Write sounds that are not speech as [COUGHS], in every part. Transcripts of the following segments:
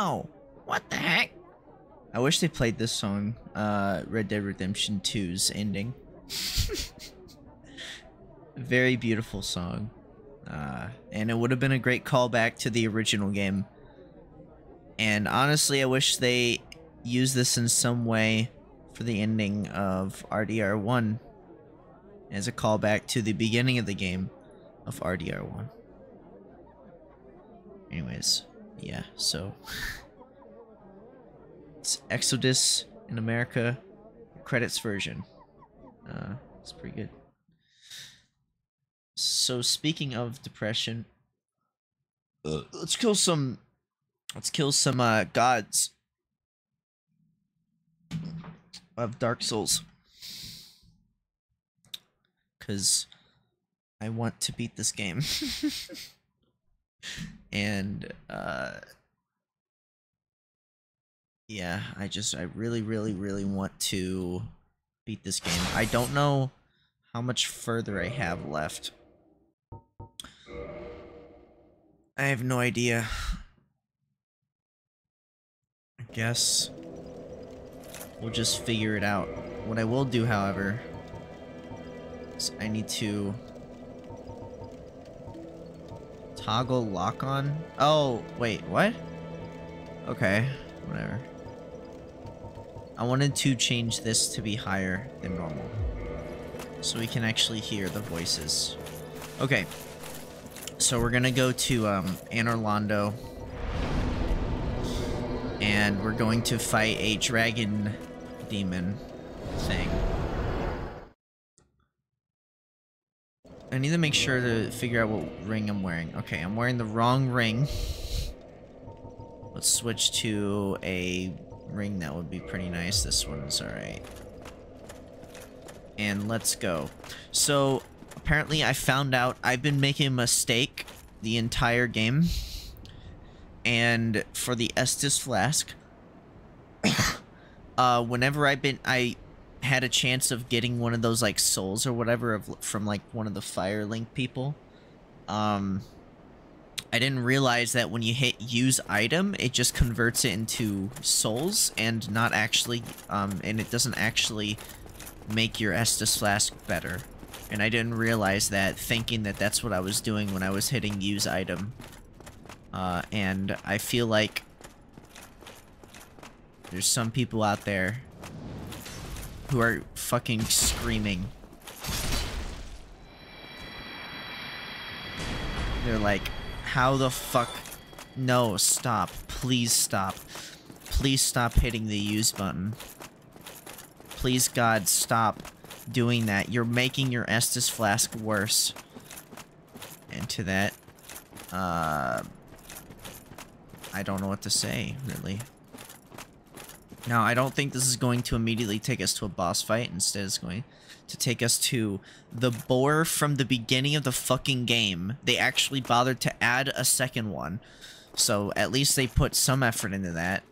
Bro, what the heck? I wish they played this song, uh, Red Dead Redemption 2's ending. [LAUGHS] Very beautiful song. Uh, and it would have been a great callback to the original game. And honestly, I wish they used this in some way for the ending of RDR1 as a callback to the beginning of the game of RDR1. Anyways, yeah, so [LAUGHS] Exodus in America credits version. Uh, it's pretty good. So speaking of depression, uh, let's kill some. Let's kill some uh, gods of Dark Souls. Cause I want to beat this game. [LAUGHS] and uh yeah, I just I really really really want to beat this game. I don't know how much further I have left. I have no idea. I guess we'll just figure it out. What I will do, however, is I need to toggle lock on. Oh, wait, what? Okay, whatever. I wanted to change this to be higher than normal. So we can actually hear the voices. Okay. So we're gonna go to um, Anor Londo. And we're going to fight a dragon demon thing. I need to make sure to figure out what ring I'm wearing. Okay, I'm wearing the wrong ring. [LAUGHS] Let's switch to a ring that would be pretty nice. This one's alright. And let's go. So, apparently I found out I've been making a mistake the entire game. And for the Estus Flask, [COUGHS] uh, whenever I've been, I had a chance of getting one of those like souls or whatever of from like one of the Firelink people. Um I didn't realize that when you hit use item, it just converts it into souls and not actually um and it doesn't actually make your Estus flask better. And I didn't realize that thinking that that's what I was doing when I was hitting use item. Uh, and I feel like there's some people out there who are fucking screaming. They're like, how the fuck? No, stop. Please stop. Please stop hitting the use button. Please, God, stop doing that. You're making your Estus flask worse. And to that, uh, I don't know what to say, really. Now, I don't think this is going to immediately take us to a boss fight. Instead, it's going to take us to the boar from the beginning of the fucking game. They actually bothered to add a second one. So, at least they put some effort into that.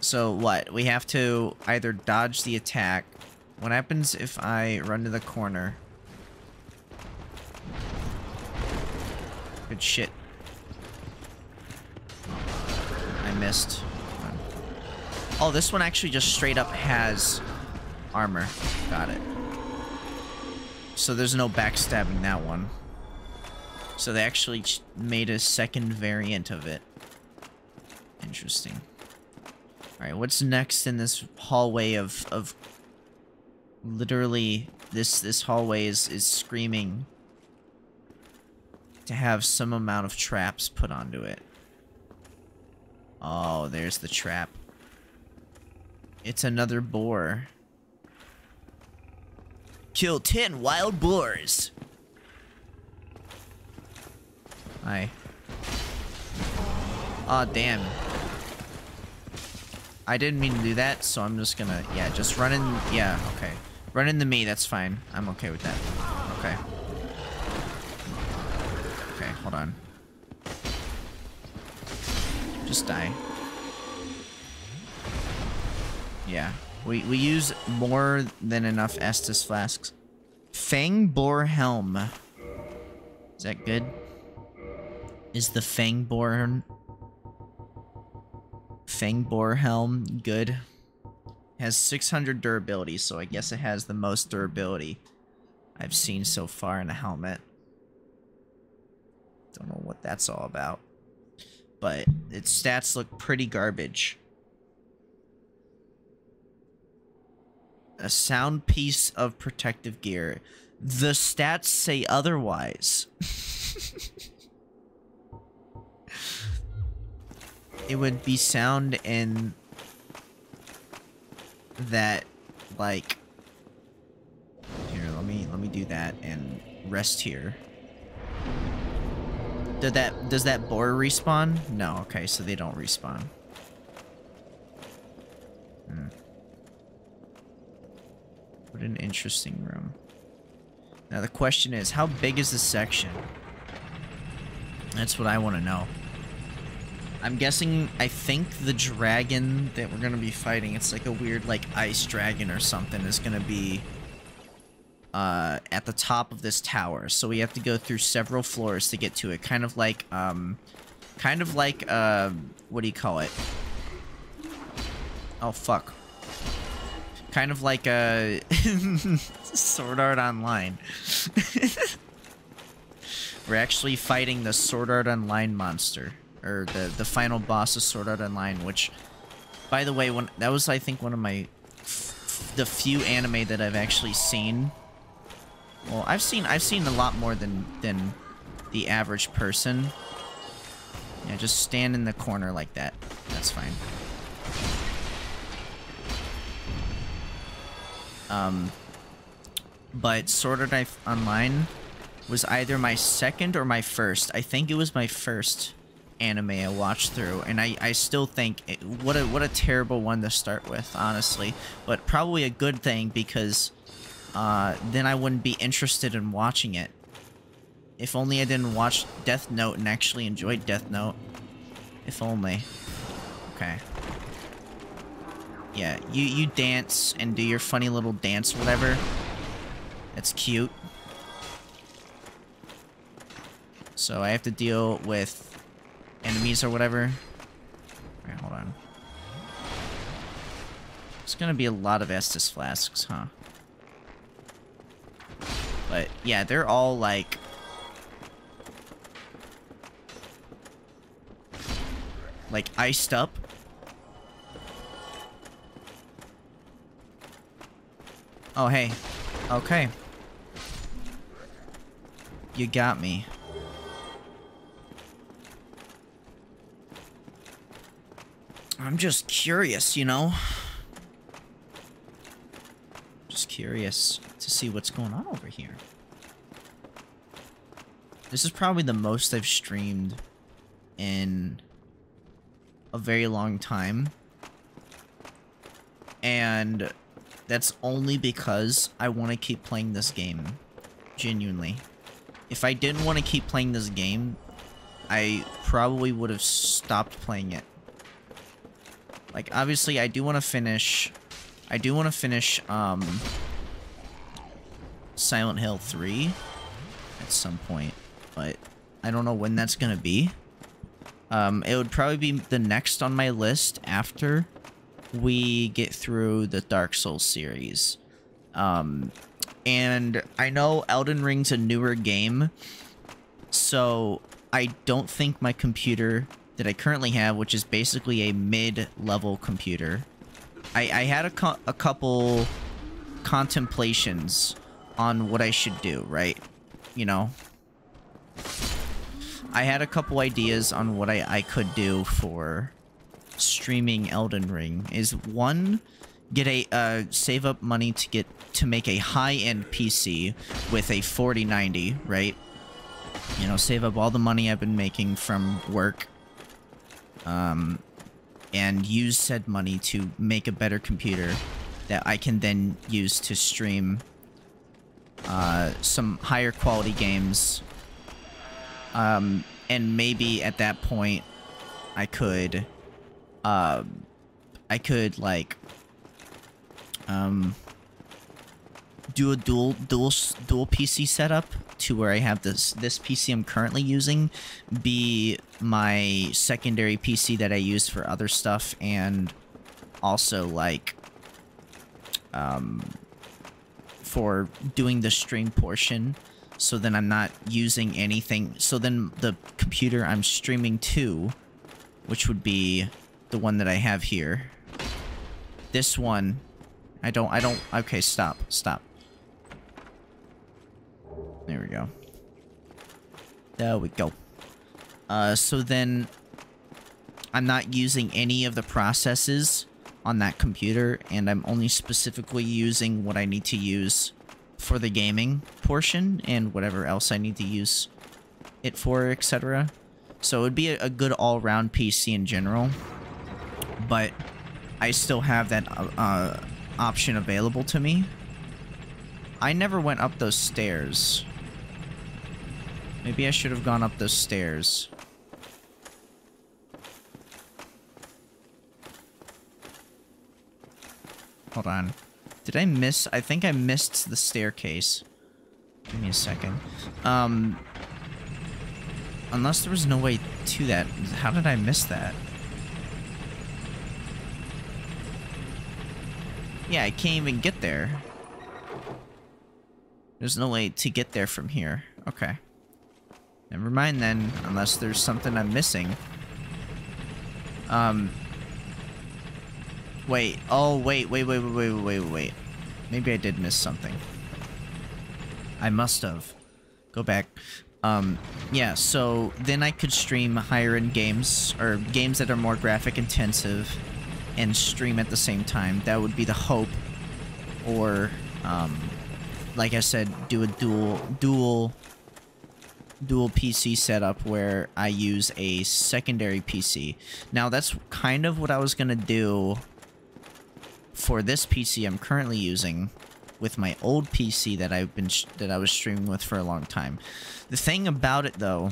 So, what? We have to either dodge the attack. What happens if I run to the corner? Good shit. I missed. Oh, this one actually just straight up has armor. Got it. So there's no backstabbing that one. So they actually made a second variant of it. Interesting. Alright, what's next in this hallway of, of... Literally, this, this hallway is, is screaming to have some amount of traps put onto it. Oh, there's the trap. It's another boar. Kill 10 wild boars. Hi. Aw, oh, damn. I didn't mean to do that, so I'm just gonna... Yeah, just run in... Yeah, okay. Run into me, that's fine. I'm okay with that. Okay. Okay, hold on. Just die. Yeah. We, we use more than enough Estus flasks. Fang Boar Helm. Is that good? Is the Fang Boar... Fang Boar Helm good? Has 600 durability, so I guess it has the most durability I've seen so far in a helmet. Don't know what that's all about. But its stats look pretty garbage. A sound piece of protective gear. The stats say otherwise. [LAUGHS] it would be sound in that like here let me let me do that and rest here did that does that boar respawn no okay so they don't respawn hmm. What an interesting room. Now the question is, how big is this section? That's what I want to know. I'm guessing, I think the dragon that we're going to be fighting, it's like a weird, like, ice dragon or something, is going to be uh, at the top of this tower. So we have to go through several floors to get to it. Kind of like, um, kind of like, uh, what do you call it? Oh, fuck. Kind of like a [LAUGHS] Sword Art Online. [LAUGHS] We're actually fighting the Sword Art Online monster. Or the, the final boss of Sword Art Online, which, by the way, when that was, I think, one of my... the few anime that I've actually seen. Well, I've seen I've seen a lot more than, than the average person. Yeah, just stand in the corner like that. That's fine. Um, but Sword Art Knife Online was either my second or my first. I think it was my first anime I watched through, and I, I still think it, what a what a terrible one to start with, honestly. But probably a good thing because uh, then I wouldn't be interested in watching it. If only I didn't watch Death Note and actually enjoyed Death Note. If only. Okay. Yeah, you, you dance and do your funny little dance whatever. That's cute. So I have to deal with enemies or whatever. Alright, hold on. It's gonna be a lot of Estus flasks, huh? But yeah, they're all like like iced up. Oh, hey. Okay. You got me. I'm just curious, you know? Just curious to see what's going on over here. This is probably the most I've streamed in a very long time. And that's only because I want to keep playing this game. Genuinely. If I didn't want to keep playing this game, I probably would have stopped playing it. Like, obviously, I do want to finish... I do want to finish, um... Silent Hill 3 at some point, but I don't know when that's gonna be. Um, it would probably be the next on my list after we get through the Dark Souls series. Um, and I know Elden Ring's a newer game, so I don't think my computer that I currently have, which is basically a mid-level computer, I, I had a, a couple contemplations on what I should do, right? You know? I had a couple ideas on what I, I could do for streaming Elden Ring is one, get a uh, save up money to get to make a high-end PC with a 4090, right? You know, save up all the money I've been making from work, um, and use said money to make a better computer that I can then use to stream uh, some higher quality games. Um, and maybe at that point, I could um, I could like um do a dual dual dual PC setup to where I have this this PC I'm currently using be my secondary PC that I use for other stuff and also like um for doing the stream portion. So then I'm not using anything. So then the computer I'm streaming to which would be the one that I have here. This one, I don't, I don't, okay, stop, stop. There we go. There we go. Uh, so then, I'm not using any of the processes on that computer, and I'm only specifically using what I need to use for the gaming portion, and whatever else I need to use it for, etc. So it would be a, a good all-round PC in general but I still have that uh, uh, option available to me. I never went up those stairs. Maybe I should have gone up those stairs. Hold on. Did I miss? I think I missed the staircase. Give me a second. Um, unless there was no way to that. How did I miss that? Yeah, I can't even get there. There's no way to get there from here. Okay. Never mind then, unless there's something I'm missing. Um. Wait. Oh, wait, wait, wait, wait, wait, wait, wait. Maybe I did miss something. I must have. Go back. Um, yeah, so then I could stream higher-end games, or games that are more graphic intensive, and stream at the same time. That would be the hope. Or, um, like I said, do a dual, dual, dual PC setup where I use a secondary PC. Now, that's kind of what I was going to do for this PC I'm currently using with my old PC that I've been that I was streaming with for a long time. The thing about it though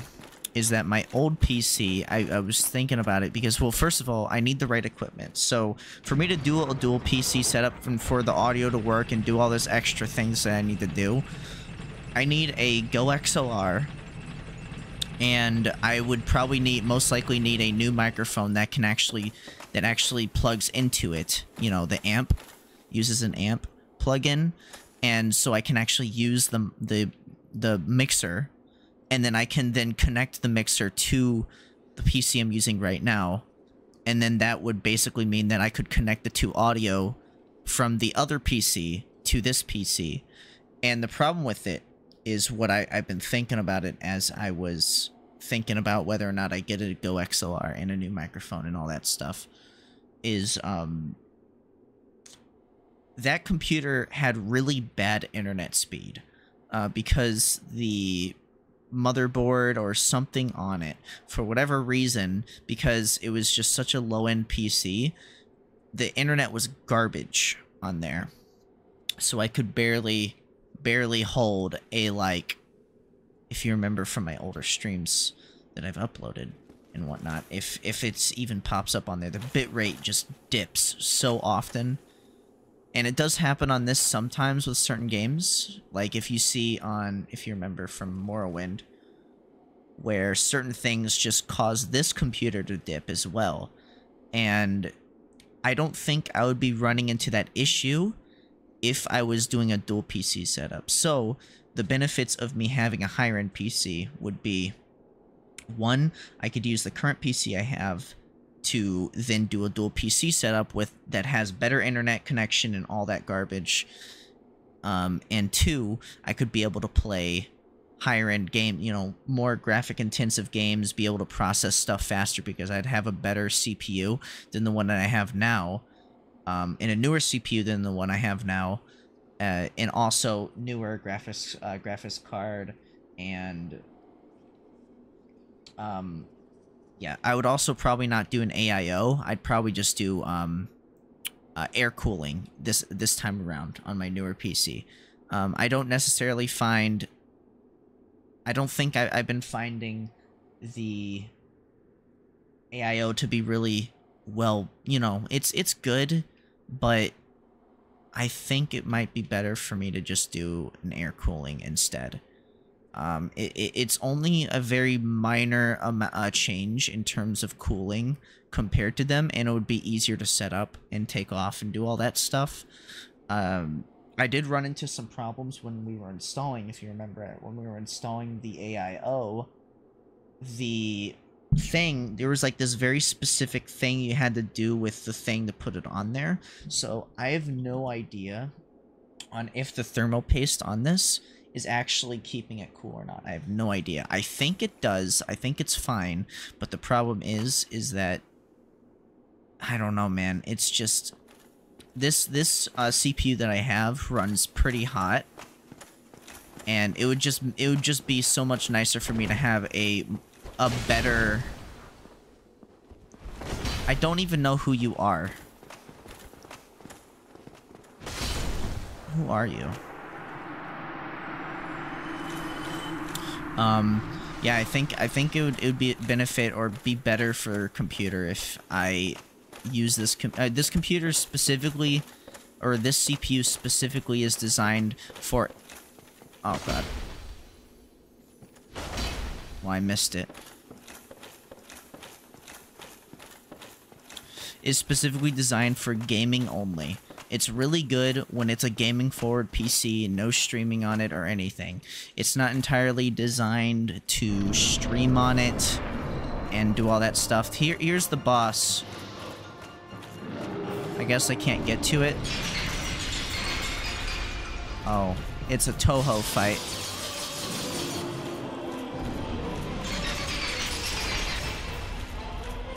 is that my old PC, I, I was thinking about it because, well, first of all, I need the right equipment. So for me to do a dual PC setup and for the audio to work and do all this extra things that I need to do, I need a Go XLR and I would probably need, most likely need a new microphone that can actually, that actually plugs into it. You know, the amp uses an amp plug-in and so I can actually use the, the, the mixer and then I can then connect the mixer to the PC I'm using right now. And then that would basically mean that I could connect the two audio from the other PC to this PC. And the problem with it is what I, I've been thinking about it as I was thinking about whether or not I get a Go XLR and a new microphone and all that stuff is um that computer had really bad internet speed uh, because the motherboard or something on it for whatever reason because it was just such a low end PC the internet was garbage on there. So I could barely barely hold a like if you remember from my older streams that I've uploaded and whatnot if if it's even pops up on there the bitrate just dips so often and it does happen on this sometimes with certain games. Like if you see on, if you remember from Morrowind, where certain things just cause this computer to dip as well. And I don't think I would be running into that issue if I was doing a dual PC setup. So the benefits of me having a higher end PC would be one, I could use the current PC I have to then do a dual PC setup with that has better internet connection and all that garbage. Um, and two, I could be able to play higher end game, you know, more graphic intensive games, be able to process stuff faster because I'd have a better CPU than the one that I have now, um, and a newer CPU than the one I have now, uh, and also newer graphics uh, graphics card and um, yeah, I would also probably not do an AIO. I'd probably just do um, uh, air cooling this this time around on my newer PC. Um, I don't necessarily find. I don't think I, I've been finding the AIO to be really well. You know, it's it's good, but I think it might be better for me to just do an air cooling instead. Um, it, it, it's only a very minor um, uh, change in terms of cooling compared to them, and it would be easier to set up and take off and do all that stuff. Um, I did run into some problems when we were installing, if you remember, when we were installing the AIO, the thing, there was like this very specific thing you had to do with the thing to put it on there. So I have no idea on if the thermal paste on this is actually keeping it cool or not. I have no idea. I think it does. I think it's fine. But the problem is, is that I don't know, man. It's just this this uh, CPU that I have runs pretty hot, and it would just it would just be so much nicer for me to have a a better. I don't even know who you are. Who are you? Um, yeah, I think I think it would it would be benefit or be better for computer if I use this com uh, this computer specifically or this CPU specifically is designed for oh god. Well I missed it. Is specifically designed for gaming only it's really good when it's a gaming forward PC no streaming on it or anything. It's not entirely designed to stream on it and do all that stuff. Here, here's the boss. I guess I can't get to it. Oh, it's a Toho fight.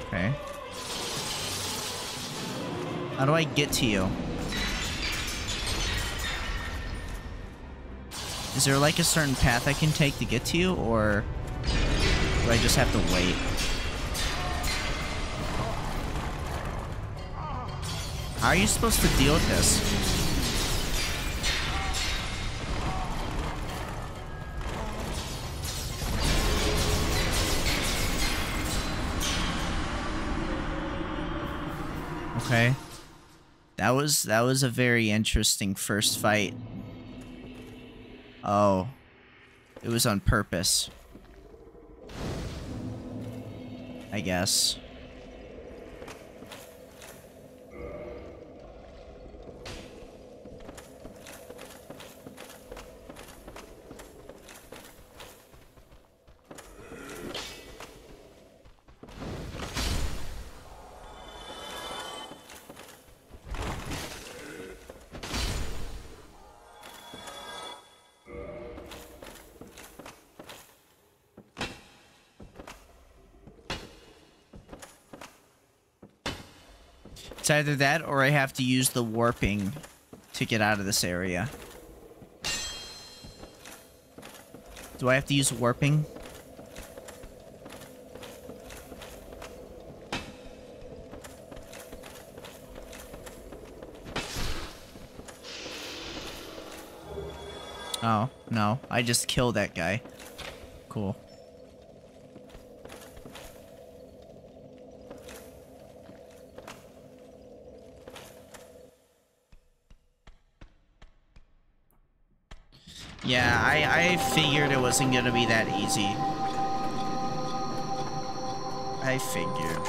Okay. How do I get to you? Is there like a certain path I can take to get to you, or do I just have to wait? How are you supposed to deal with this? Okay. That was that was a very interesting first fight. Oh. It was on purpose. I guess. It's either that or I have to use the warping to get out of this area. Do I have to use warping? Oh, no. I just killed that guy. Cool. Yeah, I, I figured it wasn't gonna be that easy. I figured.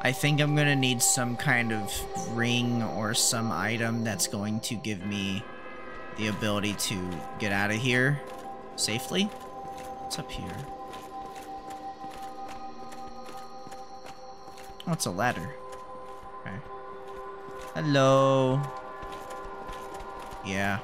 I think I'm gonna need some kind of ring or some item that's going to give me the ability to get out of here safely. What's up here? It's a ladder. Okay. Hello. Yeah.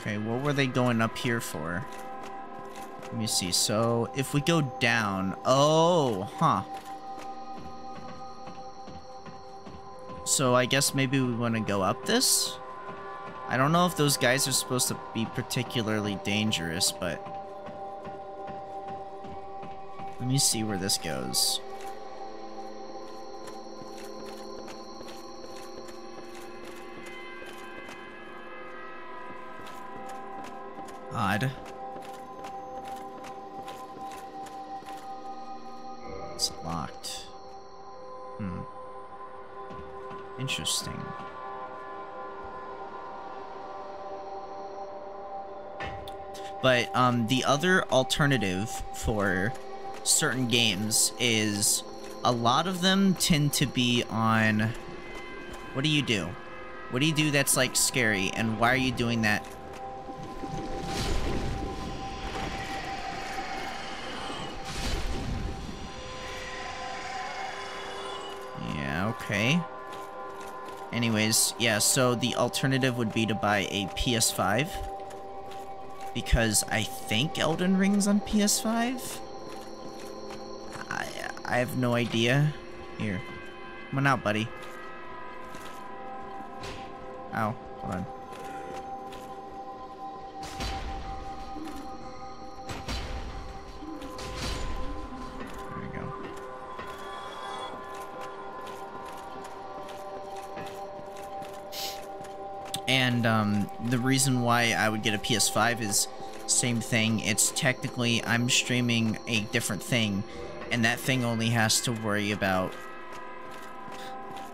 Okay, what were they going up here for? Let me see. So, if we go down... Oh, huh. So I guess maybe we want to go up this? I don't know if those guys are supposed to be particularly dangerous, but... Let me see where this goes. Odd. Interesting. But um, the other alternative for certain games is a lot of them tend to be on... What do you do? What do you do that's, like, scary? And why are you doing that? Yeah, okay. Anyways, yeah, so the alternative would be to buy a PS5. Because I think Elden Ring's on PS5? I, I have no idea. Here. Come on out, buddy. Ow. Hold on. And um, the reason why I would get a PS5 is same thing. It's technically I'm streaming a different thing, and that thing only has to worry about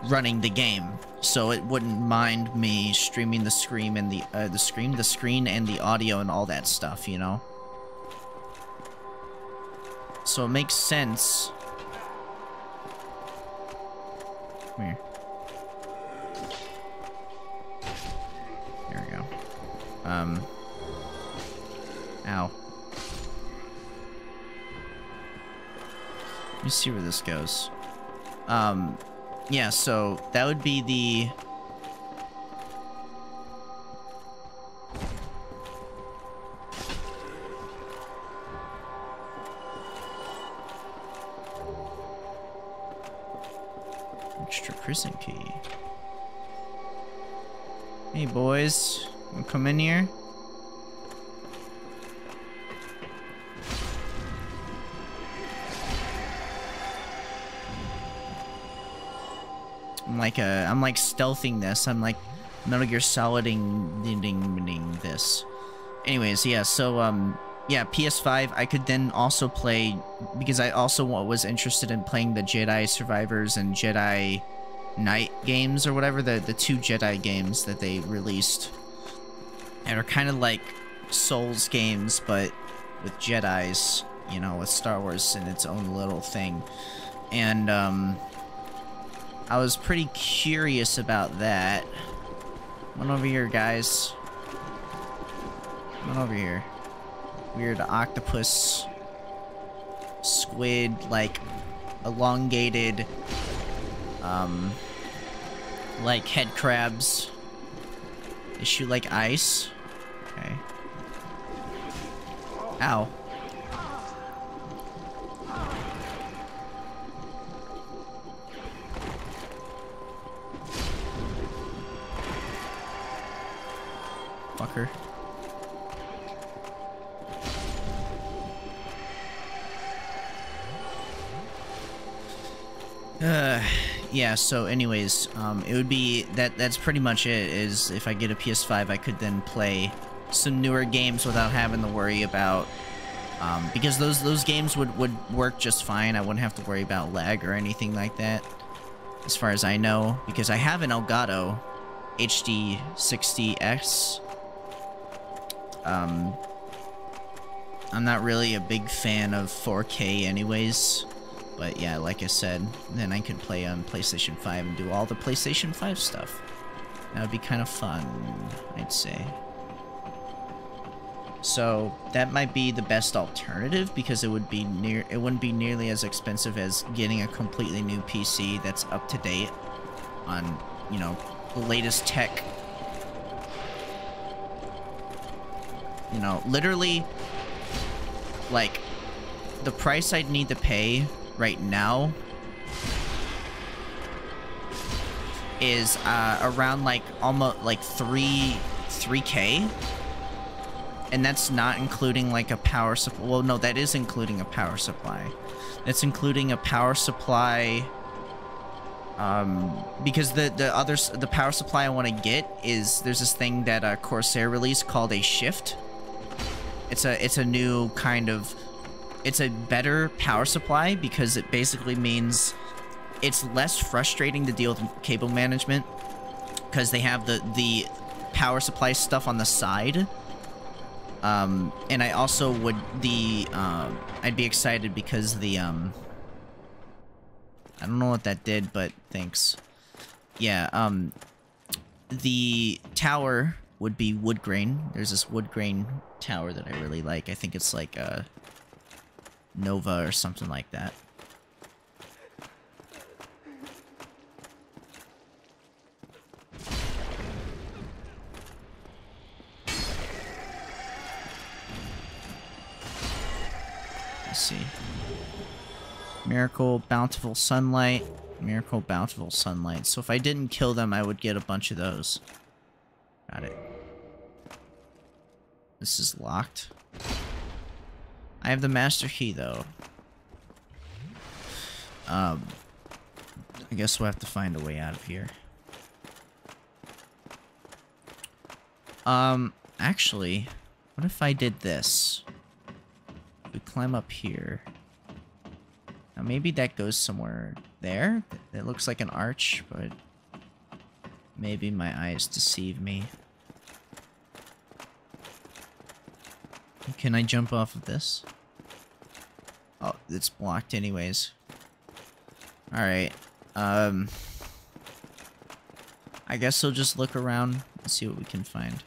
running the game. So it wouldn't mind me streaming the screen and the uh, the screen, the screen and the audio and all that stuff, you know. So it makes sense. Come here. Um. Ow. Let me see where this goes. Um, yeah, so that would be the... Extra prison key. Hey, boys Come in here. I'm like a, I'm like stealthing this. I'm like Metal Gear Soliding ding, this. Anyways, yeah. So um, yeah, PS5. I could then also play because I also was interested in playing the Jedi Survivors and Jedi Knight games or whatever the the two Jedi games that they released and are kind of like Souls games, but with Jedi's. You know, with Star Wars in its own little thing, and um, I was pretty curious about that. Come on over here, guys. Come on over here. Weird octopus, squid, like elongated, um, like head crabs. They shoot like ice. Okay. Ow. Fucker. Uh, yeah, so anyways, um, it would be, that. that's pretty much it, is if I get a PS5, I could then play some newer games without having to worry about, um, because those, those games would, would work just fine, I wouldn't have to worry about lag or anything like that, as far as I know, because I have an Elgato HD 60X, um, I'm not really a big fan of 4K anyways. But yeah, like I said, then I could play on PlayStation 5 and do all the PlayStation 5 stuff. That would be kind of fun, I'd say. So that might be the best alternative because it would be near it wouldn't be nearly as expensive as getting a completely new PC that's up to date on, you know, the latest tech. You know, literally, like, the price I'd need to pay right now is uh, around like almost like three 3k and that's not including like a power supply well no that is including a power supply that's including a power supply um, because the the other the power supply I want to get is there's this thing that uh, Corsair released called a shift it's a it's a new kind of it's a better power supply because it basically means it's less frustrating to deal with cable management because they have the the power supply stuff on the side. Um, and I also would the um, I'd be excited because the um, I don't know what that did, but thanks. Yeah, um, the tower would be wood grain. There's this wood grain tower that I really like. I think it's like a uh, Nova or something like that. Let's see. Miracle, Bountiful Sunlight. Miracle, Bountiful Sunlight. So if I didn't kill them, I would get a bunch of those. Got it. This is locked. I have the master key, though. Um, I guess we'll have to find a way out of here. Um, actually, what if I did this? We climb up here. Now maybe that goes somewhere there. It looks like an arch, but maybe my eyes deceive me. Can I jump off of this? Oh, it's blocked anyways. Alright. Um... I guess we'll just look around and see what we can find.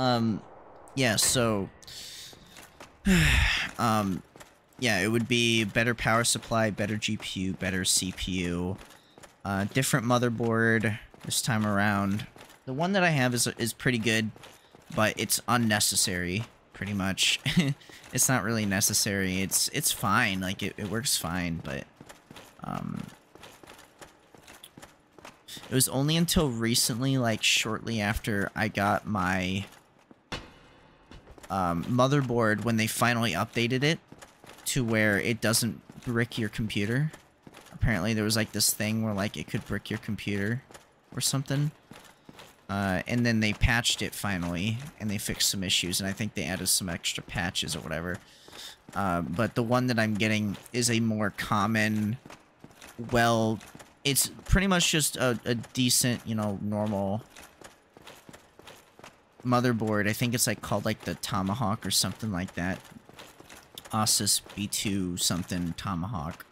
Um, yeah, so... [SIGHS] um, yeah, it would be better power supply, better GPU, better CPU, uh, different motherboard this time around. The one that I have is, is pretty good, but it's unnecessary, pretty much. [LAUGHS] it's not really necessary. It's it's fine. Like, it, it works fine, but... Um, it was only until recently, like, shortly after I got my... um, motherboard when they finally updated it to where it doesn't brick your computer. Apparently there was like this thing where like it could brick your computer or something. Uh, and then they patched it finally, and they fixed some issues, and I think they added some extra patches or whatever. Uh, but the one that I'm getting is a more common, well, it's pretty much just a, a decent, you know, normal motherboard. I think it's like called like the Tomahawk or something like that. Asus B2 something Tomahawk,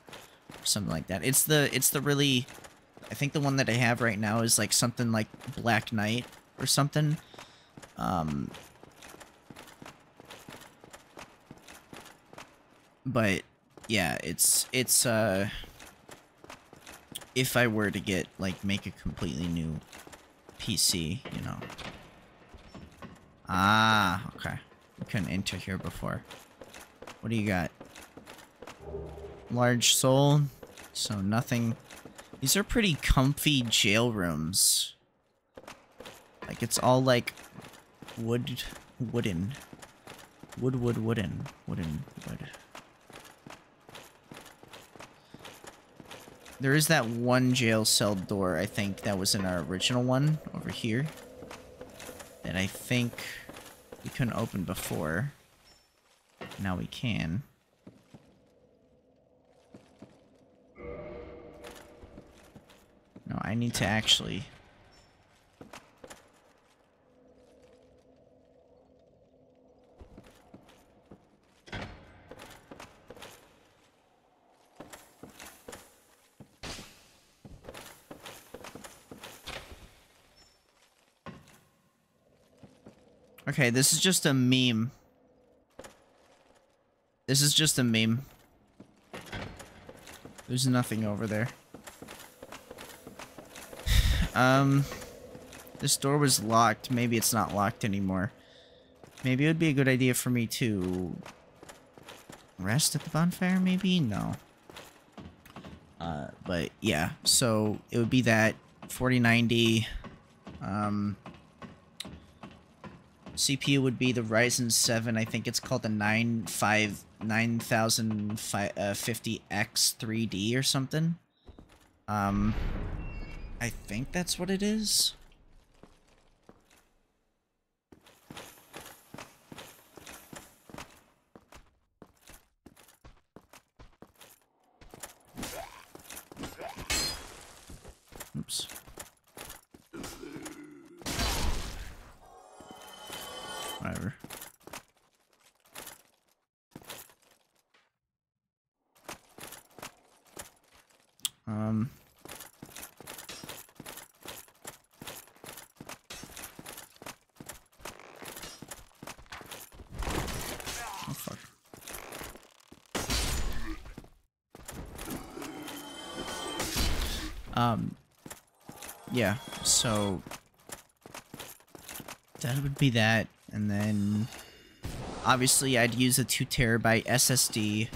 something like that. It's the it's the really I think the one that I have right now is like something like Black Knight or something. Um, but yeah, it's it's uh if I were to get like make a completely new PC, you know. Ah, okay. Couldn't enter here before. What do you got? Large soul, so nothing these are pretty comfy jail rooms. Like, it's all, like, wood, wooden. Wood, wood, wooden. Wooden, wood. There is that one jail cell door, I think, that was in our original one over here. That I think we couldn't open before. Now we can. No, I need to actually... Okay, this is just a meme. This is just a meme. There's nothing over there. [SIGHS] Um, this door was locked. Maybe it's not locked anymore. Maybe it would be a good idea for me to rest at the bonfire, maybe? No. Uh, but yeah, so it would be that 4090. Um, CPU would be the Ryzen 7. I think it's called the 95 9050X 3D or something. Um, I think that's what it is. So that would be that, and then obviously I'd use a 2 terabyte SSD.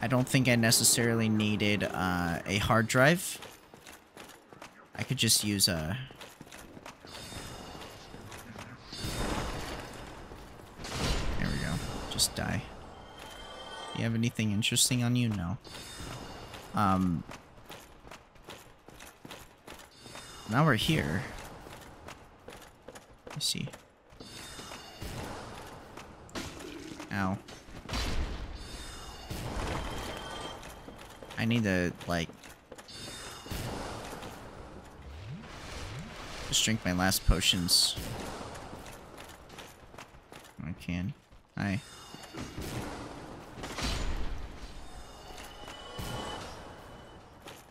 I don't think I necessarily needed uh, a hard drive. I could just use a... There we go. Just die. You have anything interesting on you? No. Um, Now we're here. Let's see. Ow. I need to, like... Just drink my last potions. I can. Hi.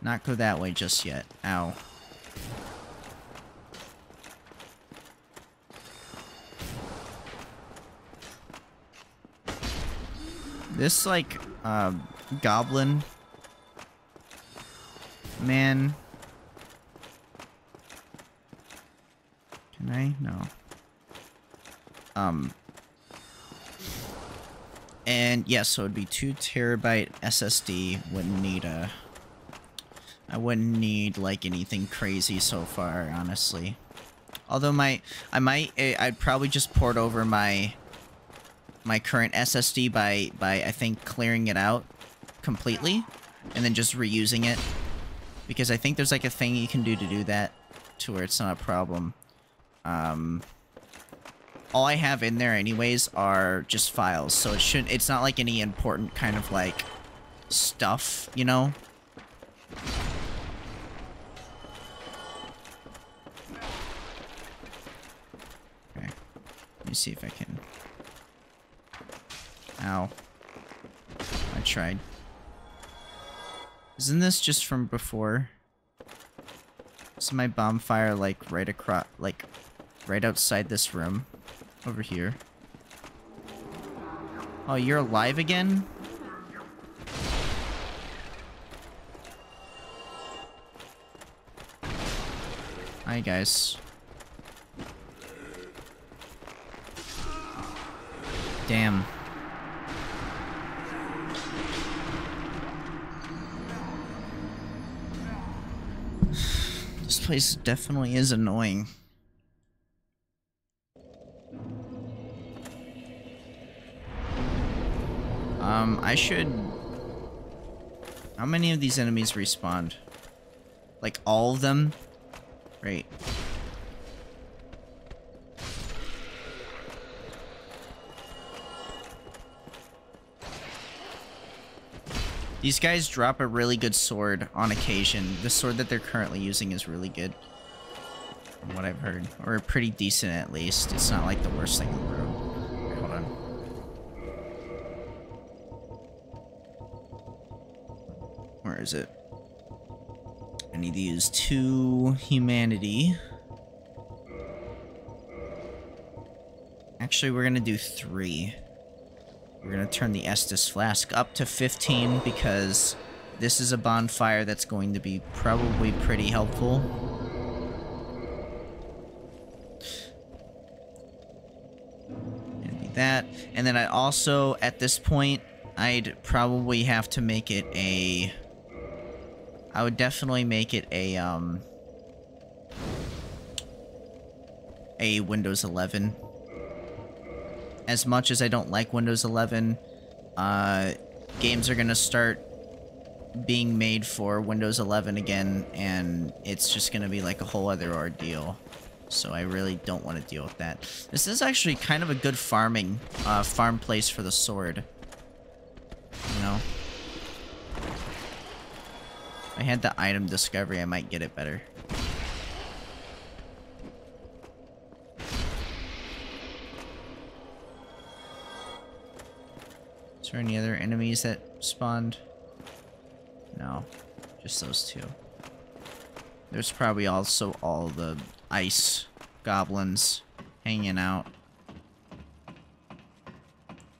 Not go that way just yet. Ow. This, like, uh, goblin man. Can I? No. Um. And yes, yeah, so it'd be two terabyte SSD. Wouldn't need a. I wouldn't need like anything crazy so far, honestly. Although my, I might, I'd probably just port over my my current SSD by by I think clearing it out completely and then just reusing it because I think there's like a thing you can do to do that to where it's not a problem. Um, all I have in there anyways are just files, so it shouldn't, it's not like any important kind of like stuff, you know? Okay, let me see if I can... Ow. I tried. Isn't this just from before? Is my bonfire like right across, like right outside this room? Over here. Oh, you're alive again? Hi, guys. Damn. this place definitely is annoying. Um, I should... How many of these enemies respawned? Like, all of them? Great. These guys drop a really good sword on occasion. The sword that they're currently using is really good. From what I've heard. Or pretty decent at least. It's not like the worst thing in the world. Hold on. Where is it? I need to use two humanity. Actually, we're gonna do three. We're gonna turn the Estus Flask up to 15 because this is a bonfire that's going to be probably pretty helpful. That. And then I also, at this point, I'd probably have to make it a... I would definitely make it a, um... A Windows 11 as much as I don't like Windows 11, uh, games are gonna start being made for Windows 11 again, and it's just gonna be like a whole other ordeal. So I really don't want to deal with that. This is actually kind of a good farming, uh, farm place for the sword. You know? If I had the item discovery, I might get it better. Is there any other enemies that spawned? No, just those two. There's probably also all the ice goblins hanging out.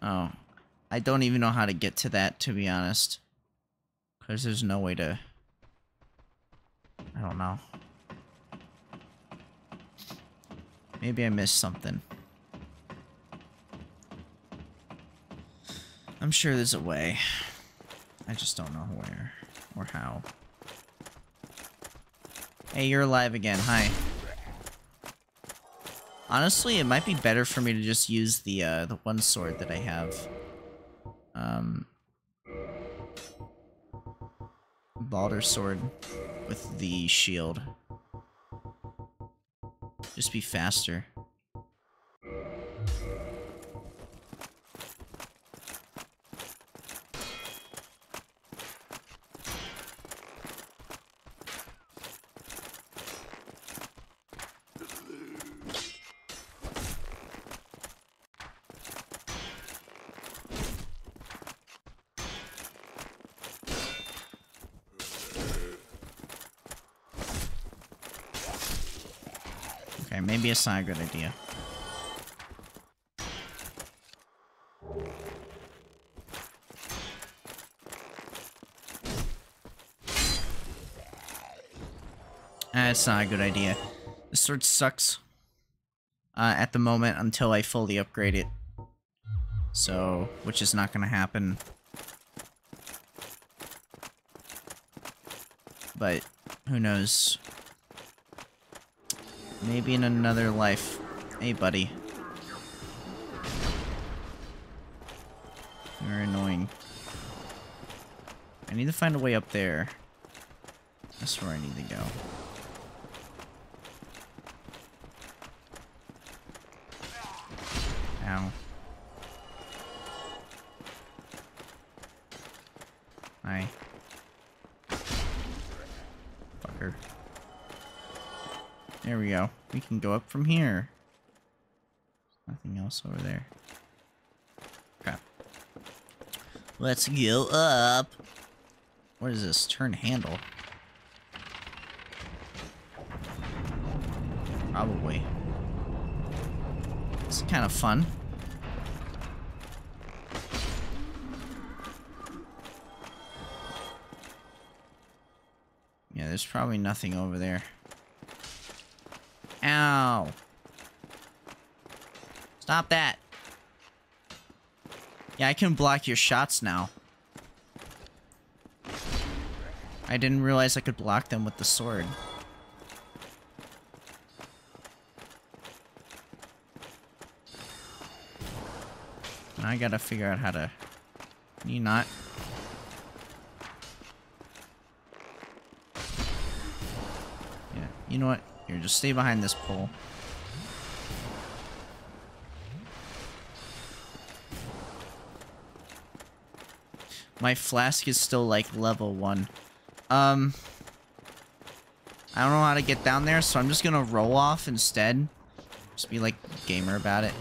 Oh, I don't even know how to get to that, to be honest. Because there's no way to... I don't know. Maybe I missed something. I'm sure there's a way. I just don't know where or how. Hey, you're alive again. Hi. Honestly, it might be better for me to just use the uh, the one sword that I have. Um, Balder sword with the shield. Just be faster. maybe it's not a good idea. That's not a good idea. The sword sucks uh, at the moment until I fully upgrade it. So, which is not going to happen. But, who knows. Maybe in another life. Hey, buddy. You're annoying. I need to find a way up there. That's where I need to go. Can go up from here. Nothing else over there. Okay. Let's go up. What is this? Turn handle. Probably. It's kind of fun. Yeah, there's probably nothing over there. Ow. Stop that. Yeah, I can block your shots now. I didn't realize I could block them with the sword. I gotta figure out how to... Can you not? Yeah, you know what? Here, just stay behind this pole. My flask is still like level one. Um, I don't know how to get down there, so I'm just gonna roll off instead. Just be like gamer about it.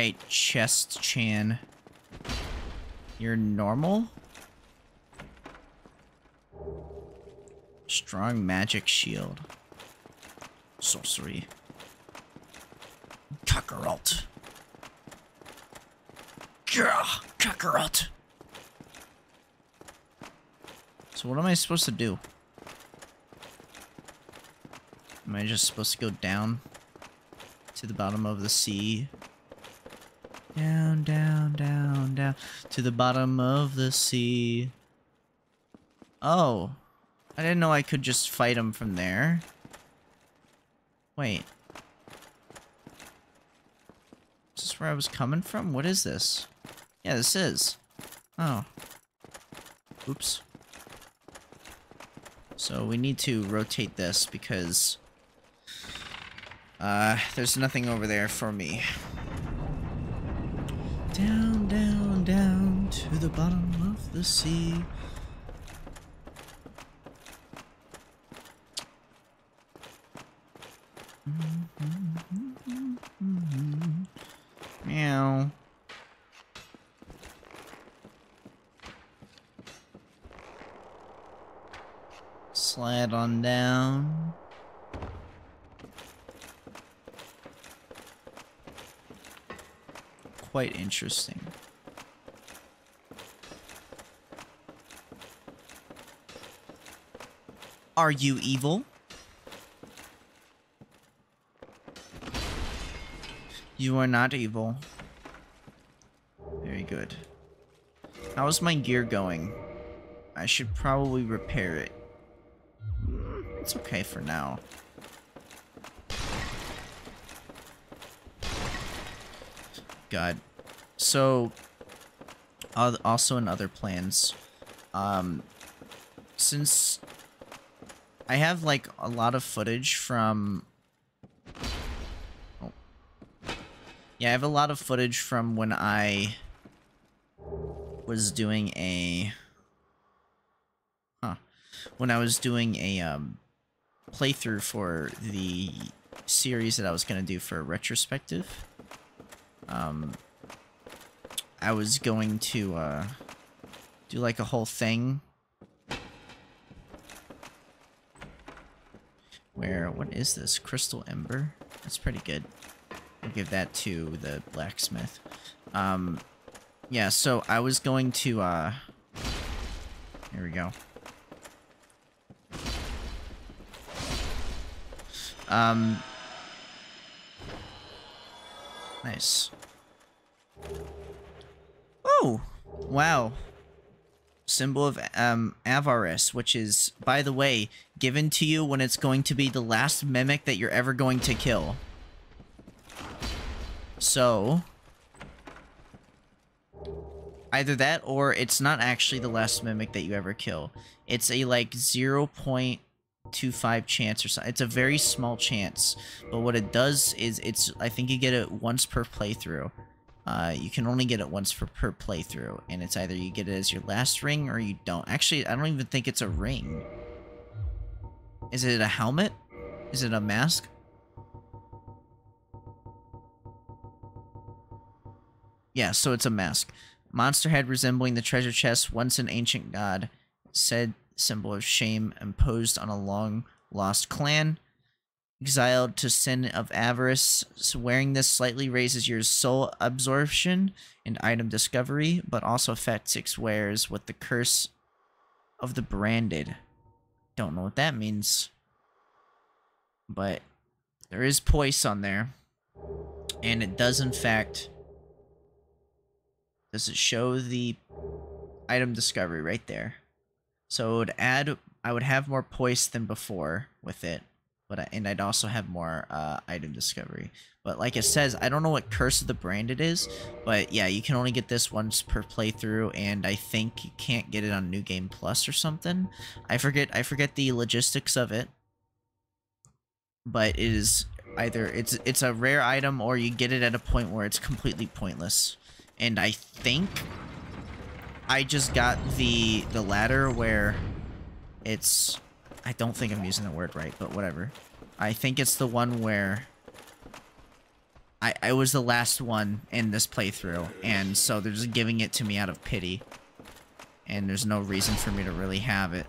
Alright, Chest Chan. You're normal? Strong magic shield. Sorcery. Kakarot. Gah, Kakarot. So what am I supposed to do? Am I just supposed to go down to the bottom of the sea? Down, down, down, down to the bottom of the sea. Oh. I didn't know I could just fight him from there. Wait. Is this where I was coming from? What is this? Yeah, this is. Oh. Oops. So we need to rotate this because... Uh, there's nothing over there for me. The bottom of the sea. Meow. Slide on down. Quite interesting. Are you evil? You are not evil. Very good. How's my gear going? I should probably repair it. It's okay for now. God. So, also in other plans, um, since I have like a lot of footage from oh. Yeah, I have a lot of footage from when I was doing a huh when I was doing a um playthrough for the series that I was going to do for retrospective. Um I was going to uh do like a whole thing where what is this crystal ember? That's pretty good. I'll give that to the blacksmith. Um yeah so i was going to uh here we go. Um nice. Oh wow. Symbol of um, avarice, which is, by the way, given to you when it's going to be the last mimic that you're ever going to kill. So, either that or it's not actually the last mimic that you ever kill. It's a like 0.25 chance or something. It's a very small chance, but what it does is it's I think you get it once per playthrough. Uh, you can only get it once per playthrough, and it's either you get it as your last ring or you don't. Actually, I don't even think it's a ring. Is it a helmet? Is it a mask? Yeah, so it's a mask. Monster head resembling the treasure chest, once an ancient god, said symbol of shame imposed on a long lost clan. Exiled to sin of avarice, so wearing this slightly raises your soul absorption and item discovery, but also affects its wearers with the curse of the branded. Don't know what that means. But there is poise on there. And it does in fact does it show the item discovery right there? So it would add, I would have more poise than before with it, but I, and I'd also have more uh, item discovery. But like it says, I don't know what Curse of the Branded is, but yeah, you can only get this once per playthrough, and I think you can't get it on New Game Plus or something. I forget, I forget the logistics of it, but it is either it's it's a rare item or you get it at a point where it's completely pointless and I think I just got the the ladder where it's I don't think I'm using the word right, but whatever. I think it's the one where I I was the last one in this playthrough, and so they're just giving it to me out of pity. And there's no reason for me to really have it.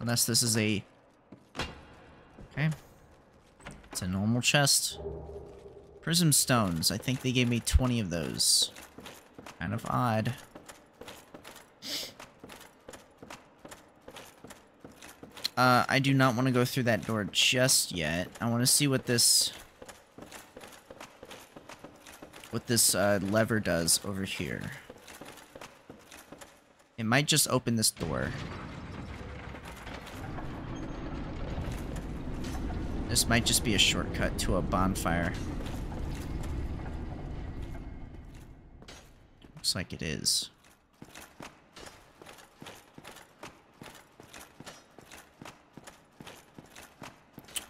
Unless this is a... Okay. It's a normal chest. Prism stones. I think they gave me 20 of those. Kind of odd. Uh, I do not want to go through that door just yet. I want to see what this... What this uh, lever does over here. It might just open this door. This might just be a shortcut to a bonfire. Looks like it is.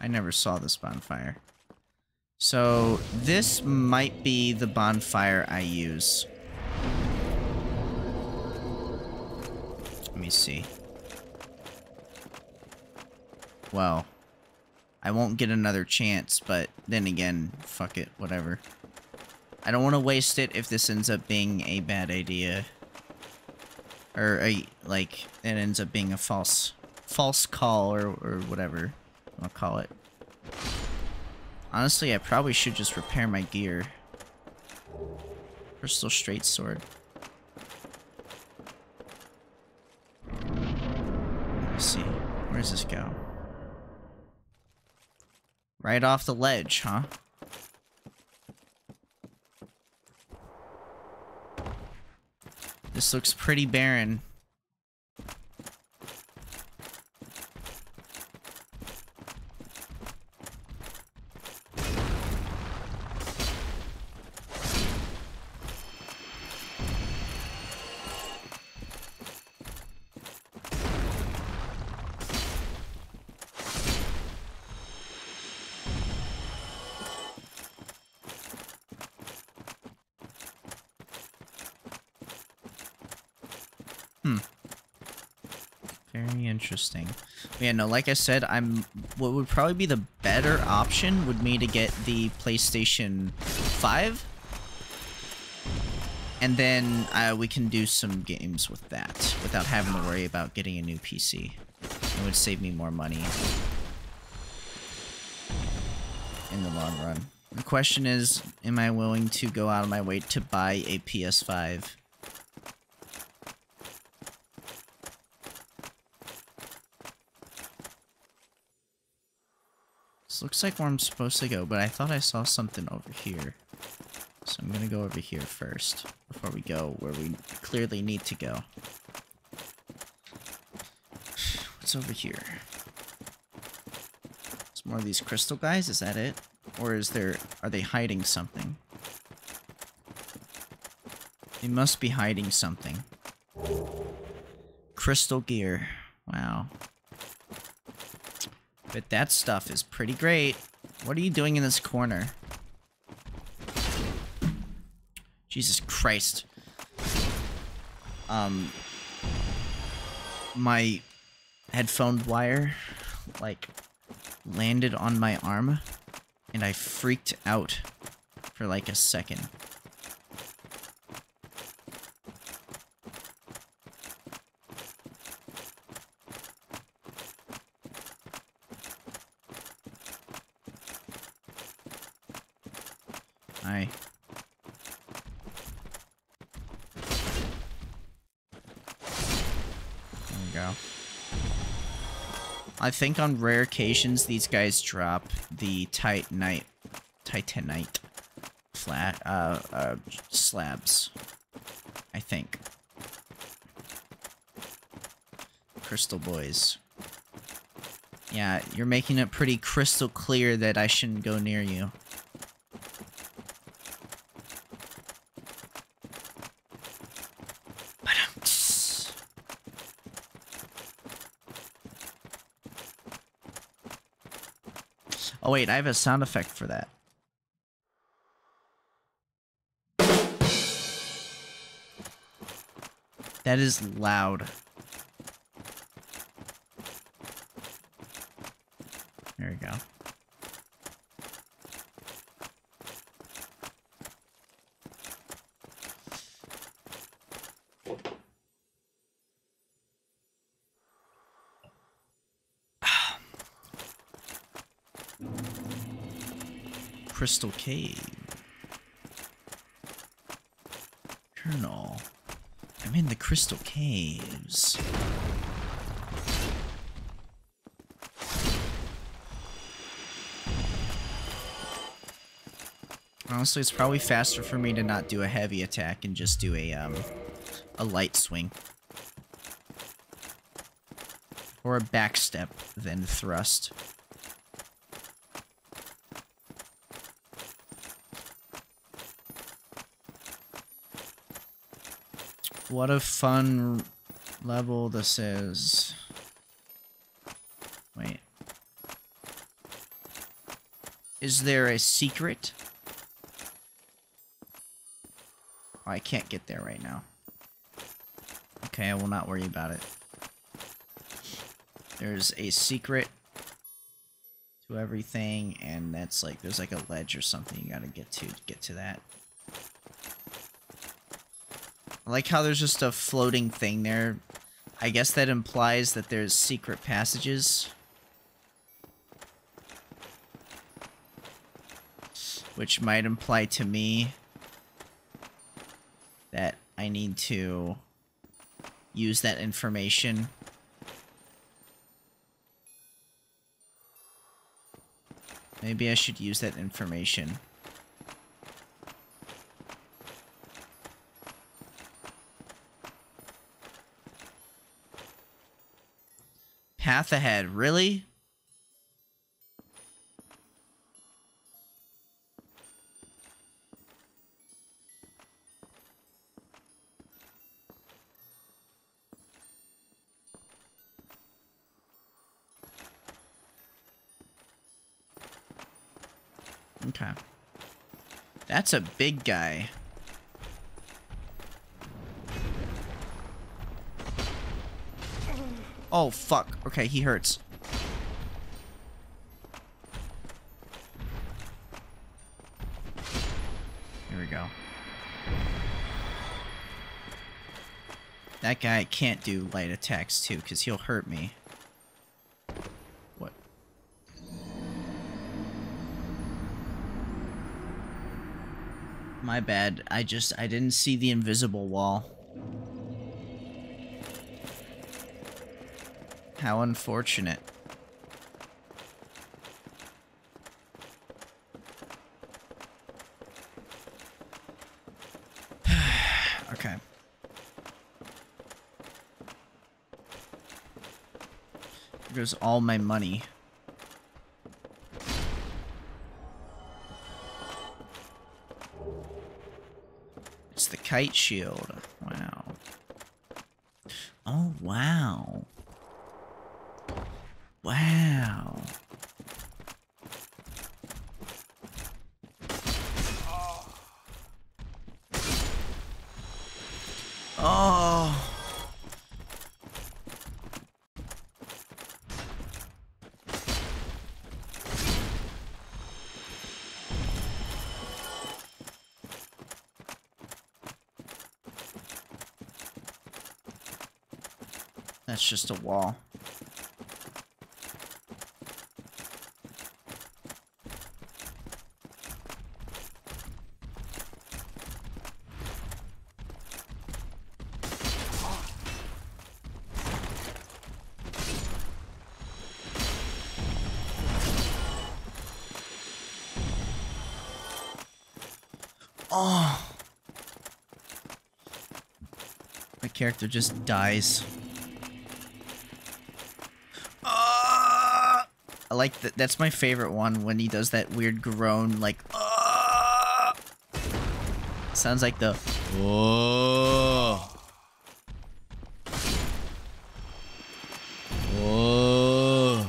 I never saw this bonfire. So, this might be the bonfire I use. Let me see. Well, I won't get another chance, but then again, fuck it, whatever. I don't want to waste it if this ends up being a bad idea. Or, a, like, it ends up being a false false call or, or whatever I'll call it. Honestly, I probably should just repair my gear. Crystal straight sword. Let's see. Where does this go? Right off the ledge, huh? This looks pretty barren. Interesting. yeah, no, like I said, I'm what would probably be the better option would be to get the PlayStation 5. And then uh, we can do some games with that without having to worry about getting a new PC. It would save me more money in the long run. The question is, am I willing to go out of my way to buy a PS5? Looks like where I'm supposed to go, but I thought I saw something over here. So I'm gonna go over here first before we go where we clearly need to go. [SIGHS] What's over here? Some more of these crystal guys, is that it? Or is there are they hiding something? They must be hiding something. Crystal gear. Wow. But that stuff is pretty great. What are you doing in this corner? Jesus Christ. Um, my headphone wire, like, landed on my arm, and I freaked out for like a second. Hi. There we go. I think on rare occasions these guys drop the titanite, titanite flat uh, uh slabs. I think. Crystal boys. Yeah, you're making it pretty crystal clear that I shouldn't go near you. Ba-dum-ts. Oh wait, I have a sound effect for that. That is loud. There we go. Crystal Cave. Colonel. I'm in the Crystal Caves. Honestly, it's probably faster for me to not do a heavy attack and just do a, um, a light swing. Or a backstep then thrust. What a fun level this is. Wait. Is there a secret? Oh, I can't get there right now. Okay, I will not worry about it. There's a secret to everything, and that's like, there's like a ledge or something you gotta get to to get to that. I like how there's just a floating thing there. I guess that implies that there's secret passages. Which might imply to me that I need to use that information. Maybe I should use that information. Path ahead, really? Okay. That's a big guy. Oh, fuck. Okay, he hurts. Here we go. That guy can't do light attacks, too, because he'll hurt me. What? My bad. I just, I didn't see the invisible wall. How unfortunate. [SIGHS] okay. Goes all my money. It's the kite shield. That's just a wall. Oh. My character just dies. Ah! I like that. That's my favorite one when he does that weird groan, like. Sounds like the. Whoa. Whoa.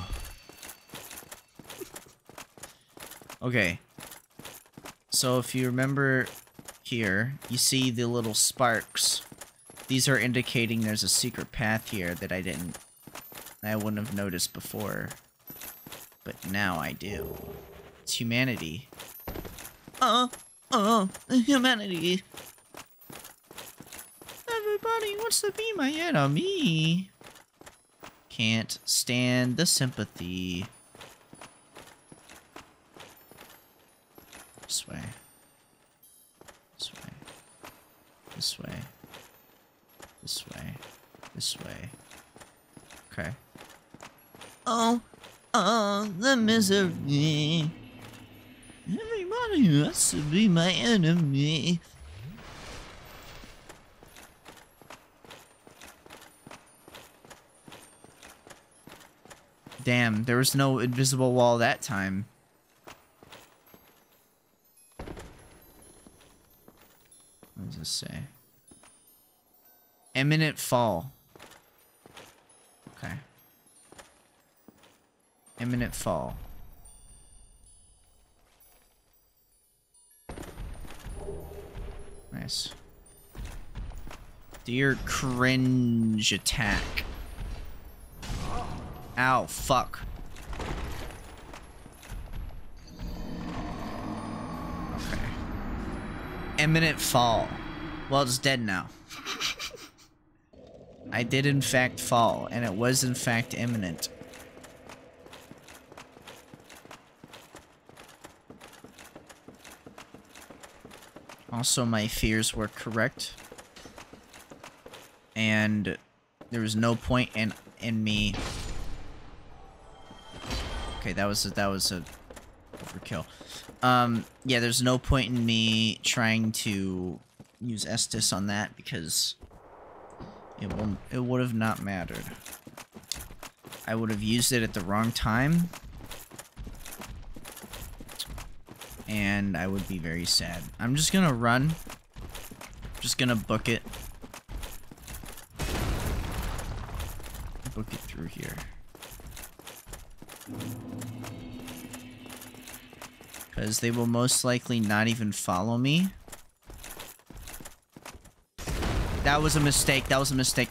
Okay. So if you remember here, you see the little sparks. These are indicating there's a secret path here that I didn't I wouldn't have noticed before. Now I do. It's humanity. Uh, uh, humanity. Everybody wants to be my enemy. Can't stand the sympathy. This way. This way. This way. This way. This way. Okay. Oh, oh, the misery. Everybody wants to be my enemy. Damn, there was no invisible wall that time. What does this say? Imminent fall. Okay. Imminent fall. Nice. Dear cringe attack. Ow, fuck. Imminent fall. Well, it's dead now. I did in fact fall, and it was in fact imminent. Also, my fears were correct. And there was no point in in me. Okay, that was a, that was a overkill. Um, yeah, there's no point in me trying to use Estus on that because it will it would have not mattered. I would have used it at the wrong time. And I would be very sad. I'm just gonna run. Just gonna book it. Book it through here. Because they will most likely not even follow me. That was a mistake. That was a mistake.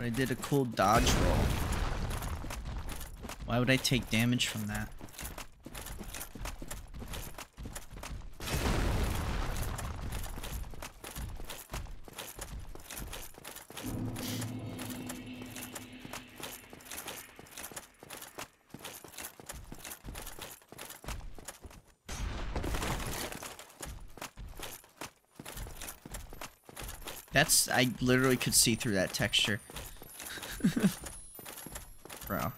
But I did a cool dodge roll. Why would I take damage from that? That's, I literally could see through that texture. Bro.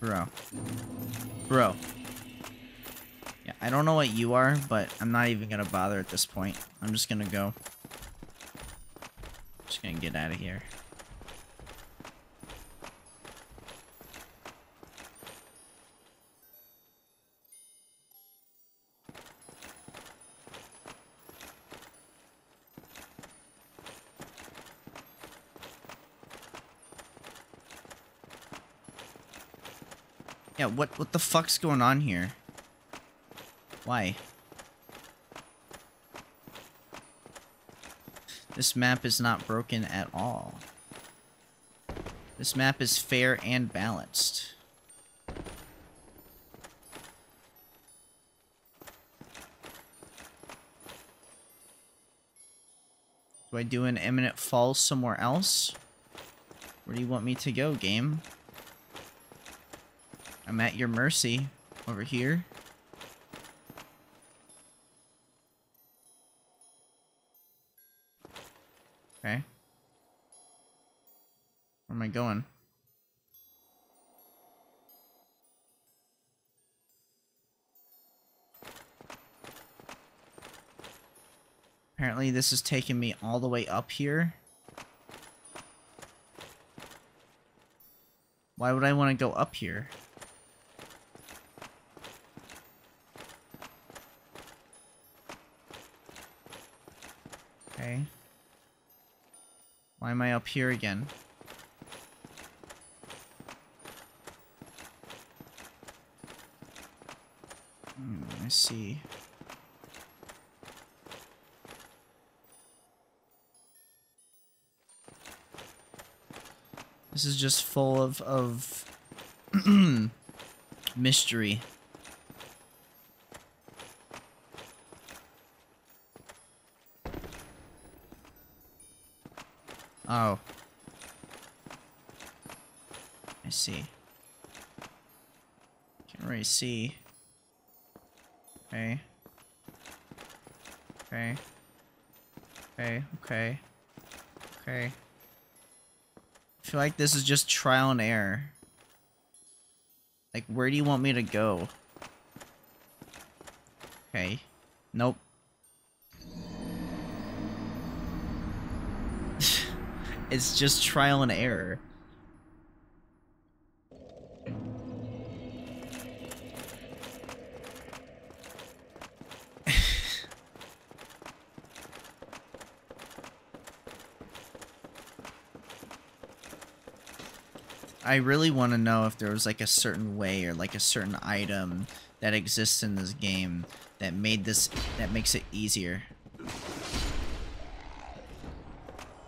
Bro. Bro. Yeah, I don't know what you are, but I'm not even gonna bother at this point. I'm just gonna go. Just gonna get out of here. What what the fuck's going on here? Why? This map is not broken at all. This map is fair and balanced. Do I do an imminent fall somewhere else? Where do you want me to go, game? I'm at your mercy over here. Okay. Where am I going? Apparently this is taking me all the way up here. Why would I want to go up here? Okay. Why am I up here again? Hmm, I see. This is just full of, of [CLEARS THROAT] mystery. Oh. I see. Can't really see. Okay. Okay. Okay, okay. Okay. I feel like this is just trial and error. Like, where do you want me to go? Okay. Nope. It's just trial and error. [LAUGHS] I really want to know if there was like a certain way or like a certain item that exists in this game that made this that makes it easier.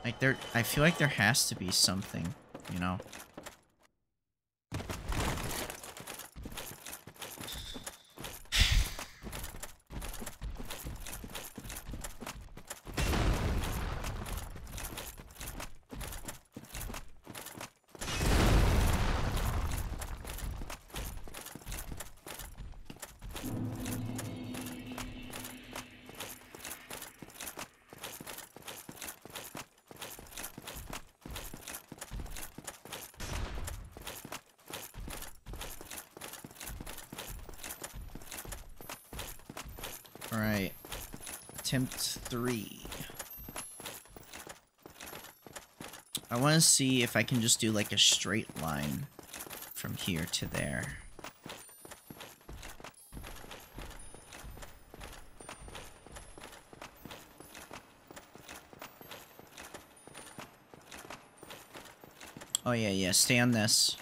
Like there, I feel like there has to be something, you know? Alright. Attempt three. I want see if I can just do like a straight line from here to there. Oh yeah, yeah, stay on this.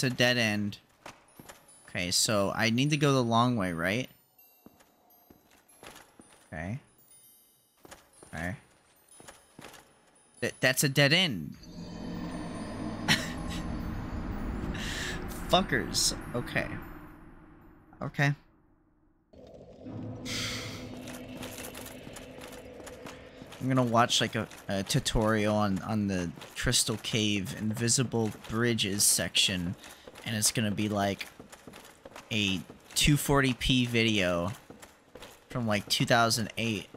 That's a dead end. Okay, so I need to go the long way, right? Okay. Okay. That that's a dead end. [LAUGHS] Fuckers. Okay. Okay. I'm gonna watch like a, a tutorial on, on the Crystal Cave Invisible Bridges section, and it's gonna be like a 240p video from like 2008,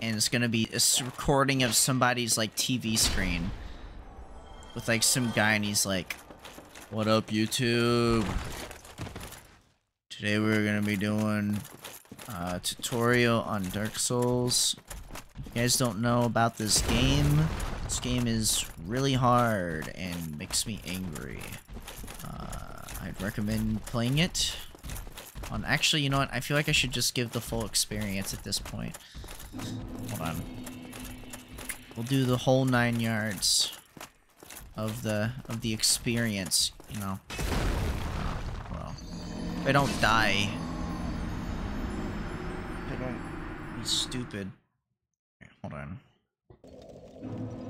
and it's gonna be a recording of somebody's like TV screen with like some guy, and he's like, "What up, YouTube? Today we're gonna be doing a tutorial on Dark Souls." You guys don't know about this game, this game is really hard and makes me angry. Uh, I'd recommend playing it. On actually, you know what? I feel like I should just give the full experience at this point. Hold on. We'll do the whole nine yards of the of the experience. You know. Uh, well, if I don't die, I don't be stupid. Hold on.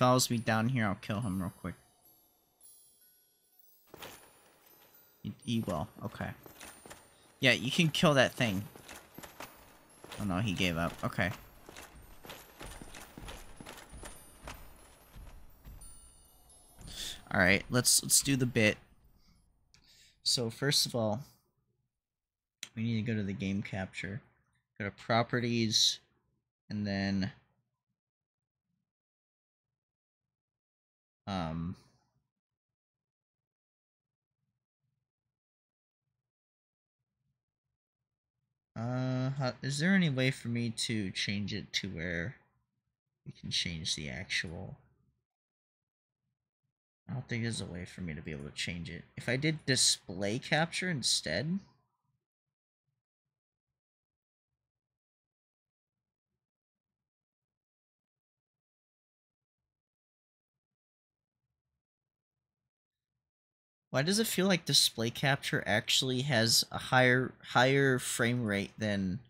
Follows me down here, I'll kill him real quick. He, will. Okay. Yeah, you can kill that thing. Oh no, he gave up. Okay. All right, let's let's do the bit. So first of all, we need to go to the game capture. Go to properties, and then is there any way for me to change it to where we can change the actual? I don't think there's a way for me to be able to change it. If I did display capture instead, why does it feel like display capture actually has a higher higher frame rate than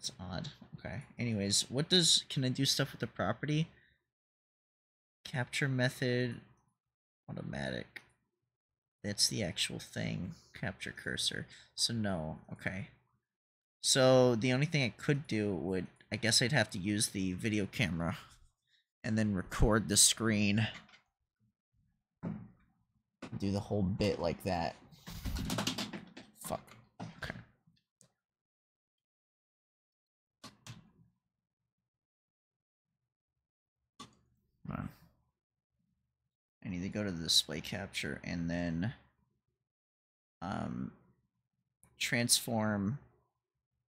That's odd. Okay. Anyways, what does can I do stuff with the property? Capture method automatic. That's the actual thing. Capture cursor. So no. Okay. So the only thing I could do would I guess I'd have to use the video camera and then record the screen. Do the whole bit like that. fuck. Okay. I need to go to the display capture and then um transform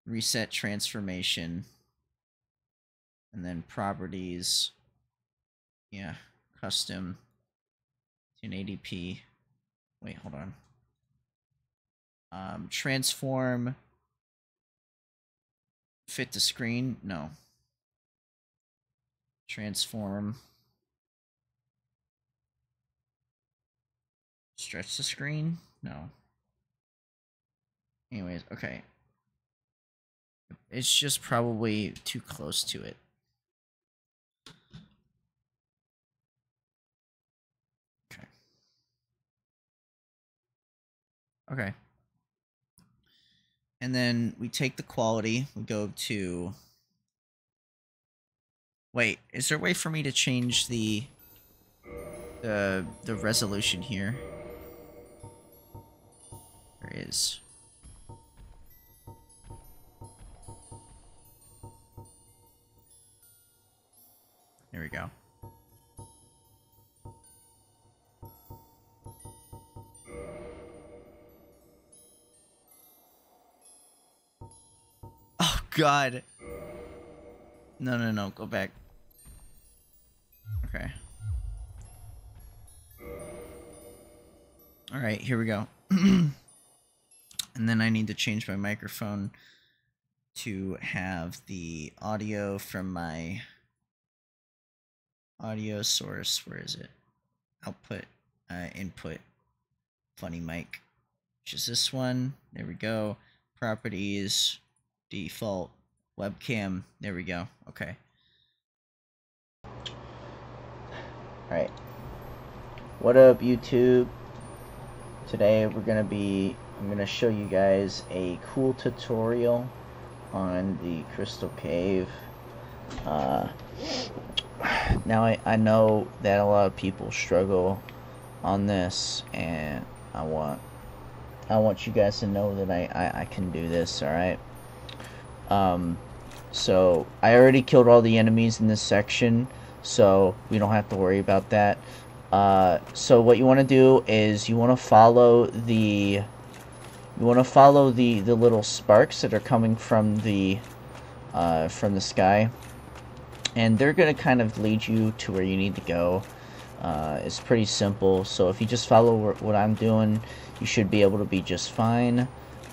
reset transformation and then properties. Yeah custom 1080p wait hold on. Um transform. Fit to screen? No. Transform stretch the screen? No. Anyways okay. It's just probably too close to it. Okay. Okay. And then we take the quality we go to wait is there a way for me to change the the the resolution here is There we go. Oh god. No, no, no, go back. Okay. Alright, here we go. [CLEARS THROAT] and then I need to change my microphone to have the audio from my audio source. Where is it? Output, uh, input, funny mic, which is this one. There we go. Properties, default, webcam. There we go. Okay. Alright. What up, YouTube? Today we're gonna be, I'm gonna show you guys a cool tutorial on the Crystal Cave. Uh, now I, I know that a lot of people struggle on this and I want I want you guys to know that I, I, I can do this, alright? Um so I already killed all the enemies in this section, so we don't have to worry about that. Uh so what you want to do is you want to follow the you want to follow the the little sparks that are coming from the uh from the sky and they're going to kind of lead you to where you need to go. Uh, it's pretty simple, so if you just follow what I'm doing, you should be able to be just fine.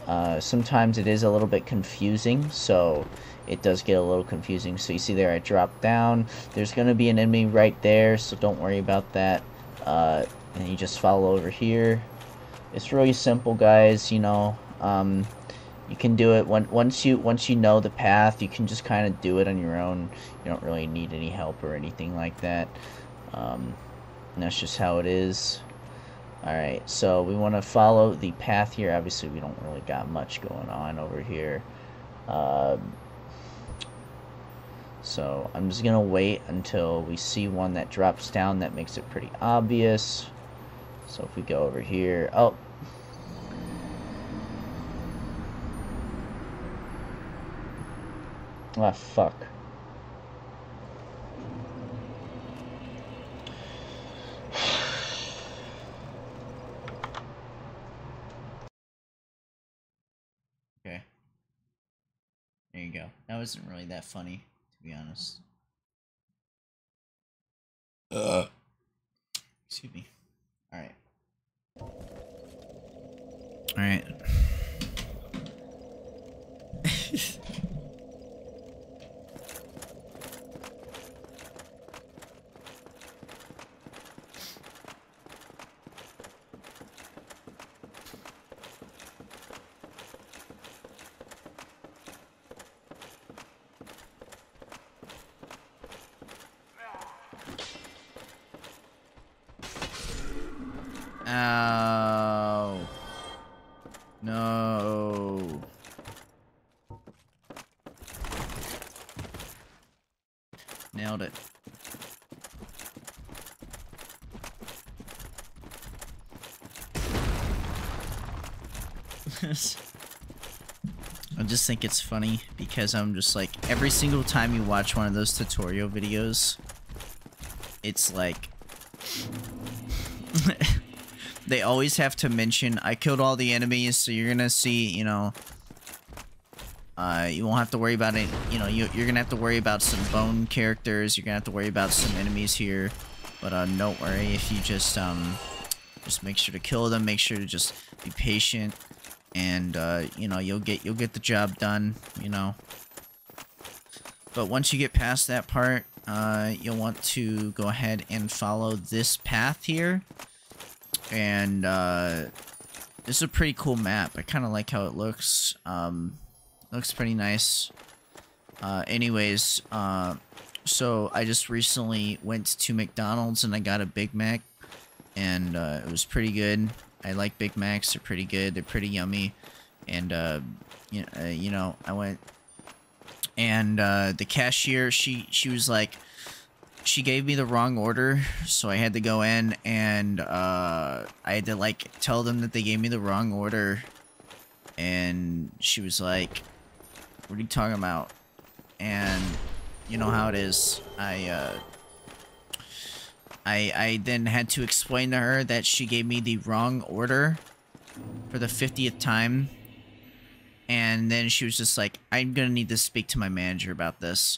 Uh, sometimes it is a little bit confusing, so it does get a little confusing. So you see there, I dropped down. There's going to be an enemy right there, so don't worry about that. Uh, and you just follow over here. It's really simple, guys, you know. Um, you can do it. When once you once you know the path you can just kind of do it on your own. You don't really need any help or anything like that. Um, that's just how it is. Alright so we want to follow the path here. Obviously we don't really got much going on over here. Um, so I'm just gonna wait until we see one that drops down that makes it pretty obvious so if we go over here oh Ah, fuck. [SIGHS] okay. There you go. That wasn't really that funny, to be honest. Uh. Excuse me. Alright. Alright. [LAUGHS] Ow. No. Nailed it. I just think it's funny because I'm just like every single time you watch one of those tutorial videos, it's like [LAUGHS] they always have to mention I killed all the enemies, so you're gonna see, you know, uh, you won't have to worry about it. You know, you, are gonna have to worry about some bone characters. You're gonna have to worry about some enemies here, but uh, don't worry if you just um, just make sure to kill them. Make sure to just be patient, and uh, you know you'll get you'll get the job done. You know. But once you get past that part, uh, you'll want to go ahead and follow this path here. And uh, this is a pretty cool map. I kind of like how it looks. Um, looks pretty nice. Uh, anyways, uh, so I just recently went to McDonald's and I got a Big Mac. And uh, it was pretty good. I like Big Macs. They're pretty good. They're pretty yummy. And, uh, you, uh, you know, I went and uh, the cashier she she was like she gave me the wrong order so i had to go in and uh, i had to like tell them that they gave me the wrong order and she was like what are you talking about and you know how it is i uh, I, I then had to explain to her that she gave me the wrong order for the 50th time and then she was just like, I'm going to need to speak to my manager about this.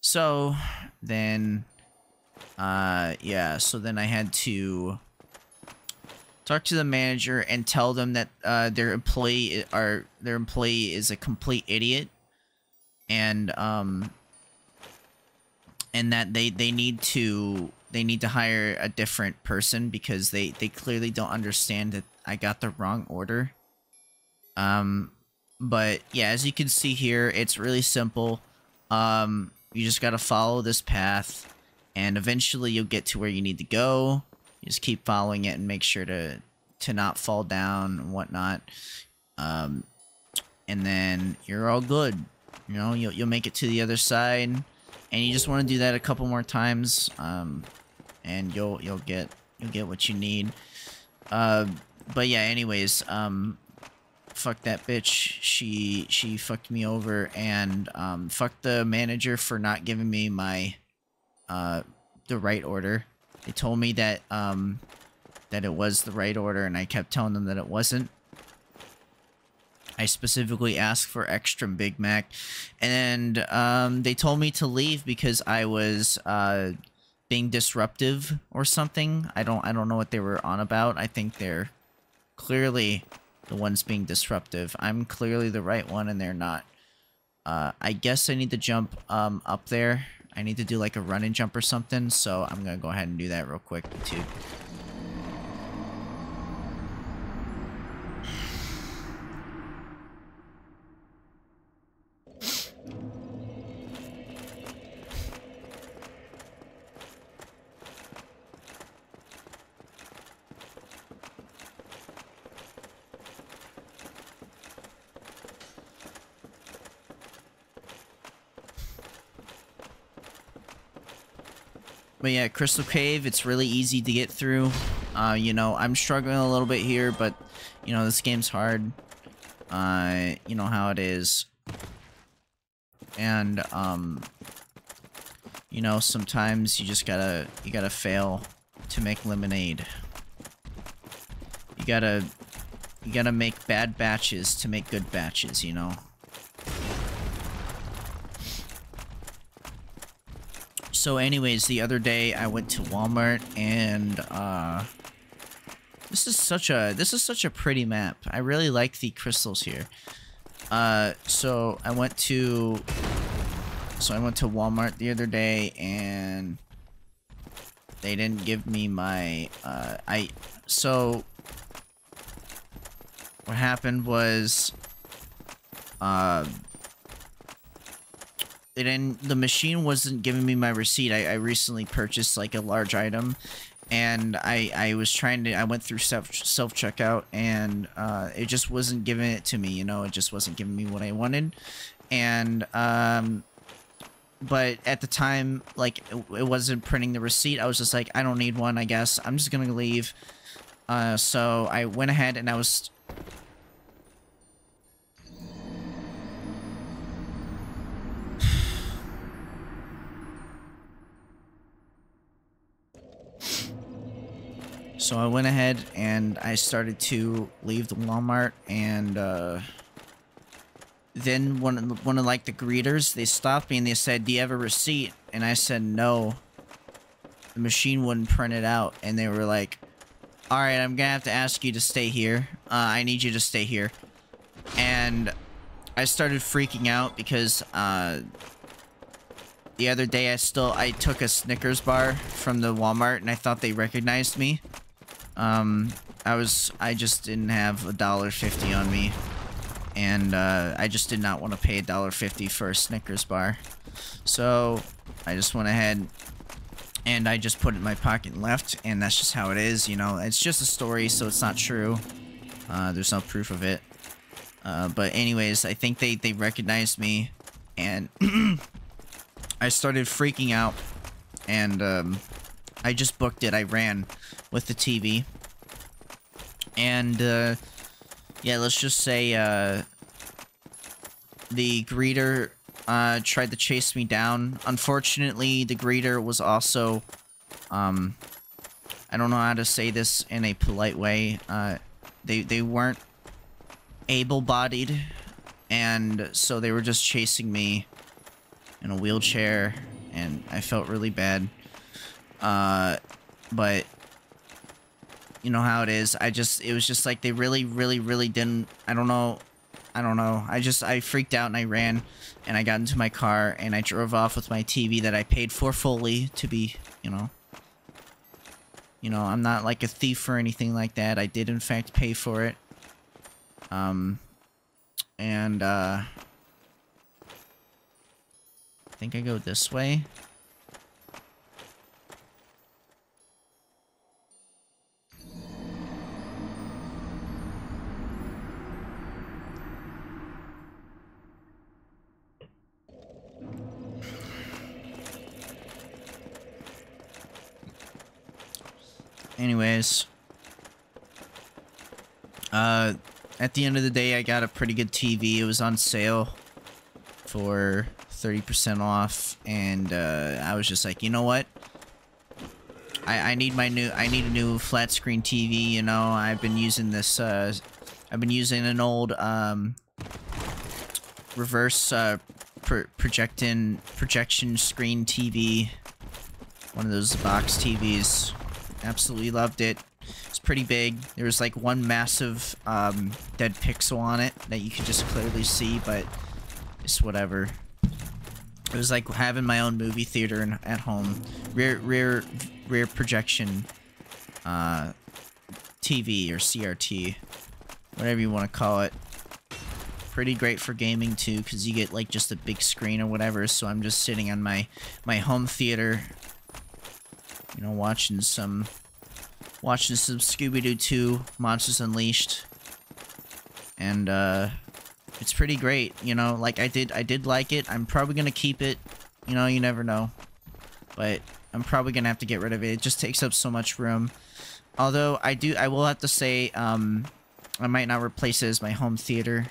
So then, uh, yeah, so then I had to talk to the manager and tell them that uh, their employee are their employee is a complete idiot and um and that they they need to they need to hire a different person because they they clearly don't understand that I got the wrong order um but yeah, as you can see here, it's really simple. Um, you just gotta follow this path, and eventually you'll get to where you need to go. You just keep following it and make sure to to not fall down and whatnot. Um, and then you're all good. You know, you'll you'll make it to the other side, and you just want to do that a couple more times. Um, and you'll you'll get you'll get what you need. Uh, but yeah, anyways, um, fuck that bitch. She she fucked me over and um fuck the manager for not giving me my uh the right order. They told me that um that it was the right order and I kept telling them that it wasn't. I specifically asked for extra Big Mac and um they told me to leave because I was uh being disruptive or something. I don't I don't know what they were on about. I think they're clearly the ones being disruptive. I'm clearly the right one and they're not. Uh, I guess I need to jump um, up there. I need to do like a run and jump or something, so I'm gonna go ahead and do that real quick too. But yeah, Crystal Cave, it's really easy to get through. Uh, you know, I'm struggling a little bit here, but, you know, this game's hard. Uh, you know how it is. And, um, you know, sometimes you just gotta, you gotta fail to make lemonade. You gotta, you gotta make bad batches to make good batches, you know? So anyways, the other day I went to Walmart and uh this is such a this is such a pretty map. I really like the crystals here. Uh so I went to so I went to Walmart the other day and they didn't give me my uh I so what happened was uh didn't the machine wasn't giving me my receipt. I, I recently purchased like a large item and I I was trying to I went through self self checkout and uh, it just wasn't giving it to me you know? It just wasn't giving me what I wanted. And um but at the time like it, it wasn't printing the receipt. I was just like I don't need one I guess. I'm just gonna leave. Uh so I went ahead and I was So I went ahead and I started to leave the Walmart and uh, then one of, one of like the greeters, they stopped me and they said, do you have a receipt? And I said, no. The machine wouldn't print it out and they were like, all right, I'm gonna have to ask you to stay here. Uh, I need you to stay here. And I started freaking out because uh, the other day I still I took a Snickers bar from the Walmart and I thought they recognized me. Um, I was I just didn't have a dollar fifty on me, and uh, I just did not want to pay a dollar fifty for a Snickers bar, so I just went ahead and I just put it in my pocket and left, and that's just how it is. You know, it's just a story, so it's not true. Uh, there's no proof of it. Uh, but anyways, I think they, they recognized me and [CLEARS THROAT] I started freaking out and um, I just booked it. I ran with the TV. And uh, yeah, let's just say uh, the greeter uh, tried to chase me down. Unfortunately, the greeter was also, um, I don't know how to say this in a polite way. Uh, they, they weren't able-bodied, and so they were just chasing me in a wheelchair, and I felt really bad. Uh, but you know how it is. I just, it was just like they really, really, really didn't, I don't know, I don't know. I just, I freaked out and I ran and I got into my car and I drove off with my TV that I paid for fully to be, you know, you know, I'm not like a thief or anything like that. I did in fact pay for it. Um, and, uh, I think I go this way. Anyways. Uh, at the end of the day, I got a pretty good TV. It was on sale for 30% off, and uh, I was just like, you know what? I, I need my new, I need a new flat screen TV, you know? I've been using this, uh, I've been using an old, um, reverse, uh, pro projecting, projection screen TV. One of those box TVs. Absolutely loved it It's pretty big. There was like one massive um, dead pixel on it that you could just clearly see, but it's whatever. It was like having my own movie theater in, at home. Rear, rear, rear projection uh, TV or CRT, whatever you want to call it. Pretty great for gaming too, because you get like just a big screen or whatever. So I'm just sitting on my my home theater, you know, watching some watching some Scooby-Doo 2, Monsters Unleashed. And, uh, it's pretty great, you know, like, I did, I did like it. I'm probably gonna keep it, you know, you never know. But, I'm probably gonna have to get rid of it. It just takes up so much room. Although, I do, I will have to say, um, I might not replace it as my home theater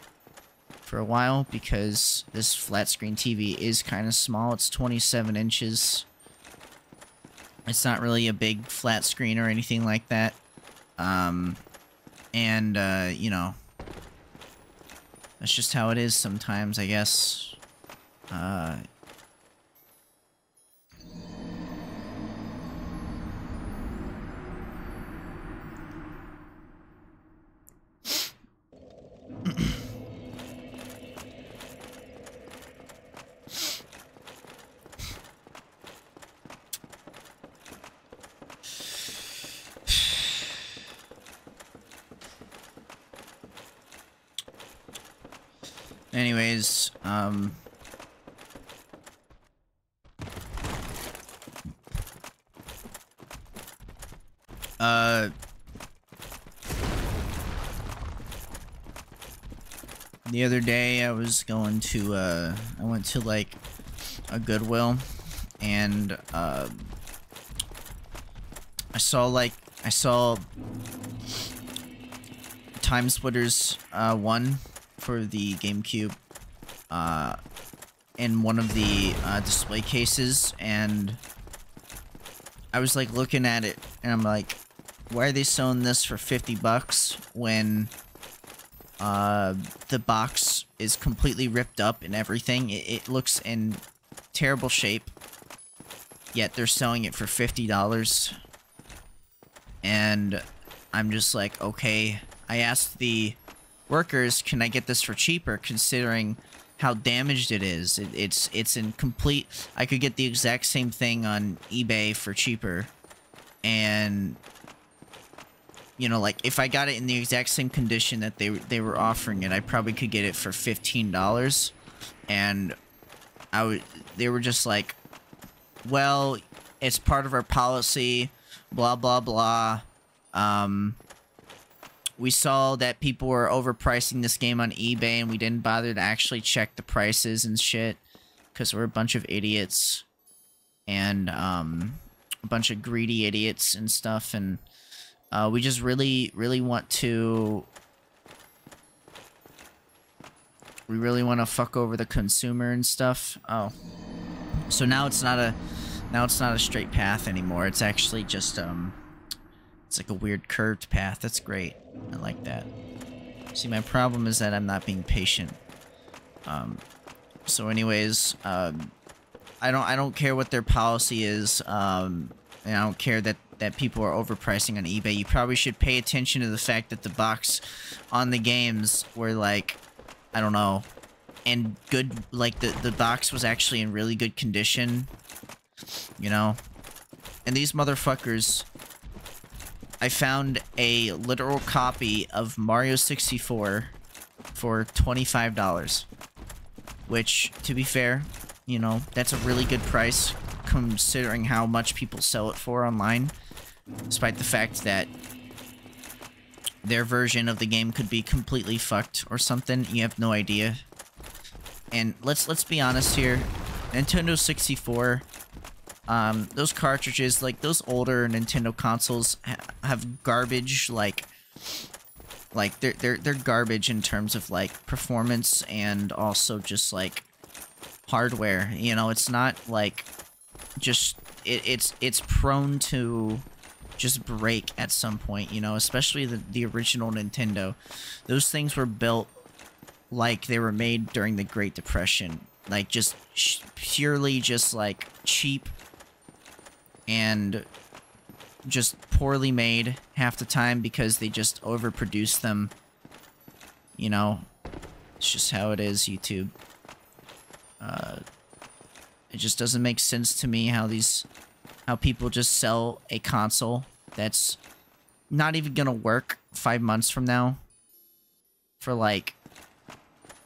for a while because this flat screen TV is kind of small. It's 27 inches. It's not really a big flat screen or anything like that. Um, and, uh, you know, that's just how it is sometimes, I guess. Uh, [CLEARS THROAT] Anyways, um... Uh... The other day I was going to, uh, I went to, like, a Goodwill, and, uh, I saw, like, I saw Time Splitters, uh, 1 for the GameCube uh, in one of the uh, display cases, and I was like looking at it, and I'm like, why are they selling this for 50 bucks when uh, the box is completely ripped up and everything? It, it looks in terrible shape. Yet they're selling it for $50. And I'm just like, okay. I asked the workers, can I get this for cheaper considering how damaged it is? It, it's it's in complete... I could get the exact same thing on eBay for cheaper. And you know, like if I got it in the exact same condition that they they were offering it, I probably could get it for fifteen dollars, and I would. They were just like, well, it's part of our policy, blah blah blah. Um, we saw that people were overpricing this game on eBay, and we didn't bother to actually check the prices and shit, because we're a bunch of idiots, and um, a bunch of greedy idiots and stuff, and uh, we just really, really want to... We really want to fuck over the consumer and stuff. Oh. So now it's not a... Now it's not a straight path anymore. It's actually just, um... It's like a weird curved path. That's great. I like that. See, my problem is that I'm not being patient. Um, so anyways, um, I don't I don't care what their policy is. Um, and I don't care that that people are overpricing on eBay. You probably should pay attention to the fact that the box on the games were like, I don't know, and good, like the, the box was actually in really good condition, you know? And these motherfuckers, I found a literal copy of Mario 64 for $25. Which, to be fair, you know, that's a really good price considering how much people sell it for online. Despite the fact that their version of the game could be completely fucked or something. You have no idea. And let's let's be honest here. Nintendo 64 um, those cartridges, like those older Nintendo consoles, ha have garbage. Like, like they're they're they're garbage in terms of like performance and also just like hardware. You know, it's not like just it, it's it's prone to just break at some point, you know, especially the, the original Nintendo. Those things were built like they were made during the Great Depression. Like, just purely just, like, cheap and just poorly made half the time because they just overproduce them. You know, it's just how it is, YouTube. Uh, it just doesn't make sense to me how these how people just sell a console that's not even gonna work five months from now for like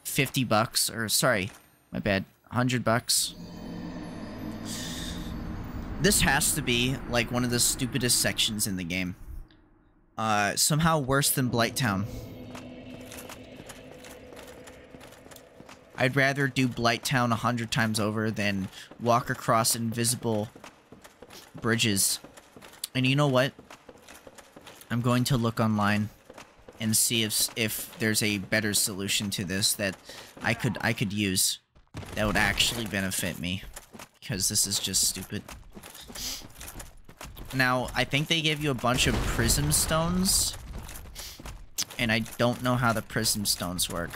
50 bucks or sorry my bad 100 bucks this has to be like one of the stupidest sections in the game uh somehow worse than Blighttown I'd rather do Blighttown a hundred times over than walk across invisible bridges. And you know what? I'm going to look online and see if if there's a better solution to this that I could I could use that would actually benefit me because this is just stupid. Now, I think they gave you a bunch of prism stones and I don't know how the prism stones work.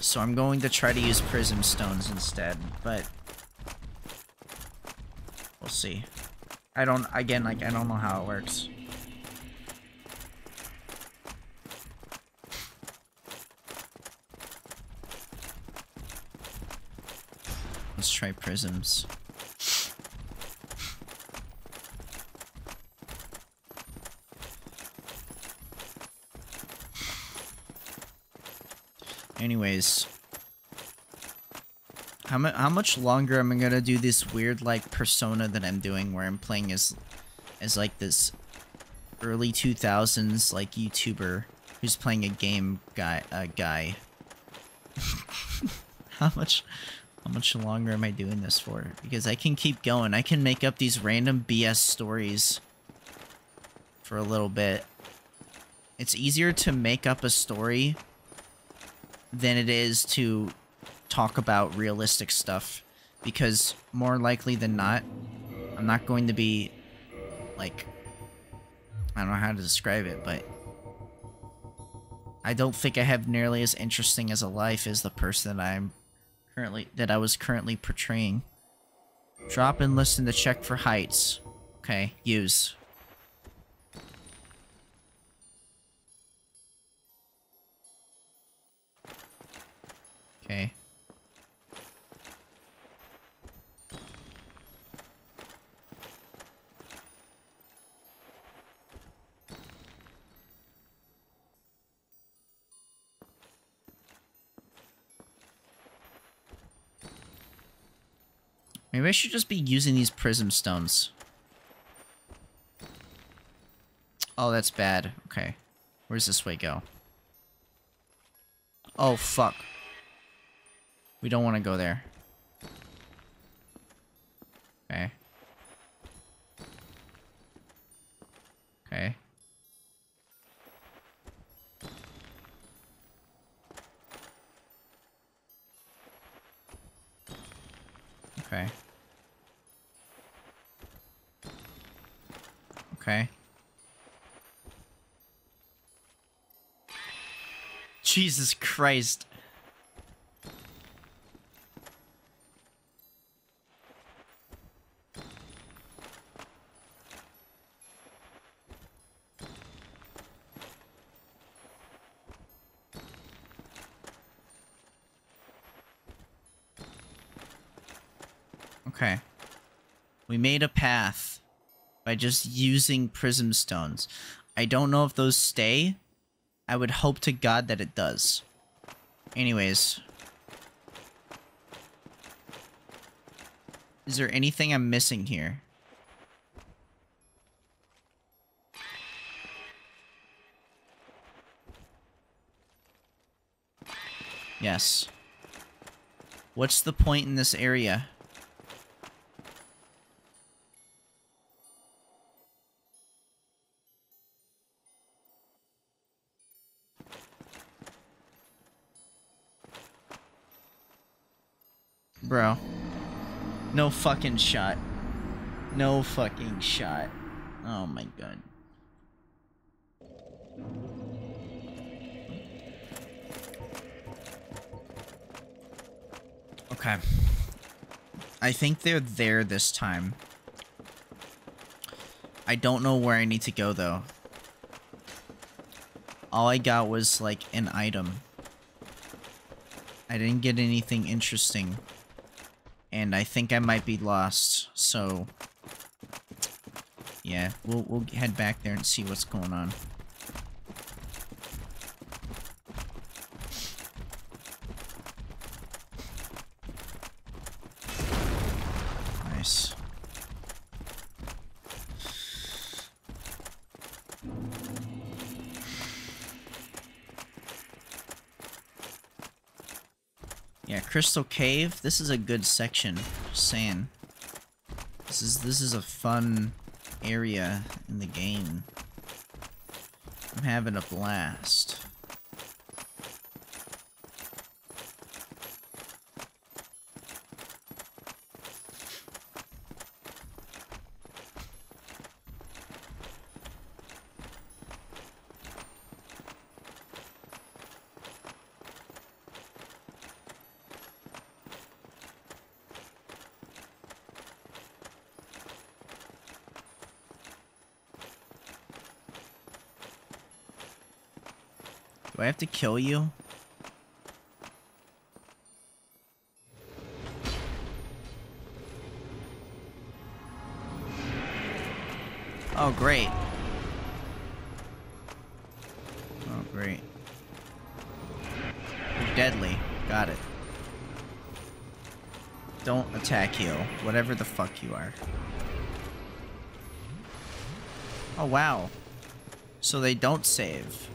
So I'm going to try to use prism stones instead, but we'll see. I don't, again, like, I don't know how it works. Let's try prisms. Anyways. How, mu how much longer am I gonna do this weird, like, persona that I'm doing where I'm playing as, as like, this early 2000s, like, YouTuber who's playing a game guy, uh, guy. [LAUGHS] how much, how much longer am I doing this for? Because I can keep going. I can make up these random BS stories for a little bit. It's easier to make up a story than it is to talk about realistic stuff because more likely than not I'm not going to be like I don't know how to describe it, but I don't think I have nearly as interesting as a life as the person that I'm currently that I was currently portraying. Drop and listen to check for heights. Okay, use. Okay. Maybe I should just be using these prism stones. Oh, that's bad. Okay. Where does this way go? Oh, fuck. We don't want to go there. Okay. Okay. Okay. Okay. Jesus Christ. Okay. We made a path by just using prism stones. I don't know if those stay. I would hope to God that it does. Anyways. Is there anything I'm missing here? Yes. What's the point in this area? No fucking shot. No fucking shot. Oh my god. Okay. I think they're there this time. I don't know where I need to go though. All I got was like an item. I didn't get anything interesting. And I think I might be lost, so... Yeah, we'll, we'll head back there and see what's going on. Nice. Yeah, Crystal Cave. This is a good section. Just saying. This is this is a fun area in the game. I'm having a blast. Do I have to kill you? Oh, great. Oh, great. You're deadly. Got it. Don't attack you. Whatever the fuck you are. Oh, wow. So they don't save.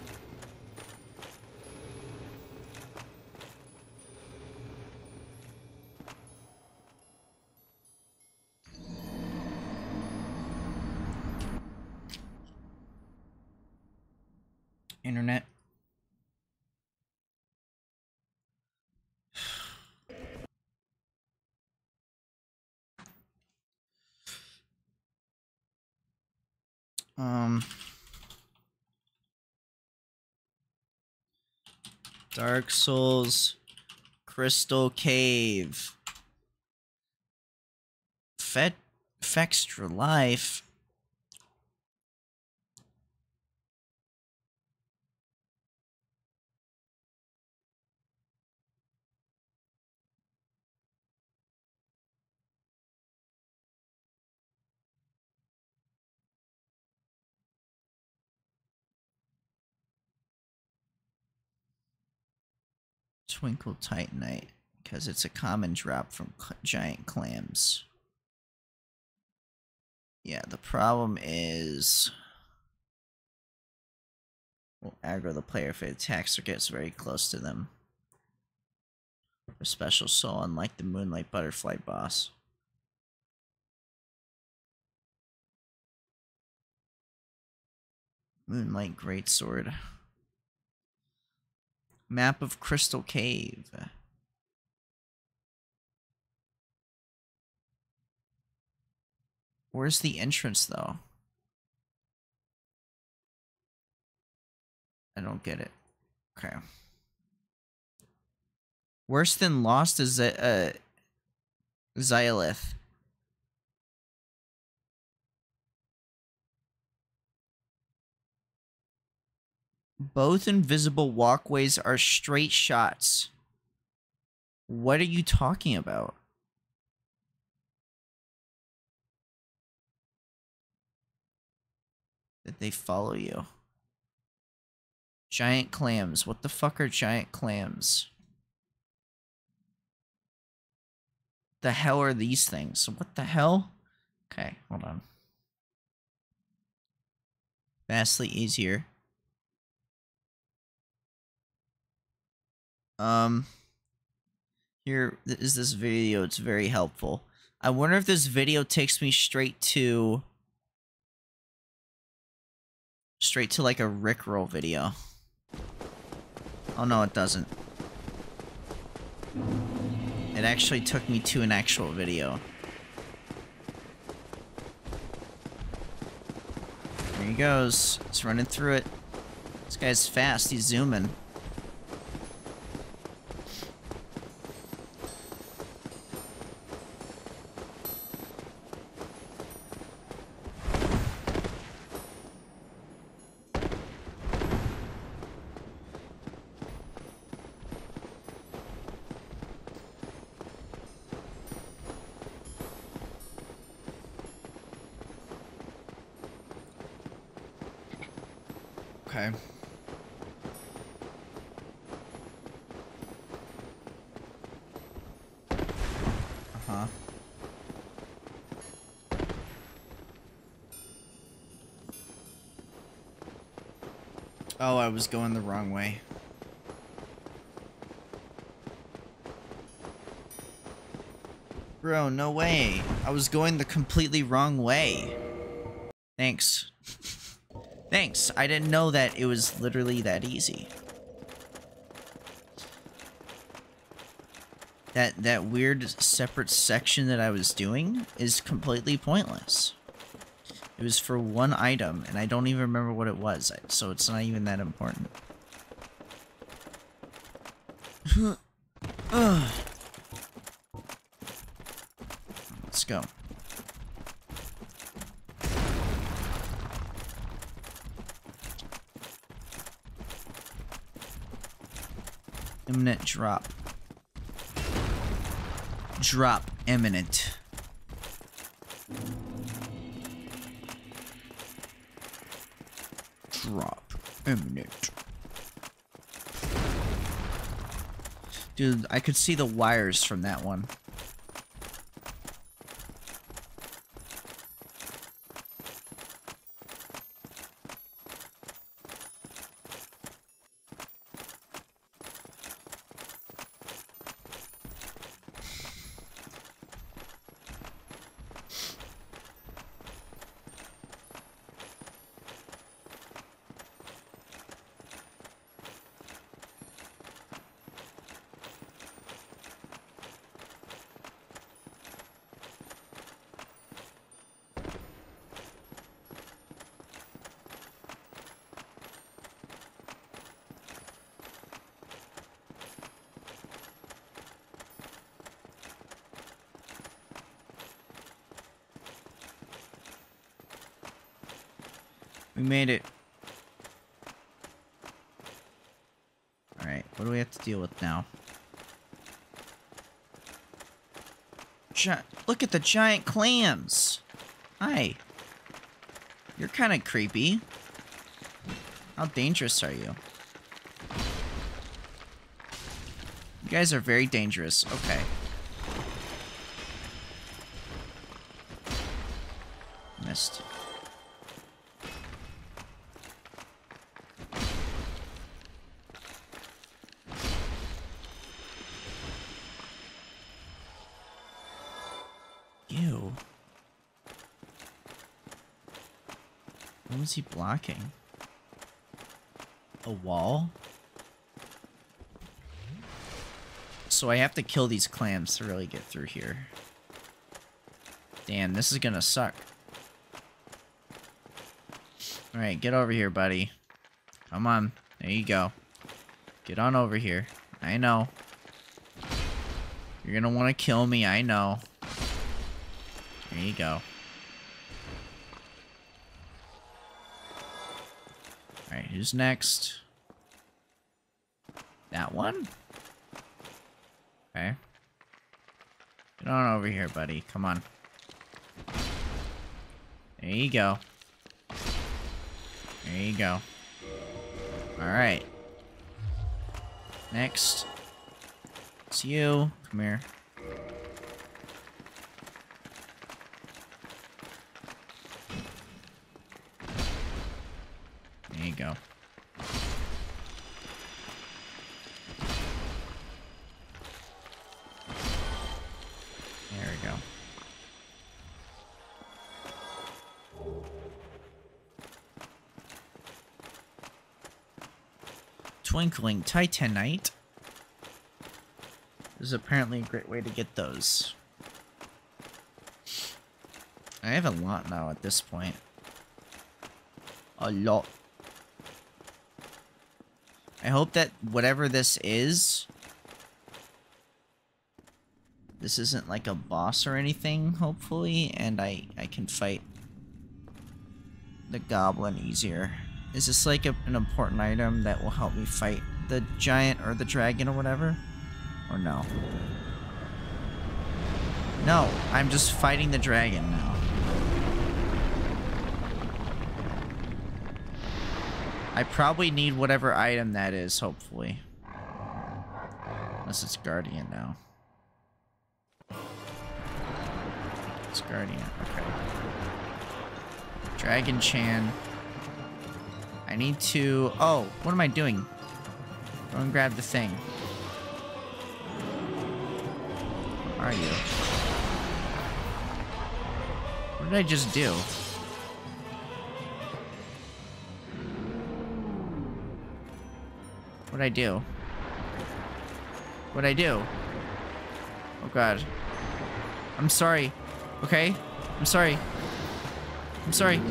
Internet. Um... Dark Souls Crystal Cave. Fet Fextra Life. Twinkle Titanite, because it's a common drop from cl- giant clams. Yeah, the problem is... Will aggro the player if it attacks or gets very close to them. A special soul, unlike the Moonlight Butterfly boss. Moonlight Greatsword. Map of Crystal Cave. Where's the entrance, though? I don't get it. Okay. Worse than Lost is uh, Xylith. Both invisible walkways are straight shots. What are you talking about? That they follow you. Giant clams. What the fuck are giant clams? The hell are these things? What the hell? Okay, hold on. Vastly easier. Um, here is this video. It's very helpful. I wonder if this video takes me straight to straight to like a Rickroll video. Oh no, it doesn't. It actually took me to an actual video. There he goes. He's running through it. This guy's fast. He's zooming. Okay. Uh-huh. Oh, I was going the wrong way. Bro, no way. I was going the completely wrong way. Thanks. [LAUGHS] Thanks. I didn't know that it was literally that easy. That that weird separate section that I was doing is completely pointless. It was for one item, and I don't even remember what it was, so it's not even that important. [LAUGHS] [LAUGHS] Let's go. Imminent drop. Drop imminent. Drop imminent. Dude, I could see the wires from that one. Now? Gi look at the giant clams! Hi. You're kind of creepy. How dangerous are you? You guys are very dangerous. Okay. Blocking? A wall? So I have to kill these clams to really get through here. Damn, this is gonna suck. Alright, get over here, buddy. Come on. There you go. Get on over here. I know. You're gonna want to kill me, I know. There you go. Who's next? That one? Okay. Get on over here, buddy. Come on. There you go. There you go. Alright. Next. It's you. Come here. Twinkling Titanite. This is apparently a great way to get those. I have a lot now at this point. A lot. I hope that whatever this is, this isn't like a boss or anything, hopefully, and I, I can fight the goblin easier. Is this like a, an important item that will help me fight the giant or the dragon or whatever? Or no? No, I'm just fighting the dragon now. I probably need whatever item that is, hopefully. Unless it's Guardian now. It's Guardian, okay. Dragon Chan. I need to... Oh, what am I doing? Go and grab the thing. Where are you? What did I just do? What'd I do? What'd I do? Oh god. I'm sorry. Okay? I'm sorry. I'm sorry.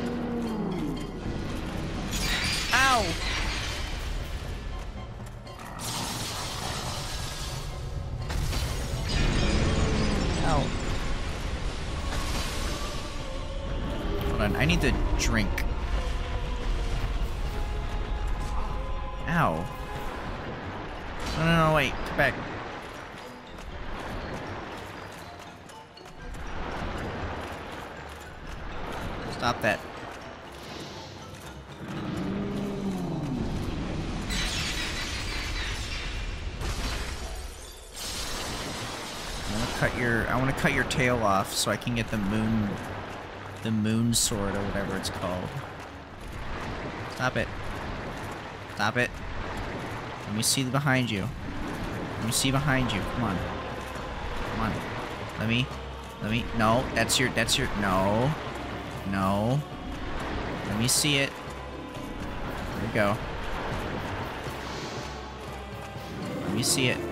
Drink. Ow. No, no, no, wait. Come back. Stop that. I want to cut your I want to cut your tail off so I can get the moon the moon sword or whatever it's called. Stop it. Stop it. Let me see behind you. Let me see behind you. Come on. Come on. Let me. Let me. No, that's your. That's your. No. No. Let me see it. There we go. Let me see it.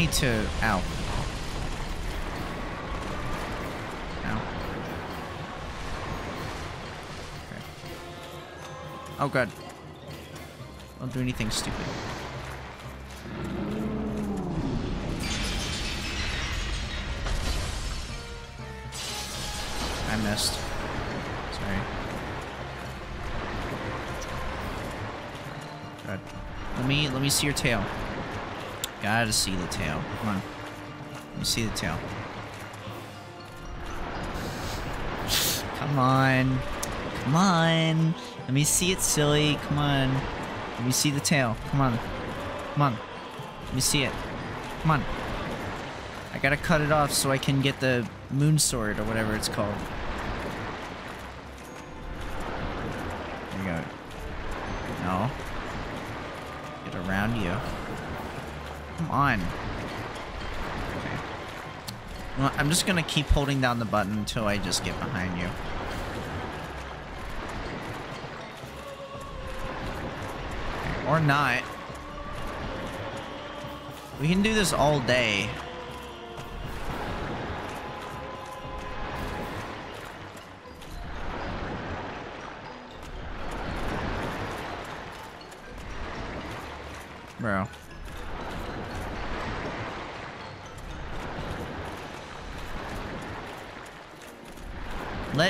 need to... Ow. Ow. Okay. Oh god. Don't do anything stupid. I missed. Sorry. Good. Let me let me see your tail. Gotta see the tail. Come on. Let me see the tail. Come on. Come on. Let me see it, silly. Come on. Let me see the tail. Come on. Come on. Let me see it. Come on. I gotta cut it off so I can get the moon sword or whatever it's called. There you go. No. Get around you. Come on. Well, I'm just gonna keep holding down the button until I just get behind you. Okay, Or not. We can do this all day.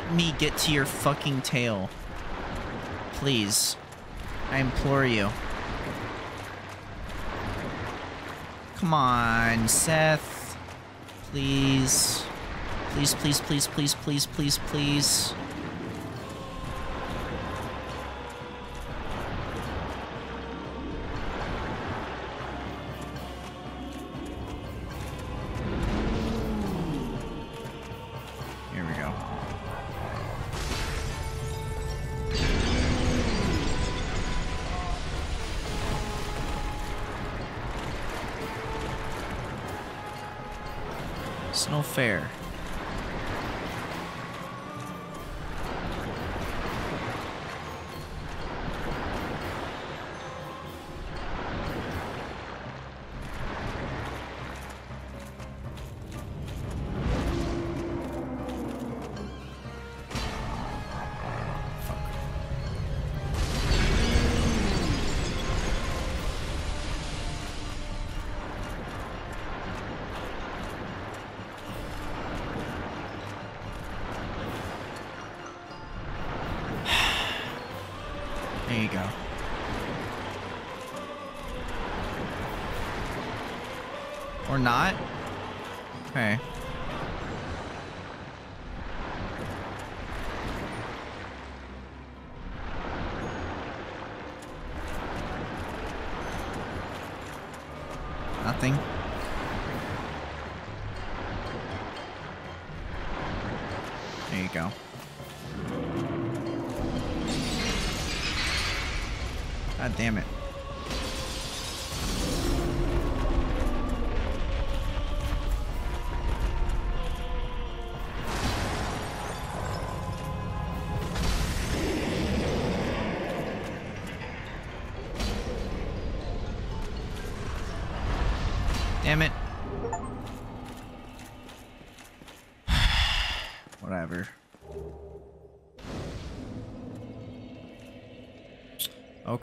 Let me get to your fucking tail. Please. I implore you. Come on, Seath. Please. Please, please, please, please, please, please, please. Fair. There you go. God damn it.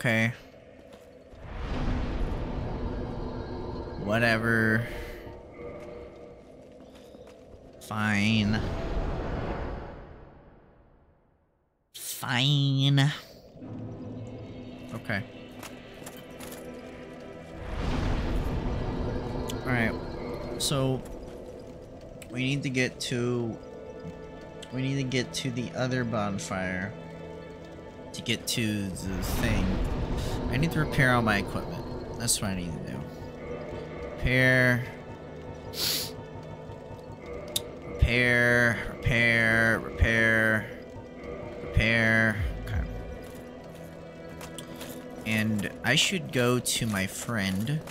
Okay. Whatever. Fine. Fine. Okay. Alright. So we need to get to we need to get to the other bonfire to get to the thing. I need to repair all my equipment. That's what I need to do. Repair. Repair. Repair. Repair. Repair. Okay. And I should go to my friend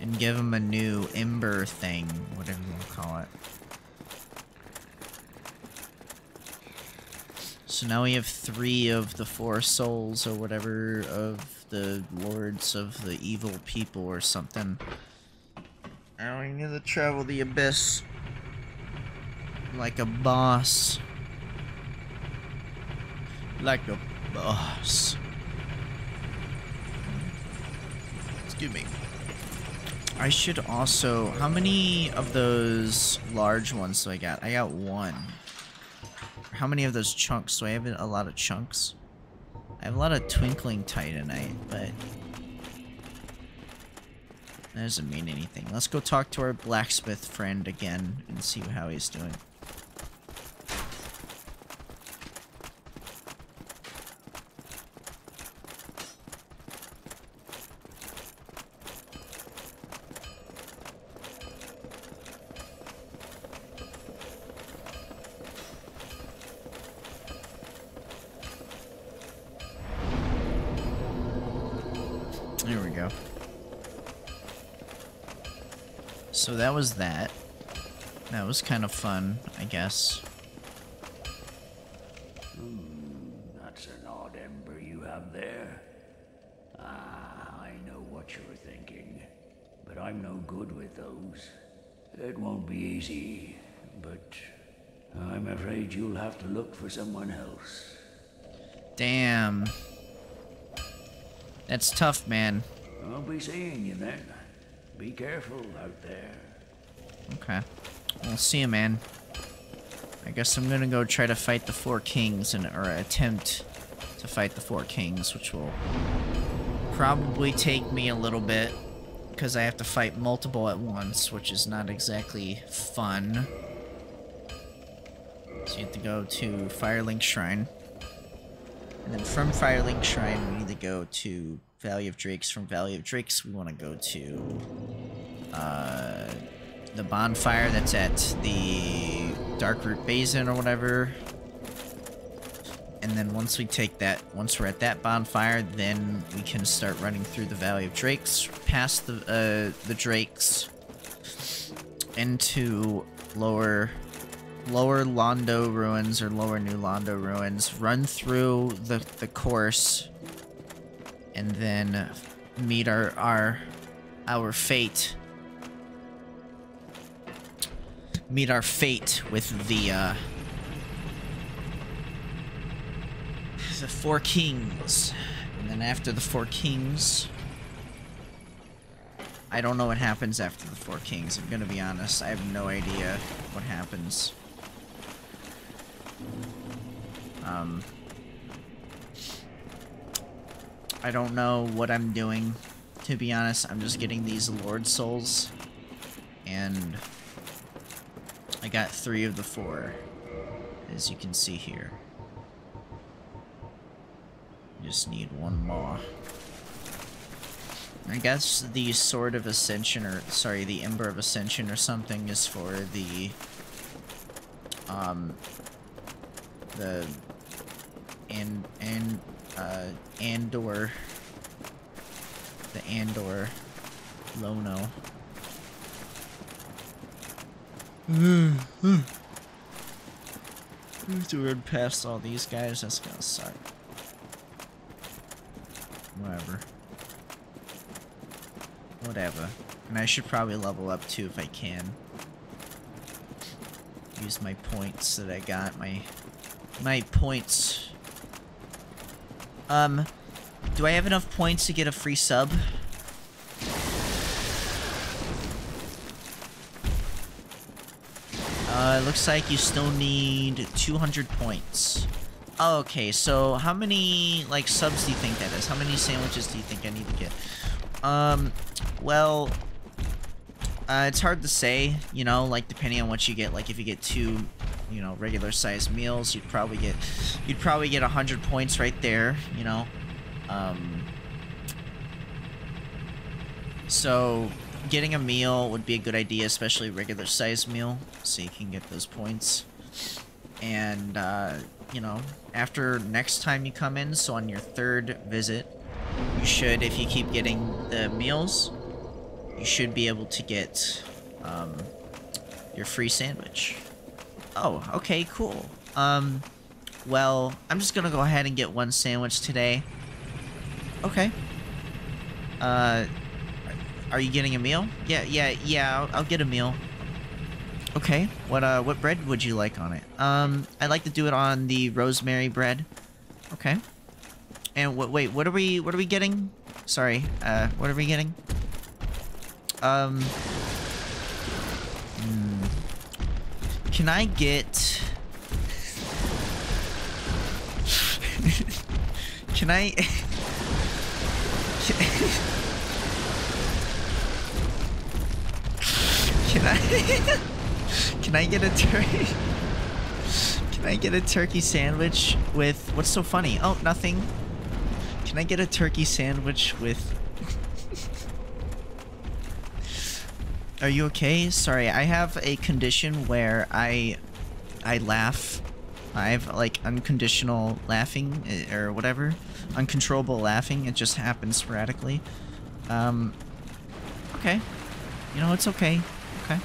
and give him a new ember thing, whatever you want to call it. So now we have three of the four souls or whatever of the lords of the evil people or something. Now we need to travel the abyss like a boss. Like a boss. Excuse me. I should also... How many of those large ones do I got? I got one. How many of those chunks? Do I have a lot of chunks? I have a lot of twinkling titanite, but... That doesn't mean anything. Let's go talk to our blacksmith friend again and see how he's doing. Was that. That was kind of fun, I guess. Hmm, that's an odd ember you have there. Ah, I know what you're thinking. But I'm no good with those. It won't be easy, but I'm afraid you'll have to look for someone else. Damn. That's tough, man. I'll be seeing you then. Be careful out there. Okay. We'll see you, man. I guess I'm gonna go try to fight the four kings and or attempt to fight the four kings, which will probably take me a little bit because I have to fight multiple at once, which is not exactly fun. So you have to go to Firelink Shrine. And then from Firelink Shrine, we need to go to Valley of Drakes. From Valley of Drakes, we want to go to uh, the bonfire that's at the Darkroot Basin or whatever. And then once we take that, once we're at that bonfire, then we can start running through the Valley of Drakes, past the uh, the Drakes, into lower lower Londo ruins or lower New Londo ruins, run through the the course and then meet our our our fate. Meet our fate with the uh, the four kings, and then after the four kings, I don't know what happens after the four kings. I'm gonna be honest. I have no idea what happens. Um. I don't know what I'm doing, to be honest. I'm just getting these Lord Souls, and I got three of the four, as you can see here. Just need one more. I guess the Sword of Ascension, or, sorry, the Ember of Ascension or something is for the, um, the, and, and, uh, Anor. The Anor Londo. To run past all these guys, that's gonna suck. Whatever. Whatever. And I should probably level up too if I can. Use my points that I got, my my points um, do I have enough points to get a free sub? Uh, it looks like you still need 200 points. Okay, so how many, like, subs do you think that is? How many sandwiches do you think I need to get? Um, well, uh, it's hard to say, you know, like, depending on what you get. Like, if you get two you know, regular sized meals, you'd probably get, you'd probably get 100 points right there, you know. Um, so getting a meal would be a good idea, especially a regular sized meal, so you can get those points. And, uh, you know, after next time you come in, so on your third visit, you should, if you keep getting the meals, you should be able to get um, your free sandwich. Oh, okay, cool. Um, well, I'm just gonna go ahead and get one sandwich today. Okay. Uh, are you getting a meal? Yeah, yeah, yeah, I'll, I'll get a meal. Okay, what, uh, what bread would you like on it? Um, I'd like to do it on the rosemary bread. Okay. And what, wait, what are we, what are we getting? Sorry, uh, what are we getting? Um, can I get... [LAUGHS] Can I... [LAUGHS] Can I... [LAUGHS] Can I get a turkey? Can I get a turkey sandwich with... What's so funny? Oh, nothing. Can I get a turkey sandwich with... [LAUGHS] Are you okay? Sorry, I have a condition where I... I laugh. I have, like, unconditional laughing, eh, or whatever. Uncontrollable laughing. It just happens sporadically. Um... Okay. You know, it's okay. Okay.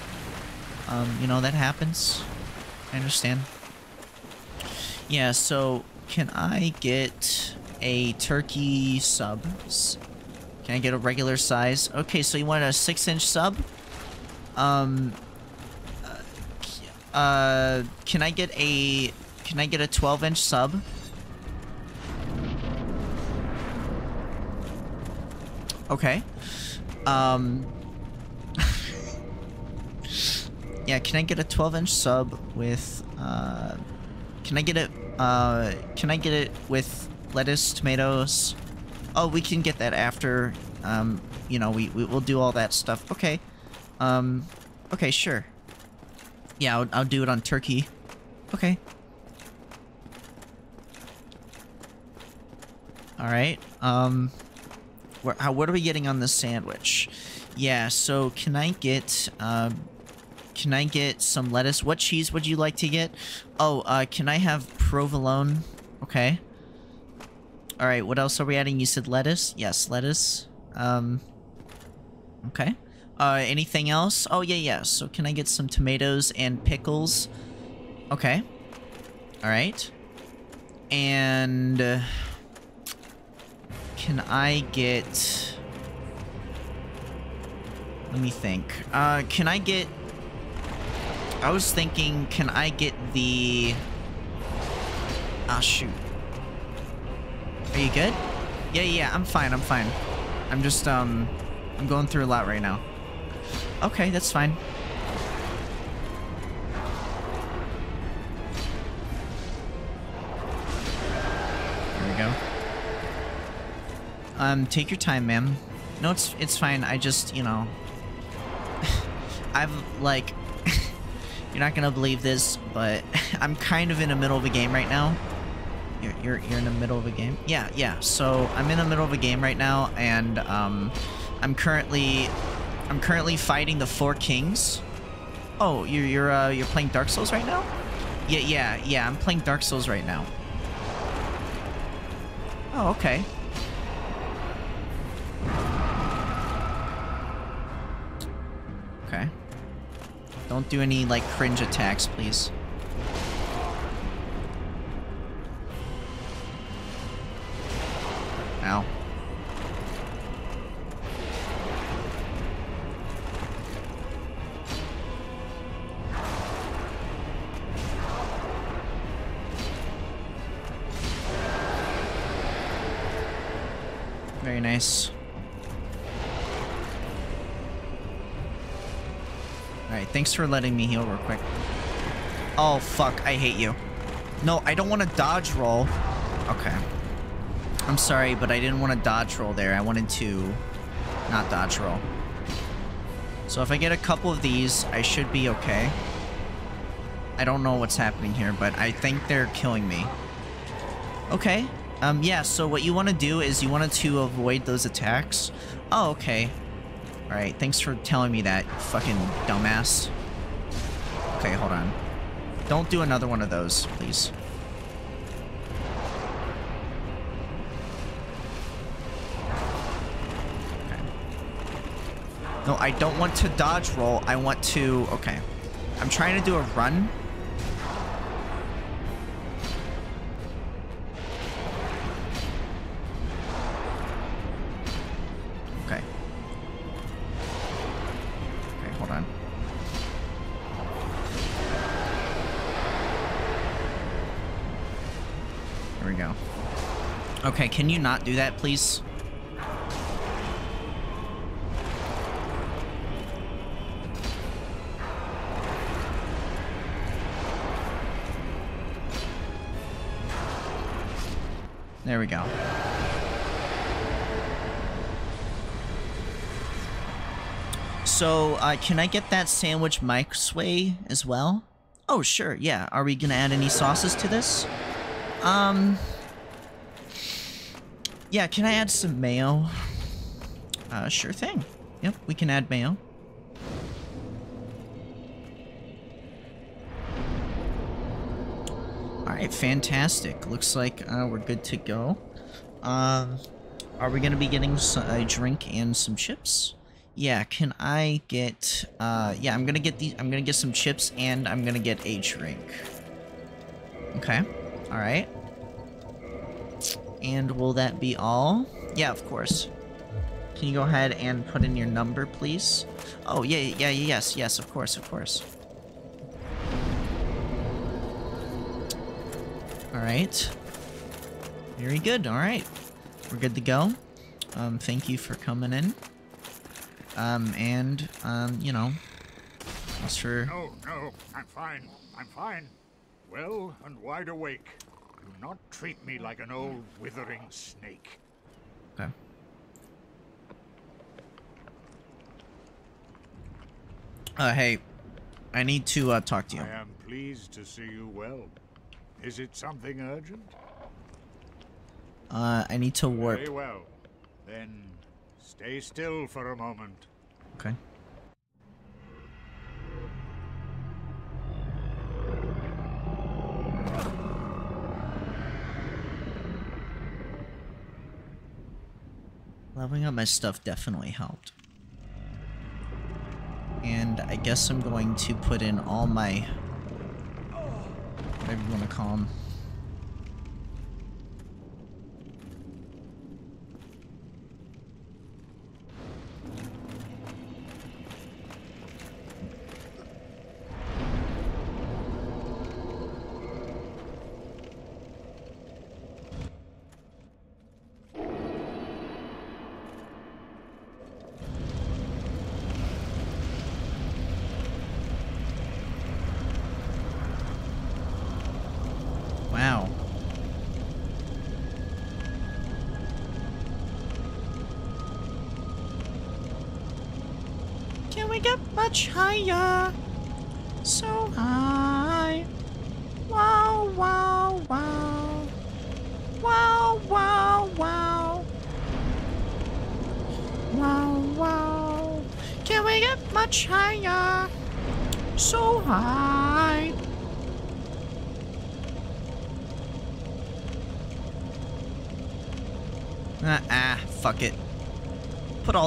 Um, you know, that happens. I understand. Yeah, so can I get a turkey sub? Can I get a regular size? Okay, so you want a six inch sub? Um, uh, can I get a, can I get a 12 inch sub? Okay. Um, yeah, can I get a 12 inch sub with, uh, can I get it, uh, can I get it with lettuce, tomatoes? Oh, we can get that after, um, you know, we, we will do all that stuff. Okay. Um, okay, sure. Yeah, I'll, I'll do it on turkey. Okay. Alright, um... Where, how, what are we getting on the sandwich? Yeah, so can I get, um... Can I get some lettuce? What cheese would you like to get? Oh, uh, can I have provolone? Okay. Alright, what else are we adding? You said lettuce? Yes, lettuce. Um... Okay. Uh, anything else? Oh, yeah, yeah. So can I get some tomatoes and pickles? Okay. Alright. And... Uh, can I get... Let me think. Uh, can I get... I was thinking, can I get the... Ah, shoot. Are you good? Yeah, yeah, I'm fine, I'm fine. I'm just, um... I'm going through a lot right now. Okay, that's fine. There we go. Um, take your time, ma'am. No, it's it's fine. I just, you know, [LAUGHS] I've like, [LAUGHS] you're not gonna believe this, but [LAUGHS] I'm kind of in the middle of a game right now. You're, you're, you're in the middle of a game? Yeah, yeah. So I'm in the middle of a game right now, and um, I'm currently I'm currently fighting the four kings. Oh, you're you're uh, you're playing Dark Souls right now? Yeah, yeah, yeah. I'm playing Dark Souls right now. Oh, okay. Okay. Don't do any like cringe attacks, please. Ow. Very nice. Thanks for letting me heal real quick. Oh, fuck. I hate you. No, I don't want to dodge roll. Okay. I'm sorry, but I didn't want to dodge roll there. I wanted to not dodge roll. So if I get a couple of these, I should be okay. I don't know what's happening here, but I think they're killing me. Okay. Um, yeah, so what you want to do is you wanted to avoid those attacks. Oh, okay. Alright, thanks for telling me that, fucking dumbass. Okay, hold on. Don't do another one of those, please. Okay. No, I don't want to dodge roll. I want to... Okay. I'm trying to do a run. Can you not do that, please? There we go. So, uh, can I get that sandwich Sway as well? Oh, sure, yeah. Are we gonna add any sauces to this? Um... Yeah, can I add some mayo? Uh, sure thing. Yep, we can add mayo. Alright, fantastic. Looks like uh, we're good to go. Um, are we gonna be getting a drink and some chips? Yeah, can I get, uh, yeah, I'm gonna get these, I'm gonna get some chips and I'm gonna get a drink. Okay, alright. And will that be all? Yeah, of course. Can you go ahead and put in your number, please? Oh, yeah, yeah, yes, yes, of course, of course. Alright. Very good, alright. We're good to go. Um, thank you for coming in. Um, and, um, you know, thanks for... No, no, I'm fine. I'm fine. Well and wide awake. Not treat me like an old withering snake. Okay. Uh, hey, I need to, uh, talk to you. I am pleased to see you well. Is it something urgent? Uh, I need to warp. Very well. Then stay still for a moment. Okay. Leveling up my stuff definitely helped. And I guess I'm going to put in all my... Whatever you want to call them.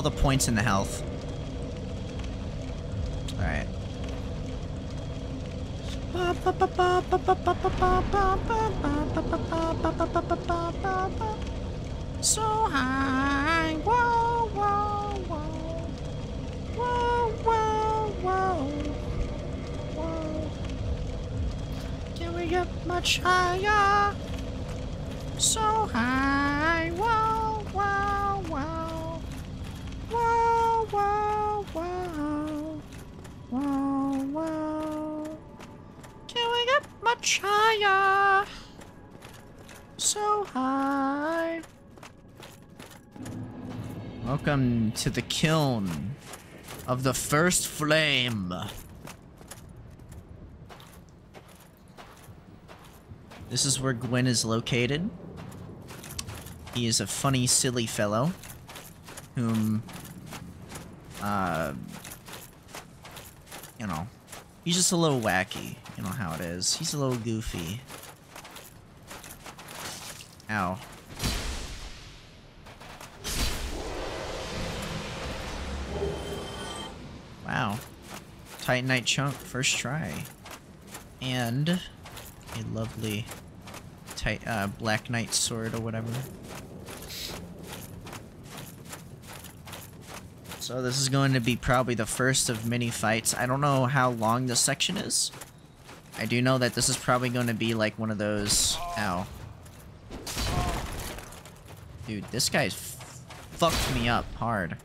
All the points in the health. Welcome to the kiln of the first flame. This is where Gwyn is located. He is a funny, silly fellow. Whom... Uh... You know. He's just a little wacky. You know how it is. He's a little goofy. Ow. Wow. Titanite chunk, first try. And a lovely tight uh, black knight sword or whatever. So this is going to be probably the first of many fights. I don't know how long this section is. I do know that this is probably going to be like one of those... Ow. Dude, this guy's fucked me up hard.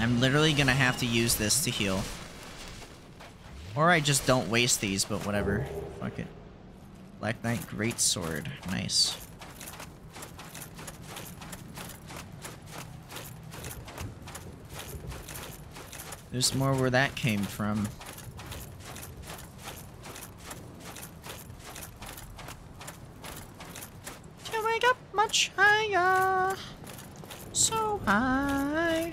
I'm literally gonna have to use this to heal. Or I just don't waste these, but whatever. Fuck it. Black Knight Great Sword. Nice. There's more where that came from. Can we get much higher? So high.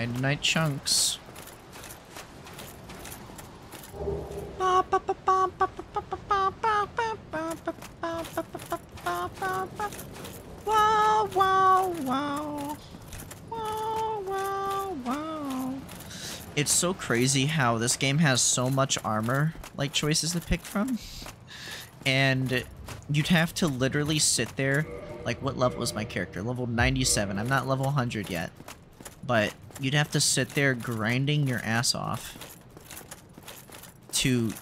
Titanite chunks. It's so crazy how this game has so much armor, like, choices to pick from. And you'd have to literally sit there. Like, what level was my character? Level 97. I'm not level 100 yet. But you'd have to sit there grinding your ass off to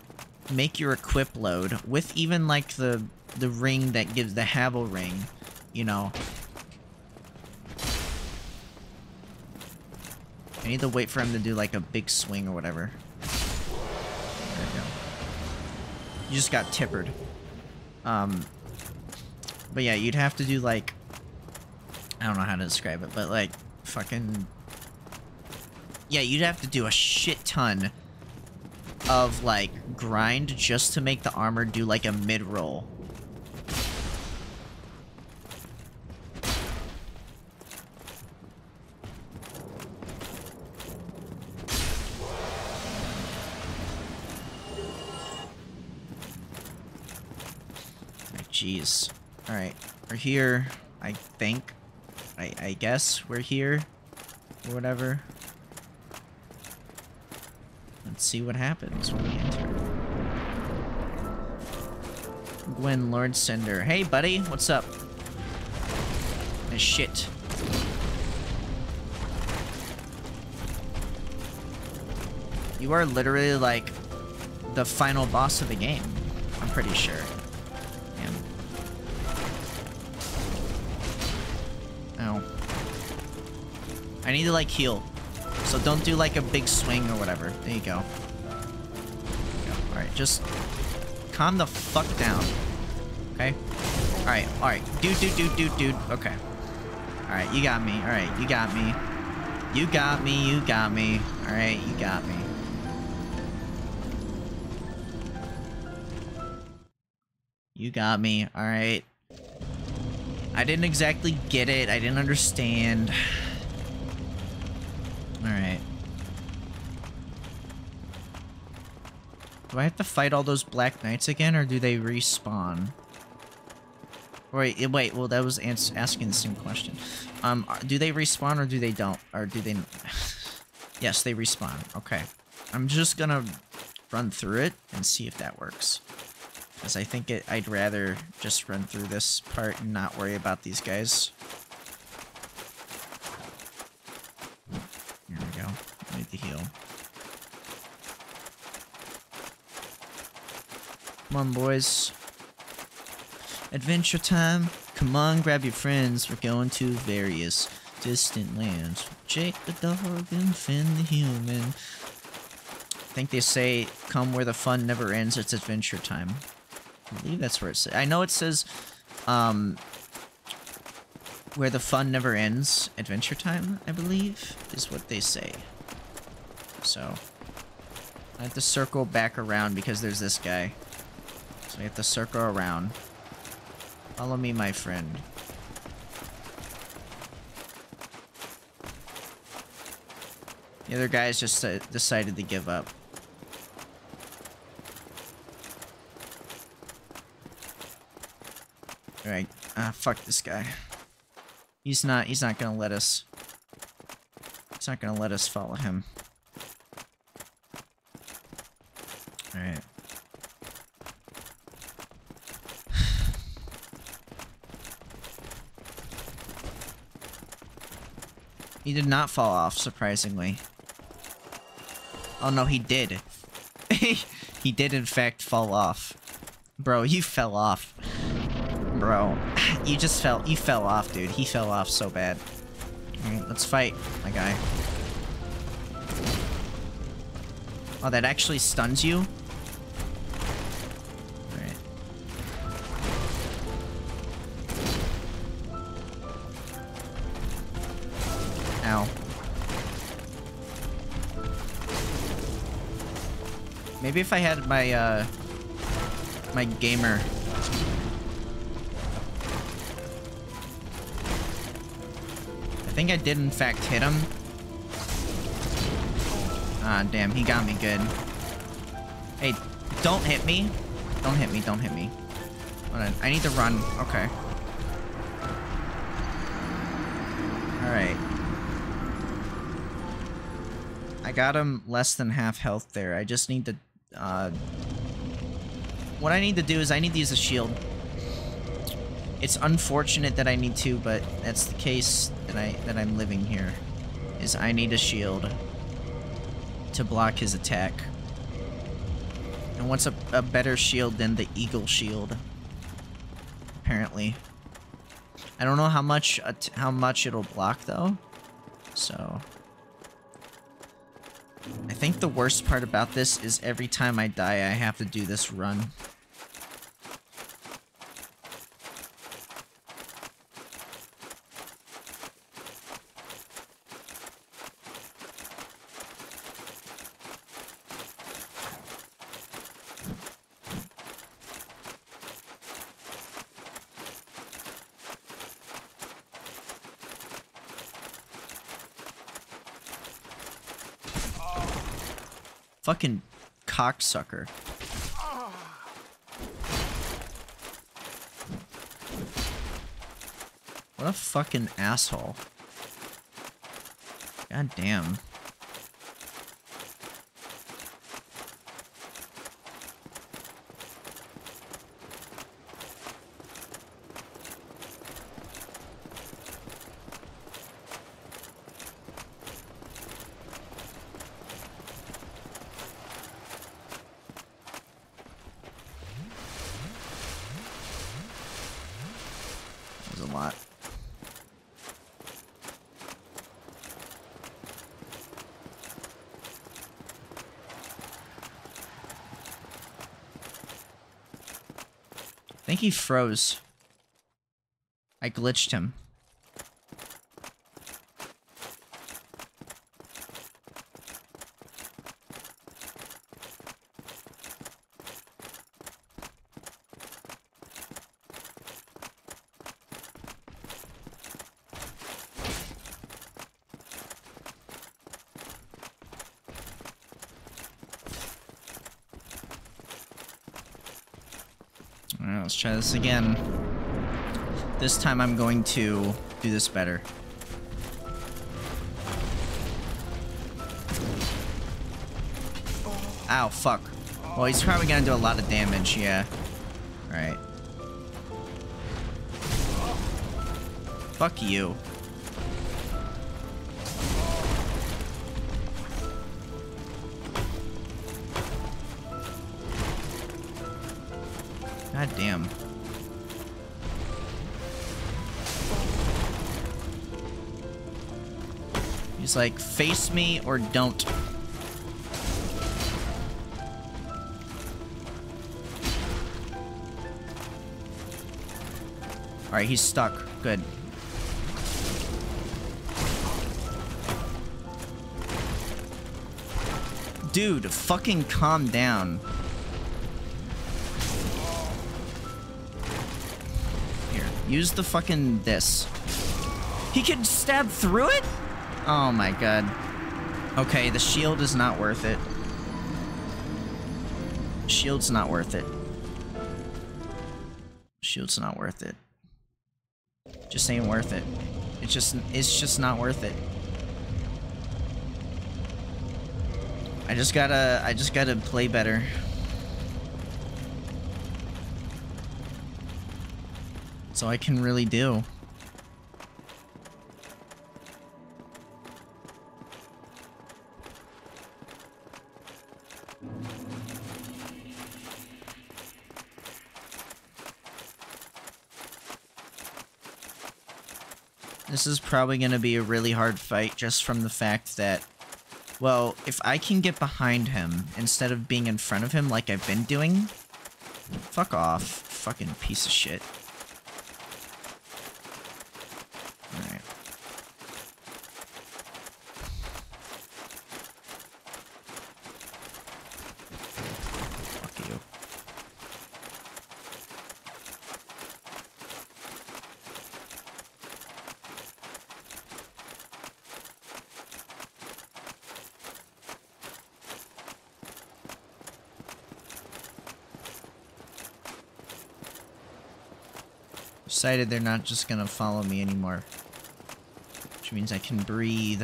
make your equip load with even like the the ring that gives the Havel ring, you know. I need to wait for him to do like a big swing or whatever. There we go. You just got tippered. Um, but yeah, you'd have to do like I don't know how to describe it, but like fucking yeah, you'd have to do a shit ton of like grind just to make the armor do like a mid roll. Jeez. Alright, we're here, I think. I, I guess we're here, or whatever. Let's see what happens when we enter. Gwyn Lord Cinder. Hey, buddy, what's up? Nice shit. You are literally like the final boss of the game. I'm pretty sure. Damn. Ow. I need to like heal. So don't do like a big swing or whatever. There you go. Alright, just calm the fuck down. Okay? Alright, alright. Dude, dude, dude, dude, dude. Okay. Alright, you got me. Alright, you got me. You got me, you got me. Alright, you got me. You got me. Alright. I didn't exactly get it. I didn't understand. Alright. Do I have to fight all those Black Knights again, or do they respawn? Wait, wait, well, that was asking the same question. Um, do they respawn, or do they don't? Or do they... [SIGHS] yes, they respawn. Okay. I'm just gonna run through it and see if that works. Because I think it, I'd rather just run through this part and not worry about these guys. Here we go. I need to heal. Come on, boys. Adventure time. Come on, grab your friends. We're going to various distant lands. Jake the dog and Finn the human. I think they say, come where the fun never ends. It's adventure time. I believe that's where it says. I know it says, um, where the fun never ends. Adventure time, I believe, is what they say. So, I have to circle back around because there's this guy. So I have to circle around. Follow me, my friend. The other guys just uh, decided to give up. Alright. Ah, fuck this guy. He's not, he's not gonna let us... He's not gonna let us follow him. Alright. He did not fall off, surprisingly. Oh no, he did. [LAUGHS] he did in fact fall off. Bro, you fell off. Bro, you just fell- you fell off, dude. He fell off so bad. Let's fight, my guy. Oh, that actually stuns you? Maybe if I had my, uh, my gamer. I think I did in fact hit him. Ah, damn, he got me good. Hey, don't hit me. Don't hit me, don't hit me. I need to run. Okay. Alright. I got him less than half health there. I just need to, uh... What I need to do is I need to use a shield. It's unfortunate that I need to, but that's the case that I that I'm living here. Is I need a shield to block his attack. And what's a, a better shield than the eagle shield? Apparently. I don't know how much how much it'll block though. So think the worst part about this is every time I die I have to do this run. Fucking cocksucker. What a fucking asshole. God damn. There's a lot. I think he froze. I glitched him. Alright, let's try this again. This time I'm going to do this better. Ow, fuck. Well, he's probably gonna do a lot of damage, yeah. Alright. Fuck you. He's like, face me or don't. Alright, he's stuck. Good. Dude, fucking calm down. Here, use the fucking this. He can stab through it? Oh my god. Okay, the shield is not worth it. Shield's not worth it. Shield's not worth it. Just ain't worth it. It's just, it's just not worth it. I just gotta, I just gotta play better. So I can really do. This is probably going to be a really hard fight just from the fact that, well, if I can get behind him instead of being in front of him like I've been doing, fuck off, fucking piece of shit. Alright. Fuck you. Decided they're not just gonna follow me anymore. Which means I can breathe.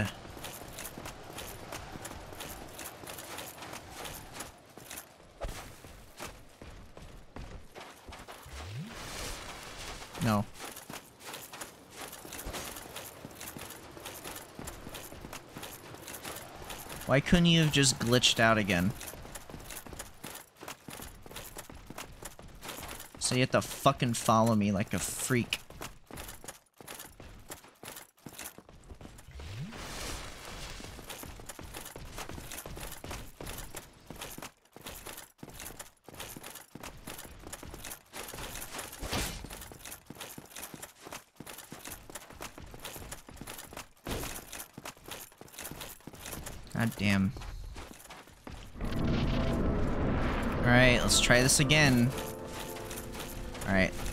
No. Why couldn't you have just glitched out again? So you have to fucking follow me like a freak. God damn. Alright, let's try this again. Alright.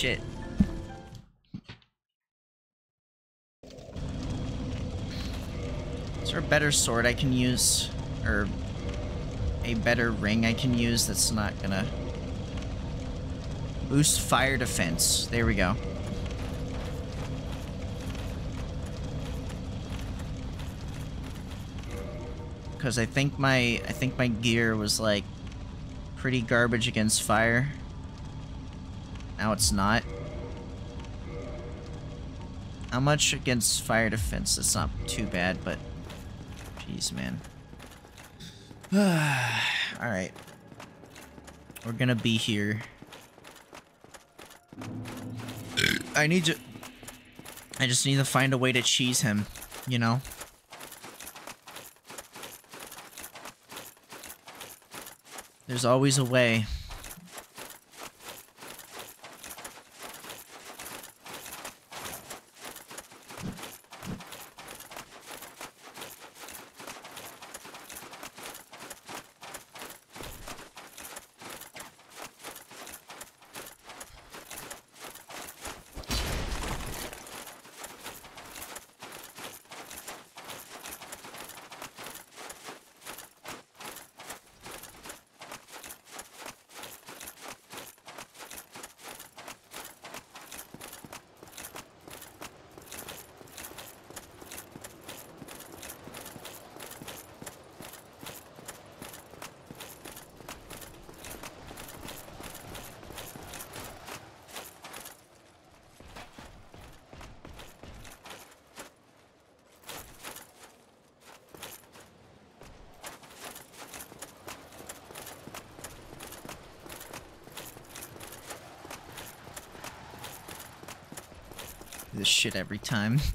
Shit. Is there a better sword I can use? Or a better ring I can use that's not gonna... Boost fire defense. There we go. because I think my I think my gear was like pretty garbage against fire. Now it's not. How much against fire defense? That's not too bad, but jeez, man. [SIGHS] All right, we're gonna be here. I need to. I just need to find a way to cheese him, you know. There's always a way. this shit every time. [LAUGHS]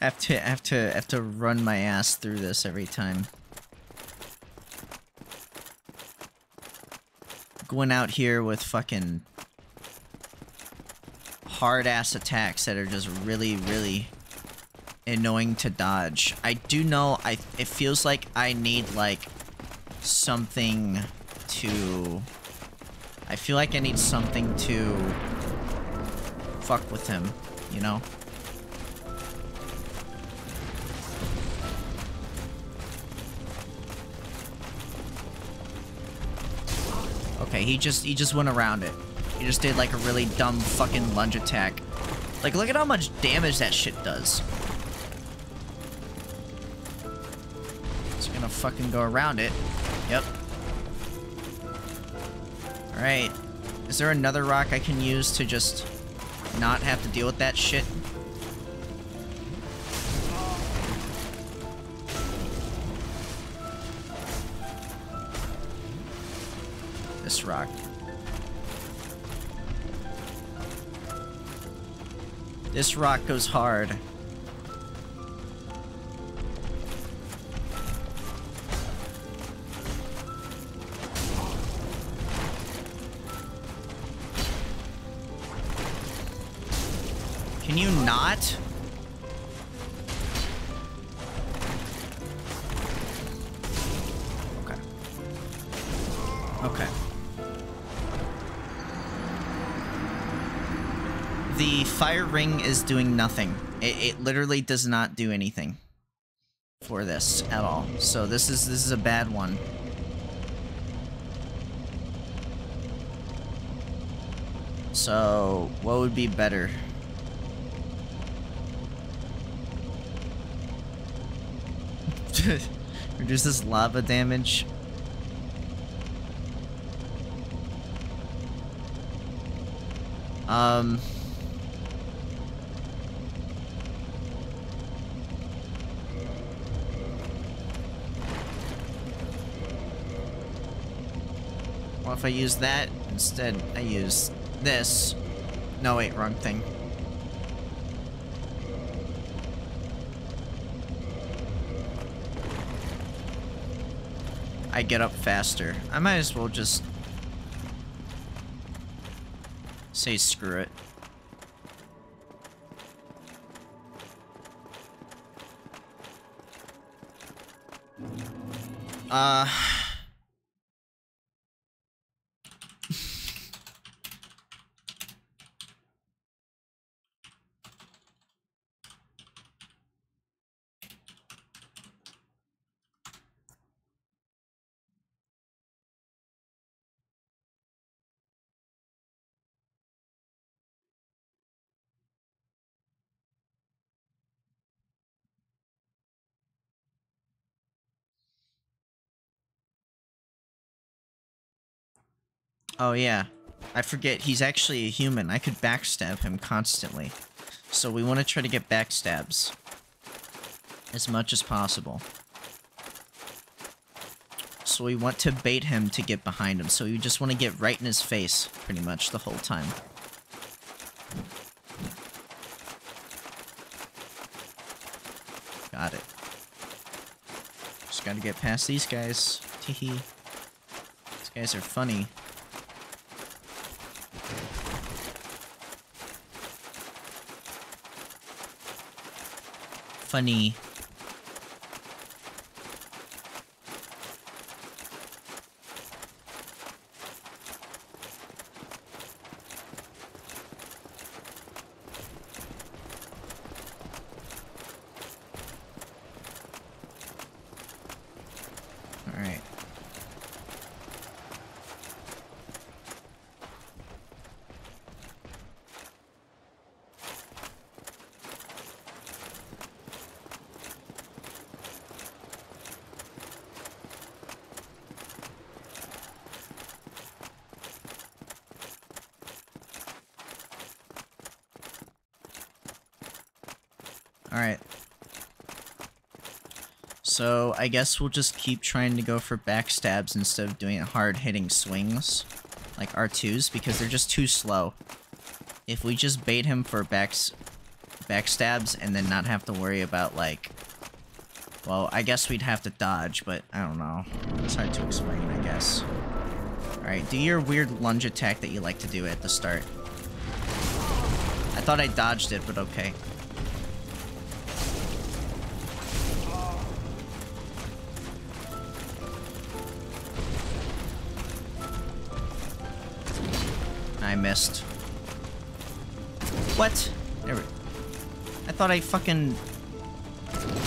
have to have to have to run my ass through this every time. Going out here with fucking hard ass attacks that are just really, really annoying to dodge. I do know I it feels like I need like something to I feel like I need something to fuck with him, you know? Okay, he just he just went around it. He just did like a really dumb fucking lunge attack. Like look at how much damage that shit does. It's gonna fucking go around it. Yep. Alright. Is there another rock I can use to just not have to deal with that shit? This rock. This rock goes hard. Fire ring is doing nothing. It, it literally does not do anything for this at all. So this is this is a bad one. So what would be better? [LAUGHS] Reduce this lava damage. Um. If I use that, instead I use this. No, wait, wrong thing. I get up faster. I might as well just say screw it. Uh... Oh yeah. I forget, he's actually a human. I could backstab him constantly. So we want to try to get backstabs. As much as possible. So we want to bait him to get behind him. So we just want to get right in his face, pretty much, the whole time. Got it. Just gotta get past these guys. Teehee. These guys are funny. Funny. Alright. Alright. So, I guess we'll just keep trying to go for backstabs instead of doing hard-hitting swings. Like R2s, because they're just too slow. If we just bait him for backs backstabs and then not have to worry about, like... Well, I guess we'd have to dodge, but I don't know. It's hard to explain, I guess. Alright, do your weird lunge attack that you like to do at the start. I thought I dodged it, but okay. What? There we... I thought I fucking...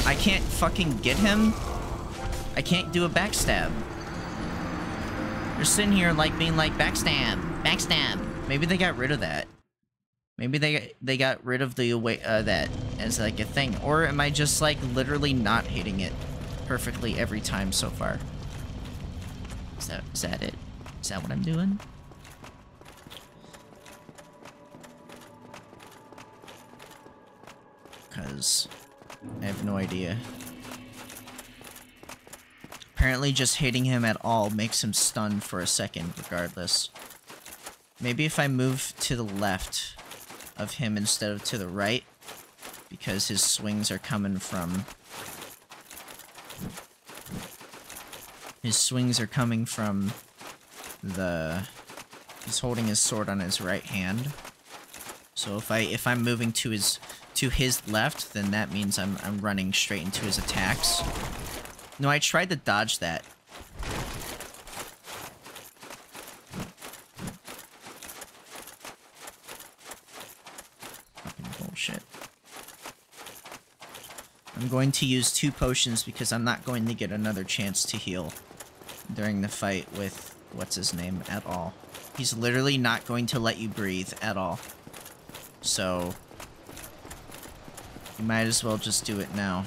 I can't fucking get him? I can't do a backstab. You're sitting here like being like, backstab, backstab. Maybe they got rid of that. Maybe they they got rid of the way uh, that as like a thing, or am I just like literally not hitting it perfectly every time so far? Is that is that it? Is that what I'm doing? Cause I have no idea. Apparently just hitting him at all makes him stunned for a second regardless. Maybe if I move to the left of him instead of to the right because his swings are coming from his swings are coming from the he's holding his sword on his right hand so if I if I'm moving to his to his left then that means I'm I'm running straight into his attacks no I tried to dodge that Bullshit. I'm going to use two potions because I'm not going to get another chance to heal during the fight with what's his name at all. He's literally not going to let you breathe at all. So, you might as well just do it now.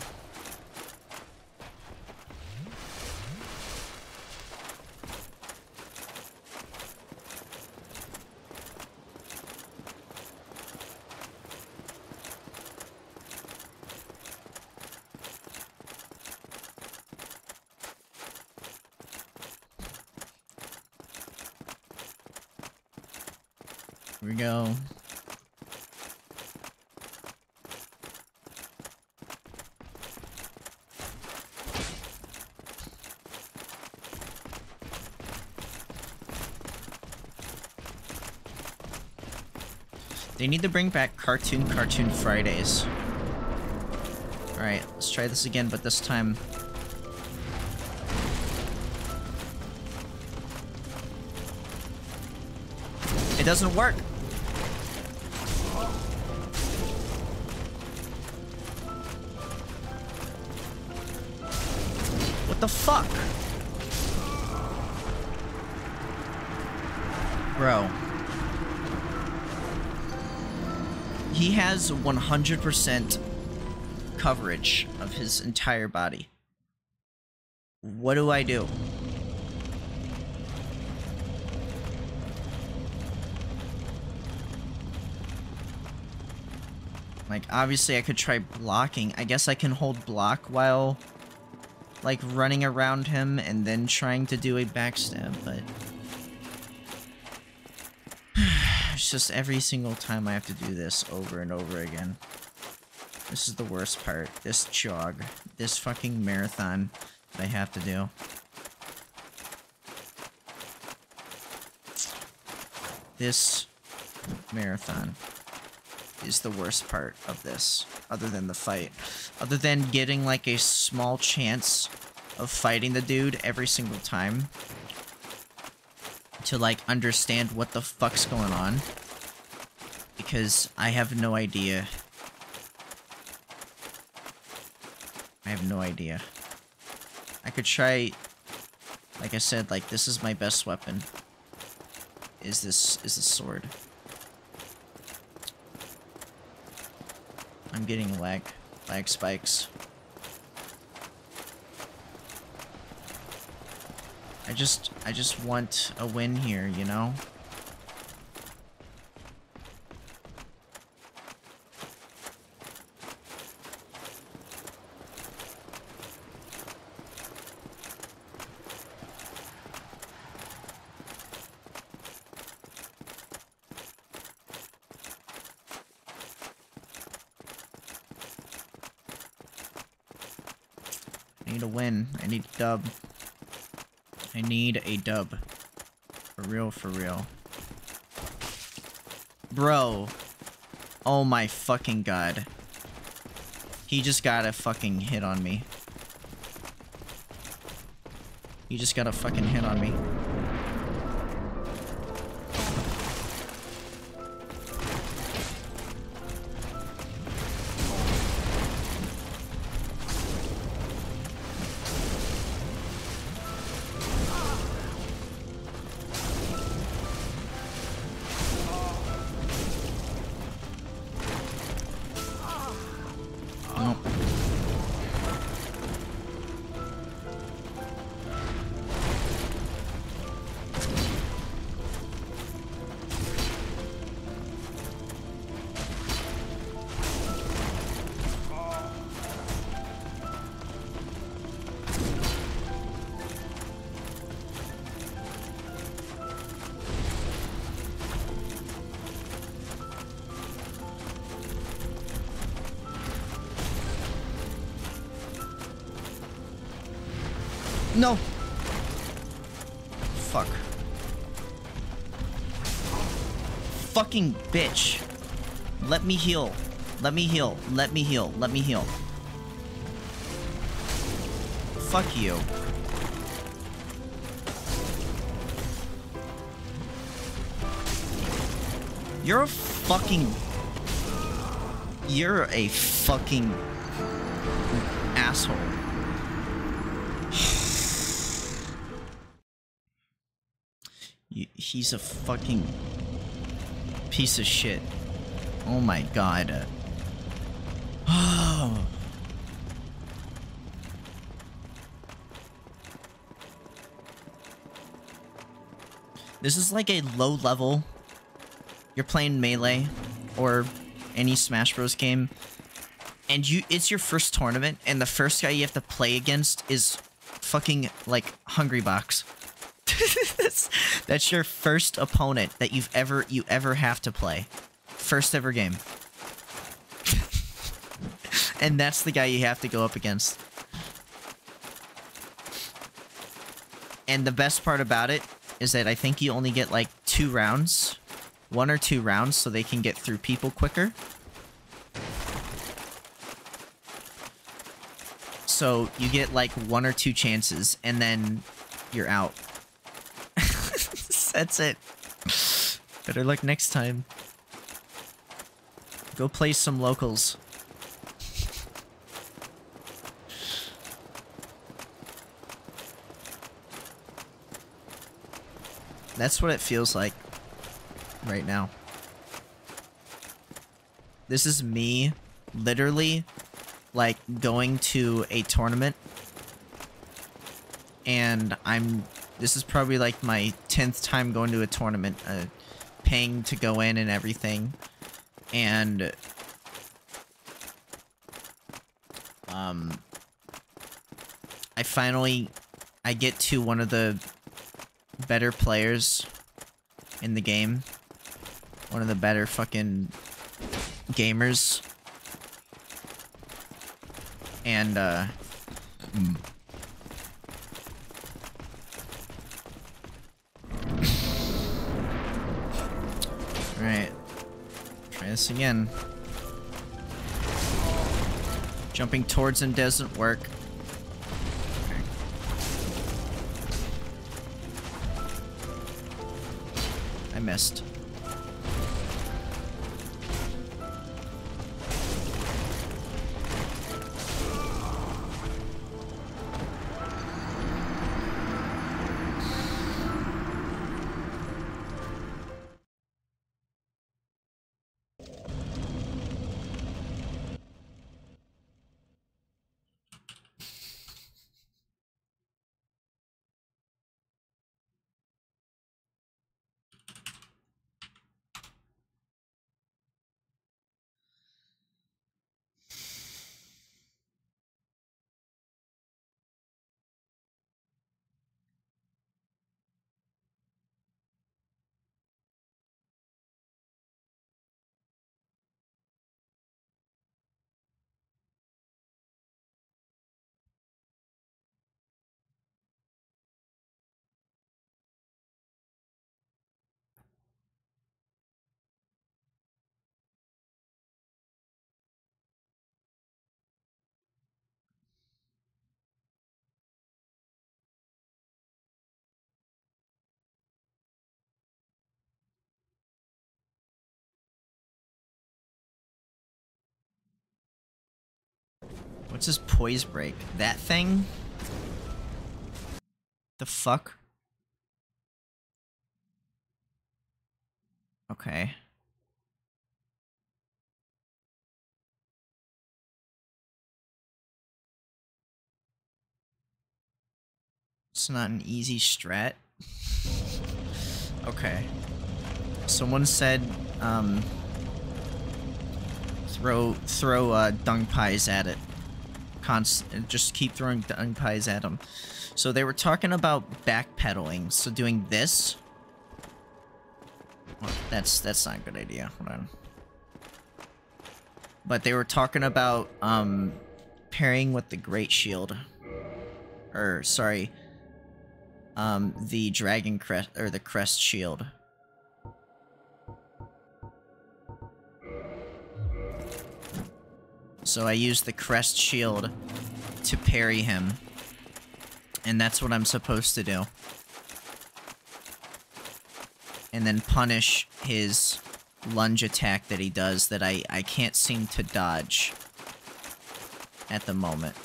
They need to bring back Cartoon Cartoon Fridays. Alright, let's try this again, but this time... It doesn't work! What the fuck? Bro. He has 100% coverage of his entire body. What do I do? Like, obviously I could try blocking. I guess I can hold block while, like, running around him and then trying to do a backstab, but... It's just every single time I have to do this over and over again. This is the worst part. This jog. This fucking marathon that I have to do. This marathon is the worst part of this, other than the fight. Other than getting like a small chance of fighting the dude every single time to like understand what the fuck's going on. Because I have no idea. I have no idea. I could try, like I said, like this is my best weapon. Is this, is the sword. I'm getting lag, lag spikes. I just, I just want a win here, you know? I need a win. I need a dub. I need a dub. For real, for real. Bro. Oh my fucking god. He just got a fucking hit on me. He just got a fucking hit on me. Bitch. Let me heal. Let me heal. Let me heal. Let me heal. Fuck you. You're a fucking... You're a fucking... asshole. [SIGHS] He's a fucking... piece of shit. Oh my god. Oh. [SIGHS] This is like a low level. You're playing Melee or any Smash Bros game and you it's your first tournament and the first guy you have to play against is fucking like Hungrybox. That's, [LAUGHS] that's your first opponent that you've ever you ever have to play. First ever game. [LAUGHS] and that's the guy you have to go up against. And the best part about it is that I think you only get like two rounds. One or two rounds so they can get through people quicker. So you get like one or two chances and then you're out. That's it. Better luck next time. Go play some locals. That's what it feels like right now. This is me literally like going to a tournament and I'm this is probably like my 10th time going to a tournament uh, paying to go in and everything. And um I finally I get to one of the better players in the game. One of the better fucking gamers. And uh Alright. This again. Jumping towards him doesn't work. Okay. I missed. What's his poise break? That thing? The fuck? Okay. It's not an easy strat. [LAUGHS] Okay. Someone said, um, throw throw uh, dung pies at it. Const just keep throwing dung pies at them. So they were talking about backpedaling. So doing this. Well, that's that's not a good idea. Hold on. But they were talking about um parrying with the Great Shield. Or sorry, um, the dragon crest or the crest shield. So I use the crest shield to parry him. And that's what I'm supposed to do. And then punish his lunge attack that he does that I, I can't seem to dodge at the moment.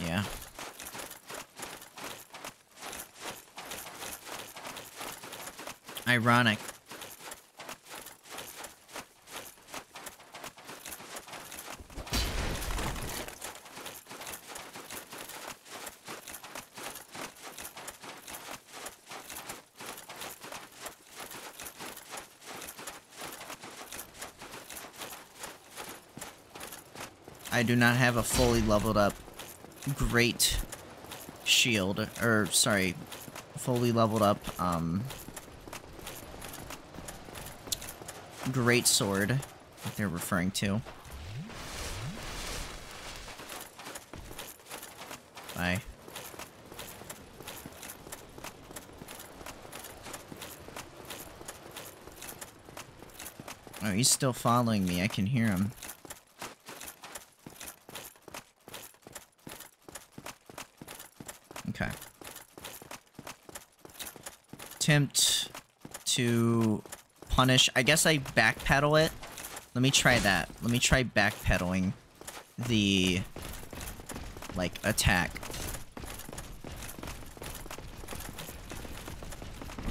Yeah. Ironic. I do not have a fully leveled up great shield, or sorry, fully leveled up, um, great sword that they're referring to. Bye. Oh, he's still following me. I can hear him. Okay. Attempt to punish. I guess I backpedal it. Let me try that. Let me try backpedaling the like attack.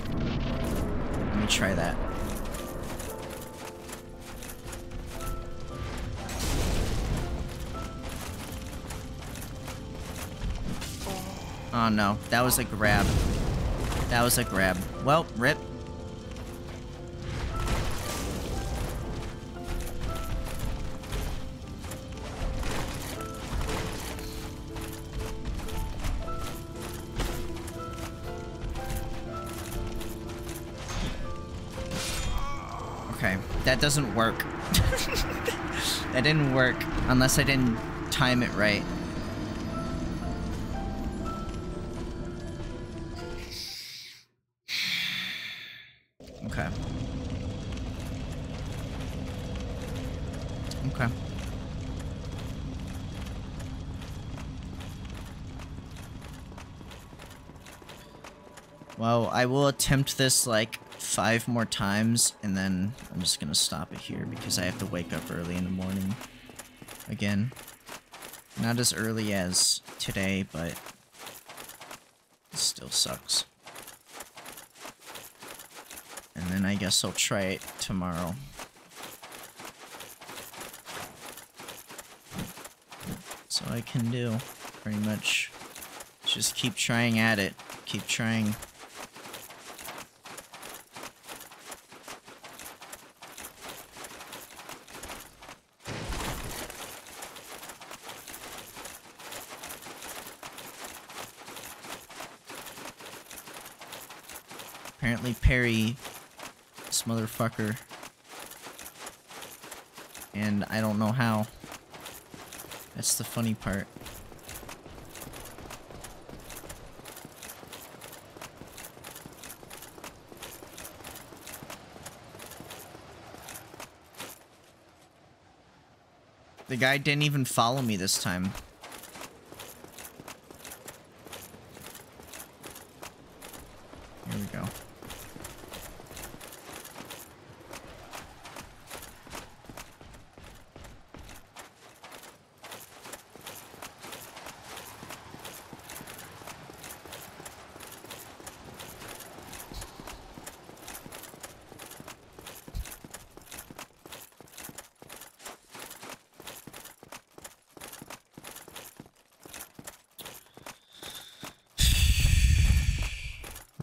Let me try that. Oh no, that was a grab. That was a grab. Well, rip. Okay, that doesn't work. [LAUGHS] that didn't work unless I didn't time it right. Attempt this like five more times and then I'm just gonna stop it here because I have to wake up early in the morning again. Not as early as today, but it still sucks. And then I guess I'll try it tomorrow. So I can do, pretty much. Just keep trying at it. Keep trying. Apparently parry this motherfucker. And I don't know how. That's the funny part. The guy didn't even follow me this time. Here we go.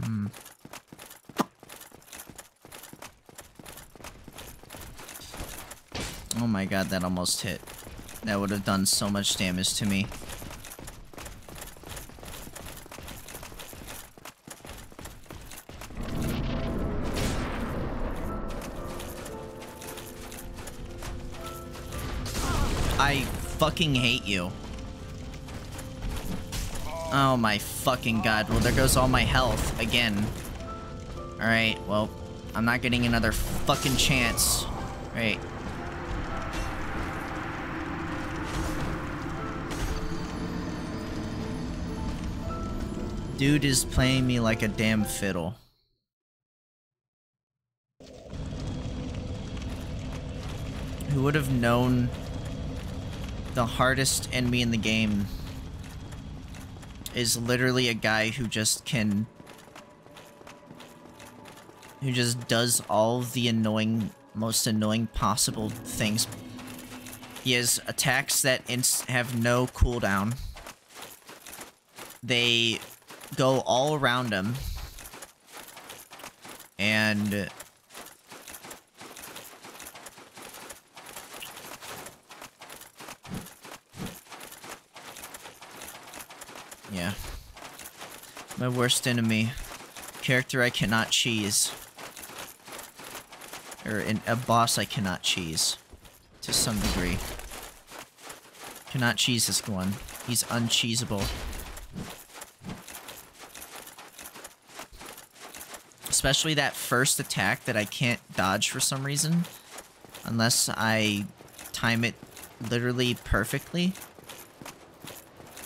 Hmm. Oh my god, that almost hit. That would have done so much damage to me. I fucking hate you. Oh my fucking god. Well, there goes all my health again. Alright, well, I'm not getting another fucking chance. Right. Dude is playing me like a damn fiddle. Who would have known the hardest enemy in the game is literally a guy who just can who just does all the annoying most annoying possible things he has attacks that have no cooldown they go all around him and Yeah. My worst enemy. Character I cannot cheese. Or in, a boss I cannot cheese. To some degree. Cannot cheese this one. He's uncheesable. Especially that first attack that I can't dodge for some reason. Unless I time it literally perfectly.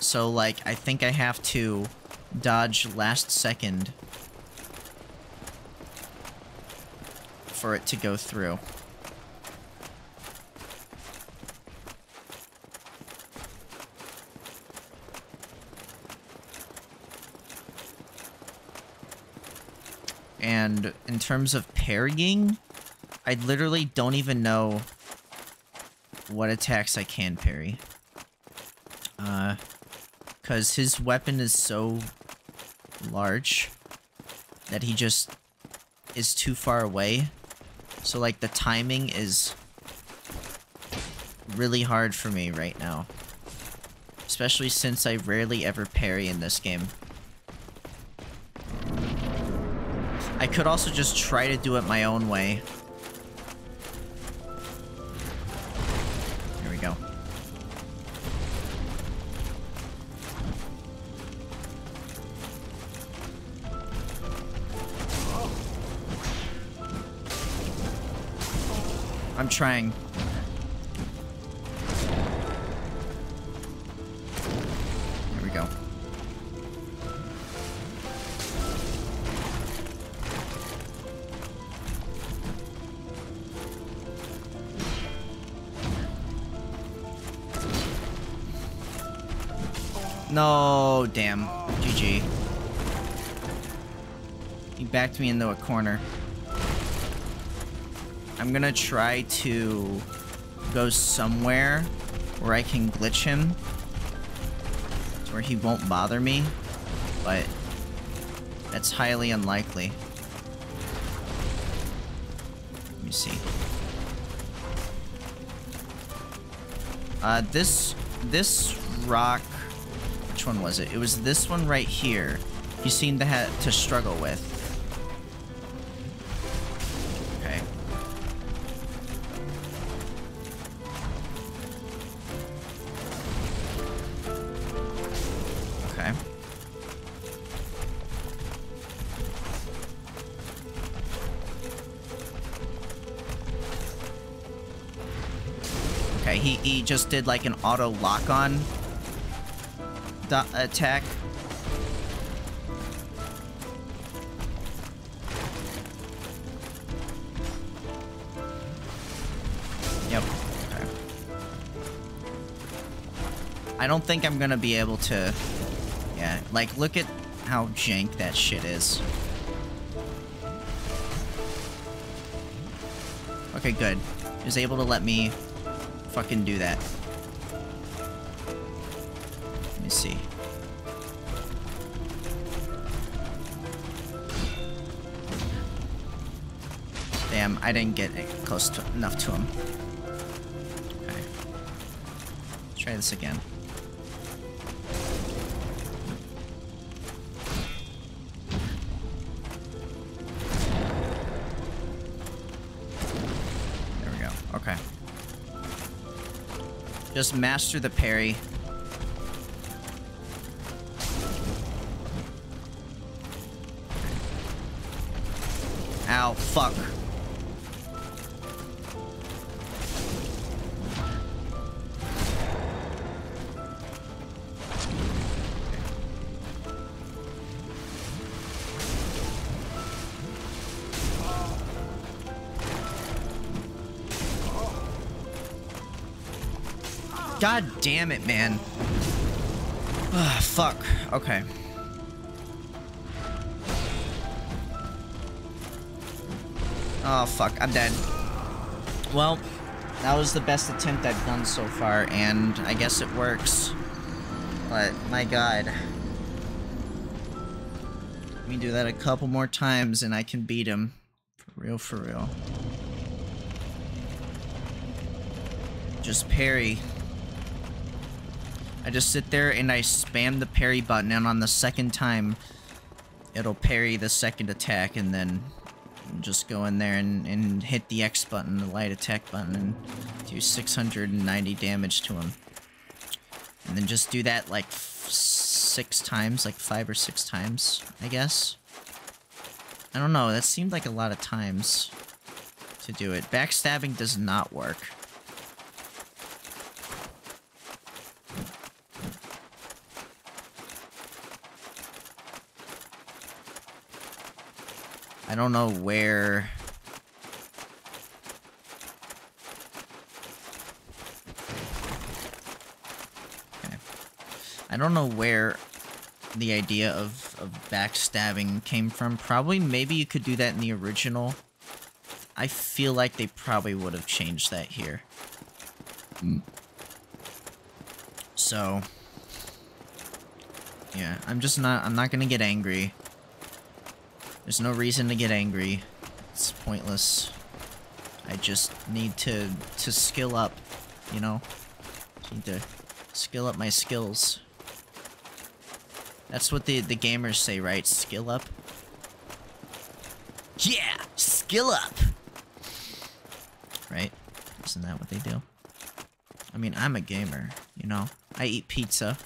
So, like, I think I have to dodge last second for it to go through. And in terms of parrying, I literally don't even know what attacks I can parry. Uh, because his weapon is so large that he just is too far away. So, like, the timing is really hard for me right now. Especially since I rarely ever parry in this game. I could also just try to do it my own way. Here we go. I'm trying. No, damn. GG. He backed me into a corner. I'm gonna try to go somewhere where I can glitch him. To where he won't bother me. But that's highly unlikely. Let me see. Uh, this, this rock, one was it? It was this one right here. You seem to have to struggle with. Okay. Okay. Okay, he just did like an auto lock-on attack. Yep. Okay. I don't think I'm gonna be able to... Yeah, like, look at how jank that shit is. Okay, good. Was able to let me fucking do that. I didn't get close to enough to him. Okay. Let's try this again. There we go. Okay. Just master the parry. Damn it, man. Ah, fuck. Okay. Oh, fuck. I'm dead. Well, that was the best attempt I've done so far, and I guess it works. But, my god. Let me do that a couple more times and I can beat him. For real, for real. Just parry. I just sit there and I spam the parry button, and on the second time, it'll parry the second attack, and then just go in there and, and hit the X button, the light attack button, and do 690 damage to him. And then just do that like six times, like five or six times, I guess. I don't know, that seemed like a lot of times to do it. Backstabbing does not work. Don't know where... Okay. I don't know where the idea of, of backstabbing came from. Probably, maybe you could do that in the original. I feel like they probably would have changed that here. Hmm. So... Yeah, I'm just not- I'm not gonna get angry. There's no reason to get angry. It's pointless. I just need to to skill up, you know? Need to skill up my skills. That's what the the gamers say, right? Skill up. Yeah, skill up. Right? Isn't that what they do? I mean, I'm a gamer, you know. I eat pizza.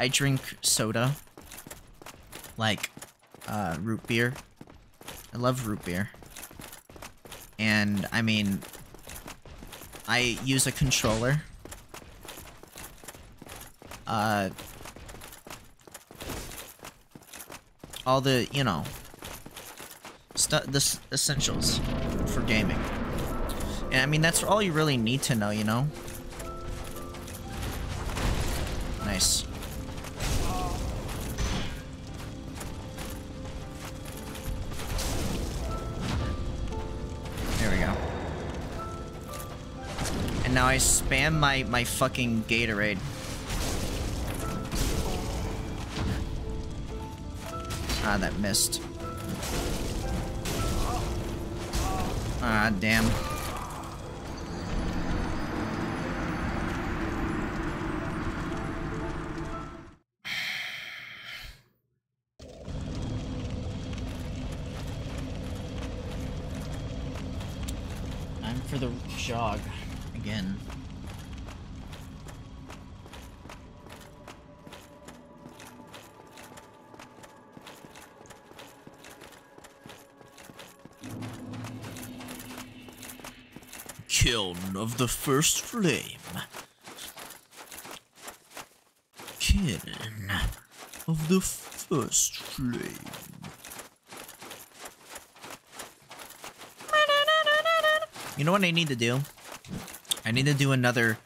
I drink soda. Like uh, root beer. I love root beer. And, I mean, I use a controller. Uh, all the, you know, stuff, the essentials for gaming. And I mean, that's all you really need to know, you know? I spam my, my fucking Gatorade. Ah, that missed. Ah, damn. Time for the jog again. Kiln of the first flame. Kiln of the first flame. You know what I need to do? I need to do another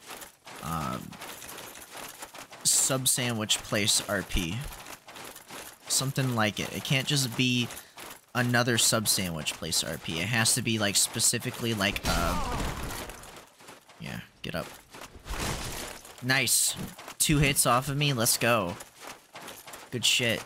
um, sub sandwich place RP. Something like it. It can't just be another sub sandwich place RP. It has to be like specifically like uh Yeah, get up. Nice. Two hits off of me, let's go. Good shit.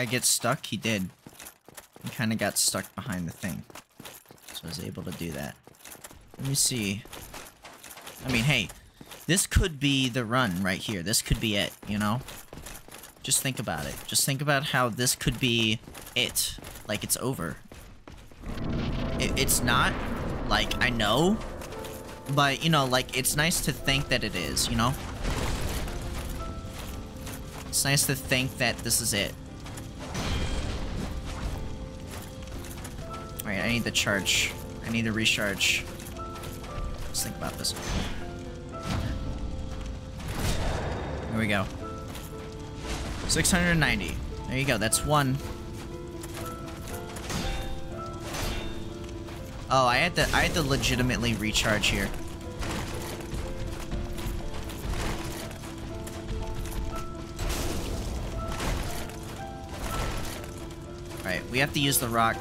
Guy gets stuck? He did. He kind of got stuck behind the thing. So I was able to do that. Let me see. I mean, hey, this could be the run right here. This could be it, you know? Just think about it. Just think about how this could be it. Like, it's over. It, it's not. Like, I know. But, you know, like, it's nice to think that it is, you know? It's nice to think that this is it. I need to charge. I need to recharge. Let's think about this. There we go. 690. There you go, that's one. Oh, I had to I had to legitimately recharge here. Alright, we have to use the rock.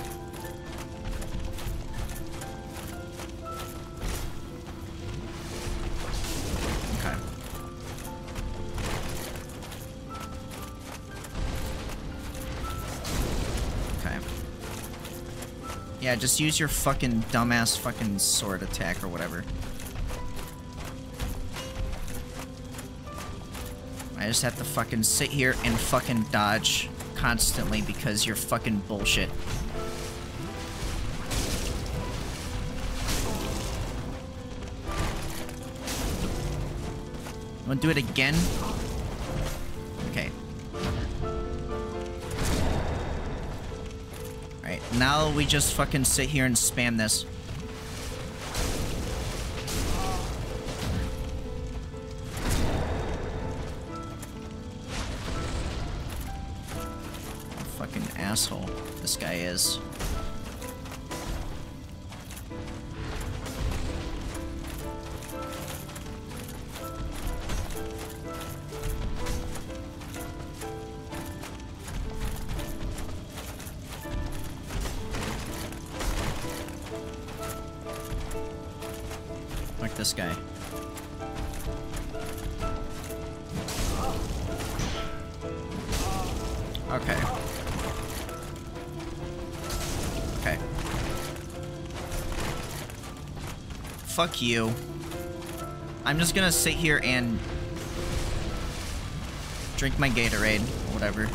Yeah, just use your fucking dumbass fucking sword attack or whatever. I just have to fucking sit here and fucking dodge constantly because you're fucking bullshit. Wanna do it again? Now we just fucking sit here and spam this. You. I'm just gonna sit here and drink my Gatorade, or whatever.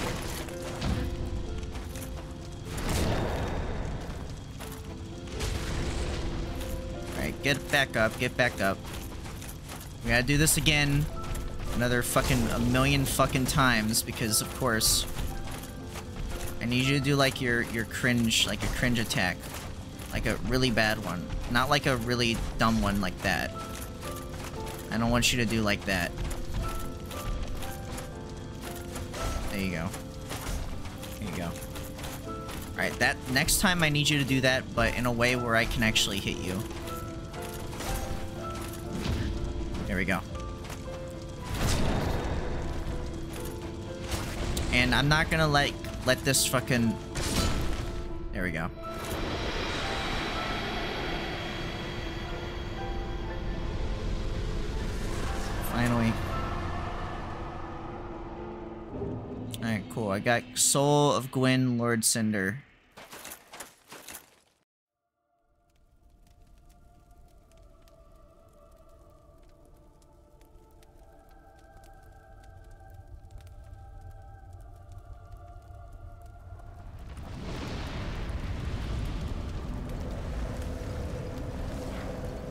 Alright, get back up, get back up. We gotta do this again. Another fucking a million fucking times, because of course. I need you to do like your your cringe, like a cringe attack. Like a really bad one. Not like a really dumb one like that. I don't want you to do like that. There you go. There you go. Alright, that next time I need you to do that, but in a way where I can actually hit you. There we go. And I'm not gonna like let this fucking There we go. Got Soul of Gwyn, Lord Cinder.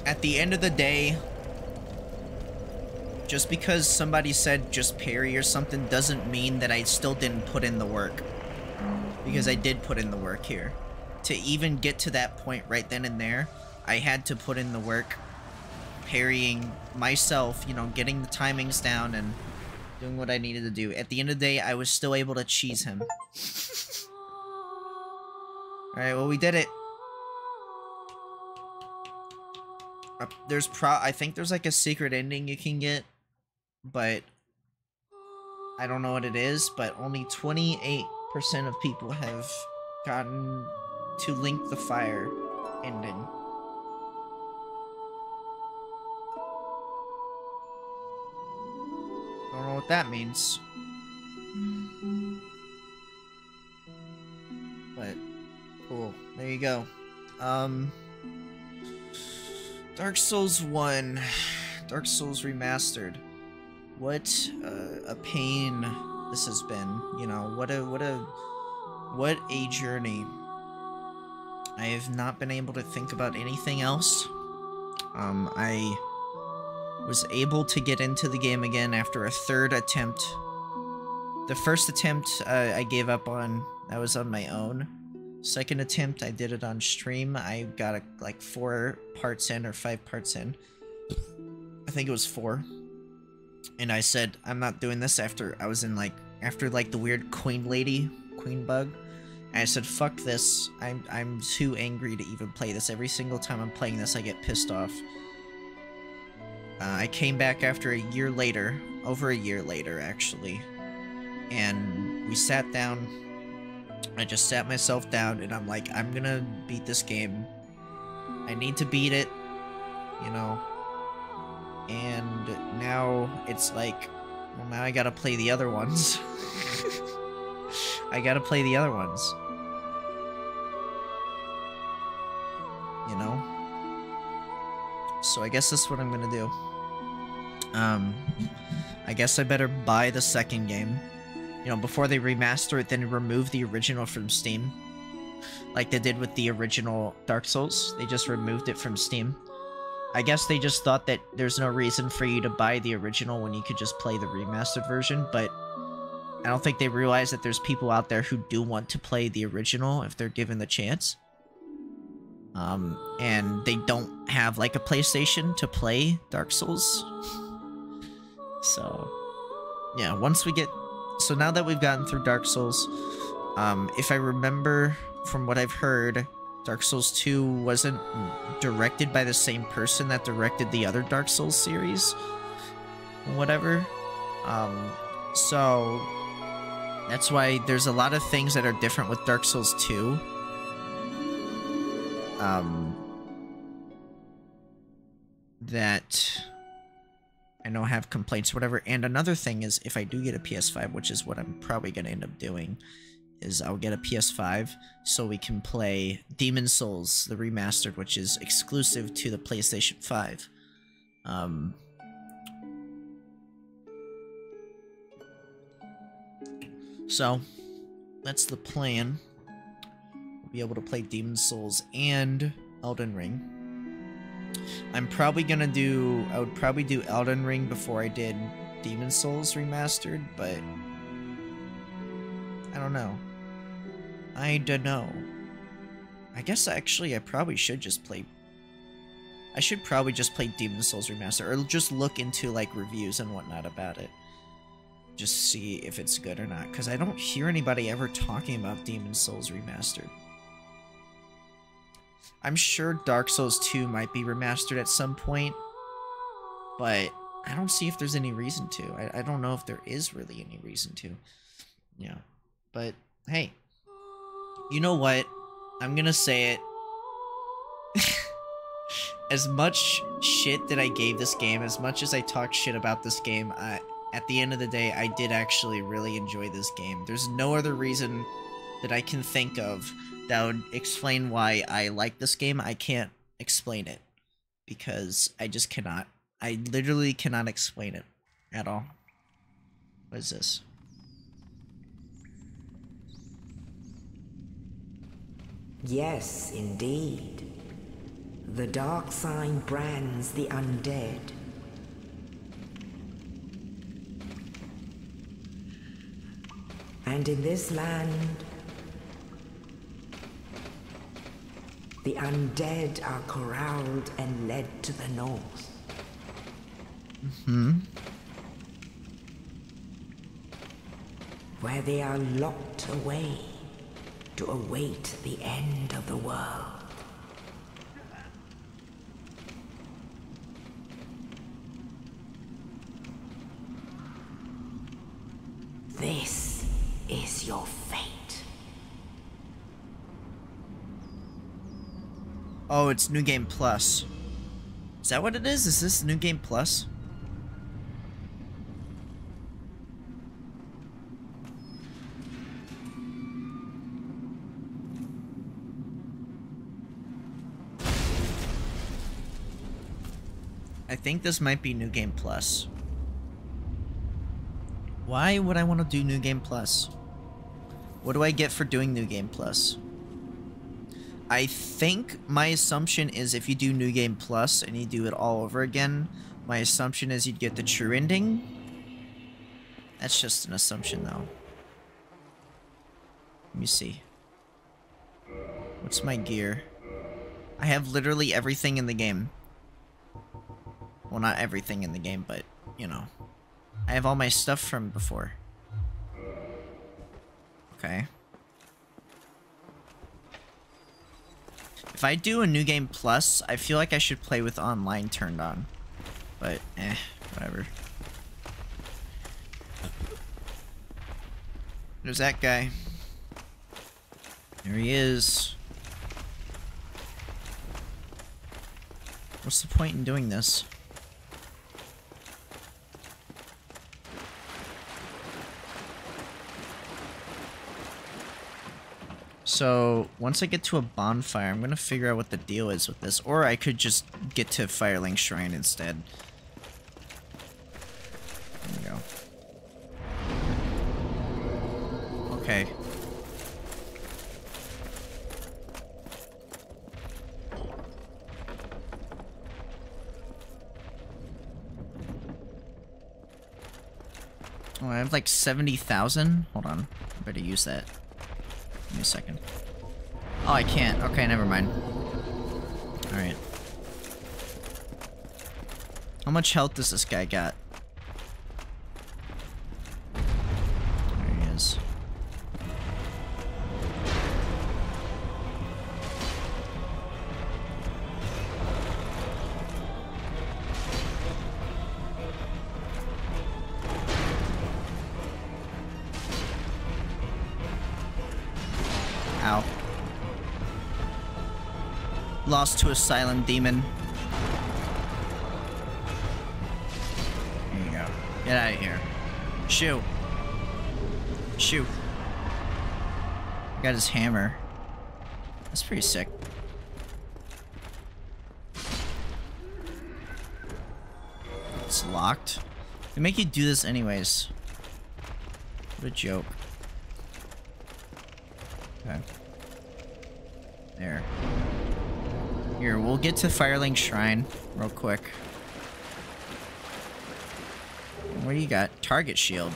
At the end of the day, just because somebody said just parry or something doesn't mean that I still didn't put in the work. Because I did put in the work here. To even get to that point right then and there, I had to put in the work parrying myself, you know, getting the timings down and doing what I needed to do. At the end of the day, I was still able to cheese him. Alright, well, we did it. Uh, there's pro- I think there's like a secret ending you can get, but I don't know what it is, but only 28% of people have gotten to Link the Fire ending. Don't know what that means. But, cool. There you go. Um, Dark Souls 1, [SIGHS] Dark Souls Remastered. What uh, a pain this has been. You know, what a what a what a journey. I have not been able to think about anything else. Um, I was able to get into the game again after a third attempt. The first attempt uh, I gave up on. That was on my own. Second attempt, I did it on stream. I got a, like four parts in or five parts in. I think it was four. And I said, I'm not doing this after I was in like, after like the weird queen lady, queen bug. And I said, fuck this. I'm, I'm too angry to even play this. Every single time I'm playing this, I get pissed off. Uh, I came back after a year later, over a year later actually, and we sat down. I just sat myself down and I'm like, I'm gonna beat this game. I need to beat it, you know. And now it's like, well, now I gotta play the other ones. [LAUGHS] I gotta play the other ones. You know? So I guess that's what I'm gonna do. Um, I guess I better buy the second game. You know, before they remaster it, then remove the original from Steam. Like they did with the original Dark Souls. They just removed it from Steam. I guess they just thought that there's no reason for you to buy the original when you could just play the remastered version, but I don't think they realize that there's people out there who do want to play the original if they're given the chance. Um, and they don't have like a PlayStation to play Dark Souls. So, yeah, once we get... So now that we've gotten through Dark Souls, um, if I remember from what I've heard, Dark Souls 2 wasn't directed by the same person that directed the other Dark Souls series. Whatever. Um, so, that's why there's a lot of things that are different with Dark Souls 2. Um, that I know have complaints, whatever. And another thing is, if I do get a PS5, which is what I'm probably going to end up doing, is I'll get a PS5 so we can play Demon Souls, the remastered, which is exclusive to the PlayStation 5. Um, so, that's the plan. We'll be able to play Demon Souls and Elden Ring. I'm probably gonna do... I would probably do Elden Ring before I did Demon Souls Remastered, but... I don't know. I don't know. I guess actually I probably should just play... I should probably just play Demon Souls Remaster, or just look into, like, reviews and whatnot about it. Just see if it's good or not, because I don't hear anybody ever talking about Demon Souls Remastered. I'm sure Dark Souls 2 might be remastered at some point, but I don't see if there's any reason to. I, I don't know if there is really any reason to. Yeah. But, hey. You know what? I'm gonna say it. [LAUGHS] as much shit that I gave this game, as much as I talked shit about this game, I, at the end of the day, I did actually really enjoy this game. There's no other reason that I can think of that would explain why I like this game. I can't explain it because I just cannot. I literally cannot explain it at all. What is this? Yes, indeed. The dark sign brands the undead. And in this land, the undead are corralled and led to the north. Hmm. Where they are locked away to await the end of the world. This is your fate. Oh, it's New Game Plus. Is that what it is? Is this New Game Plus? Think this might be New Game Plus. Why would I want to do New Game Plus? What do I get for doing New Game Plus? I think my assumption is if you do New Game Plus and you do it all over again, my assumption is you'd get the true ending. That's just an assumption though. Let me see. What's my gear? I have literally everything in the game. Well, not everything in the game, but, you know. I have all my stuff from before. Okay. If I do a new game plus, I feel like I should play with online turned on. But, eh, whatever. There's that guy. There he is. What's the point in doing this? So, once I get to a bonfire, I'm gonna figure out what the deal is with this. Or I could just get to Firelink Shrine instead. There we go. Okay. Oh, I have like 70,000? Hold on. I better use that. Give me a second. Oh, I can't. Okay, never mind. Alright. How much health does this guy got? Lost to a silent demon. There you go. Get out of here. Shoo. Shoo. Got his hammer. That's pretty sick. It's locked. They make you do this anyways. What a joke. Okay. There. Here, we'll get to Firelink Shrine real quick. What do you got? Target shield.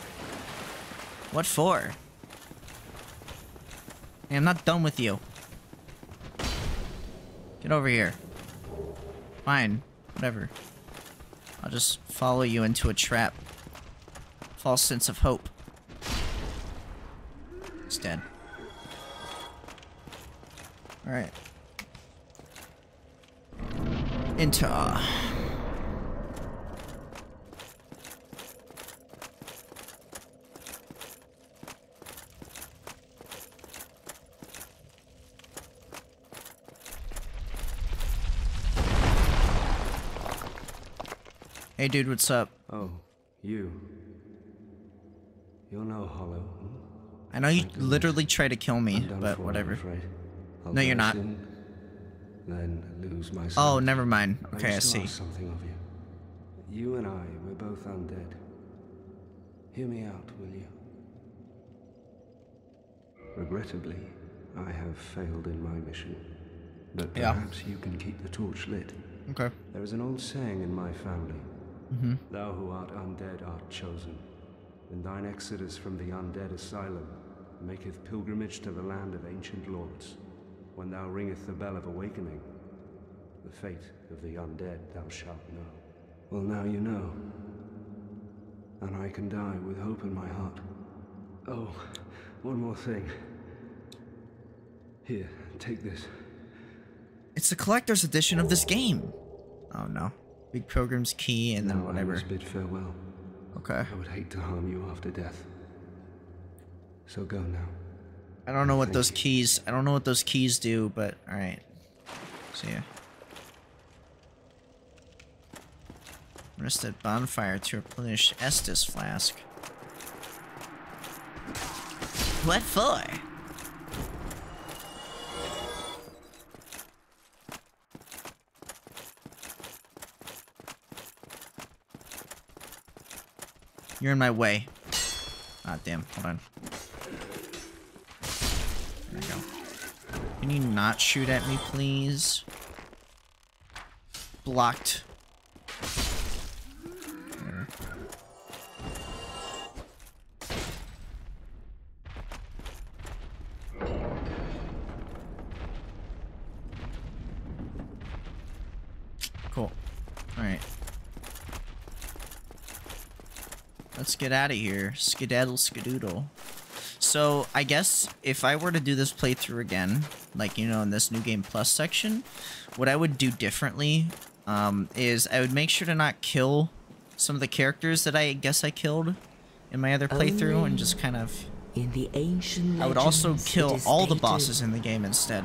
What for? Hey, I'm not done with you. Get over here. Fine. Whatever. I'll just follow you into a trap. False sense of hope. It's dead. Alright. Into. uh, Hey dude, what's up? Oh, you. You're no hollow. hmm? I know you literally tried to kill me, but whatever. No, you're not. soon, then lose my Oh, never mind. Okay, I to see. something of you. You and I, we're both undead. Hear me out, will you? Regrettably, I have failed in my mission. But Yeah. perhaps you can keep the torch lit. Okay. There is an old saying in my family. Mm-hmm. Thou who art undead art chosen. And thine exodus from the undead asylum maketh pilgrimage to the land of ancient lords. When thou ringeth the bell of awakening, the fate of the undead thou shalt know. Well, now you know. And I can die with hope in my heart. Oh, one more thing. Here, take this. It's the collector's edition of this game. Oh no. Big Pilgrim's Key and then Now I whatever. must bid farewell. Okay. I would hate to harm you after death. So go now. I don't know what those keys. I don't know what those keys do, but all right. See ya. Rest at bonfire to replenish Estus flask. What for? You're in my way. Ah, damn. Hold on. Can you not shoot at me, please? Blocked. Cool. Alright. Let's get out of here. Skedaddle skedoodle. So, I guess if I were to do this playthrough again, like, you know, in this New Game Plus section, what I would do differently um, is I would make sure to not kill some of the characters that I guess I killed in my other playthrough and just kind of... In the ancient I would also kill all the bosses in the game instead.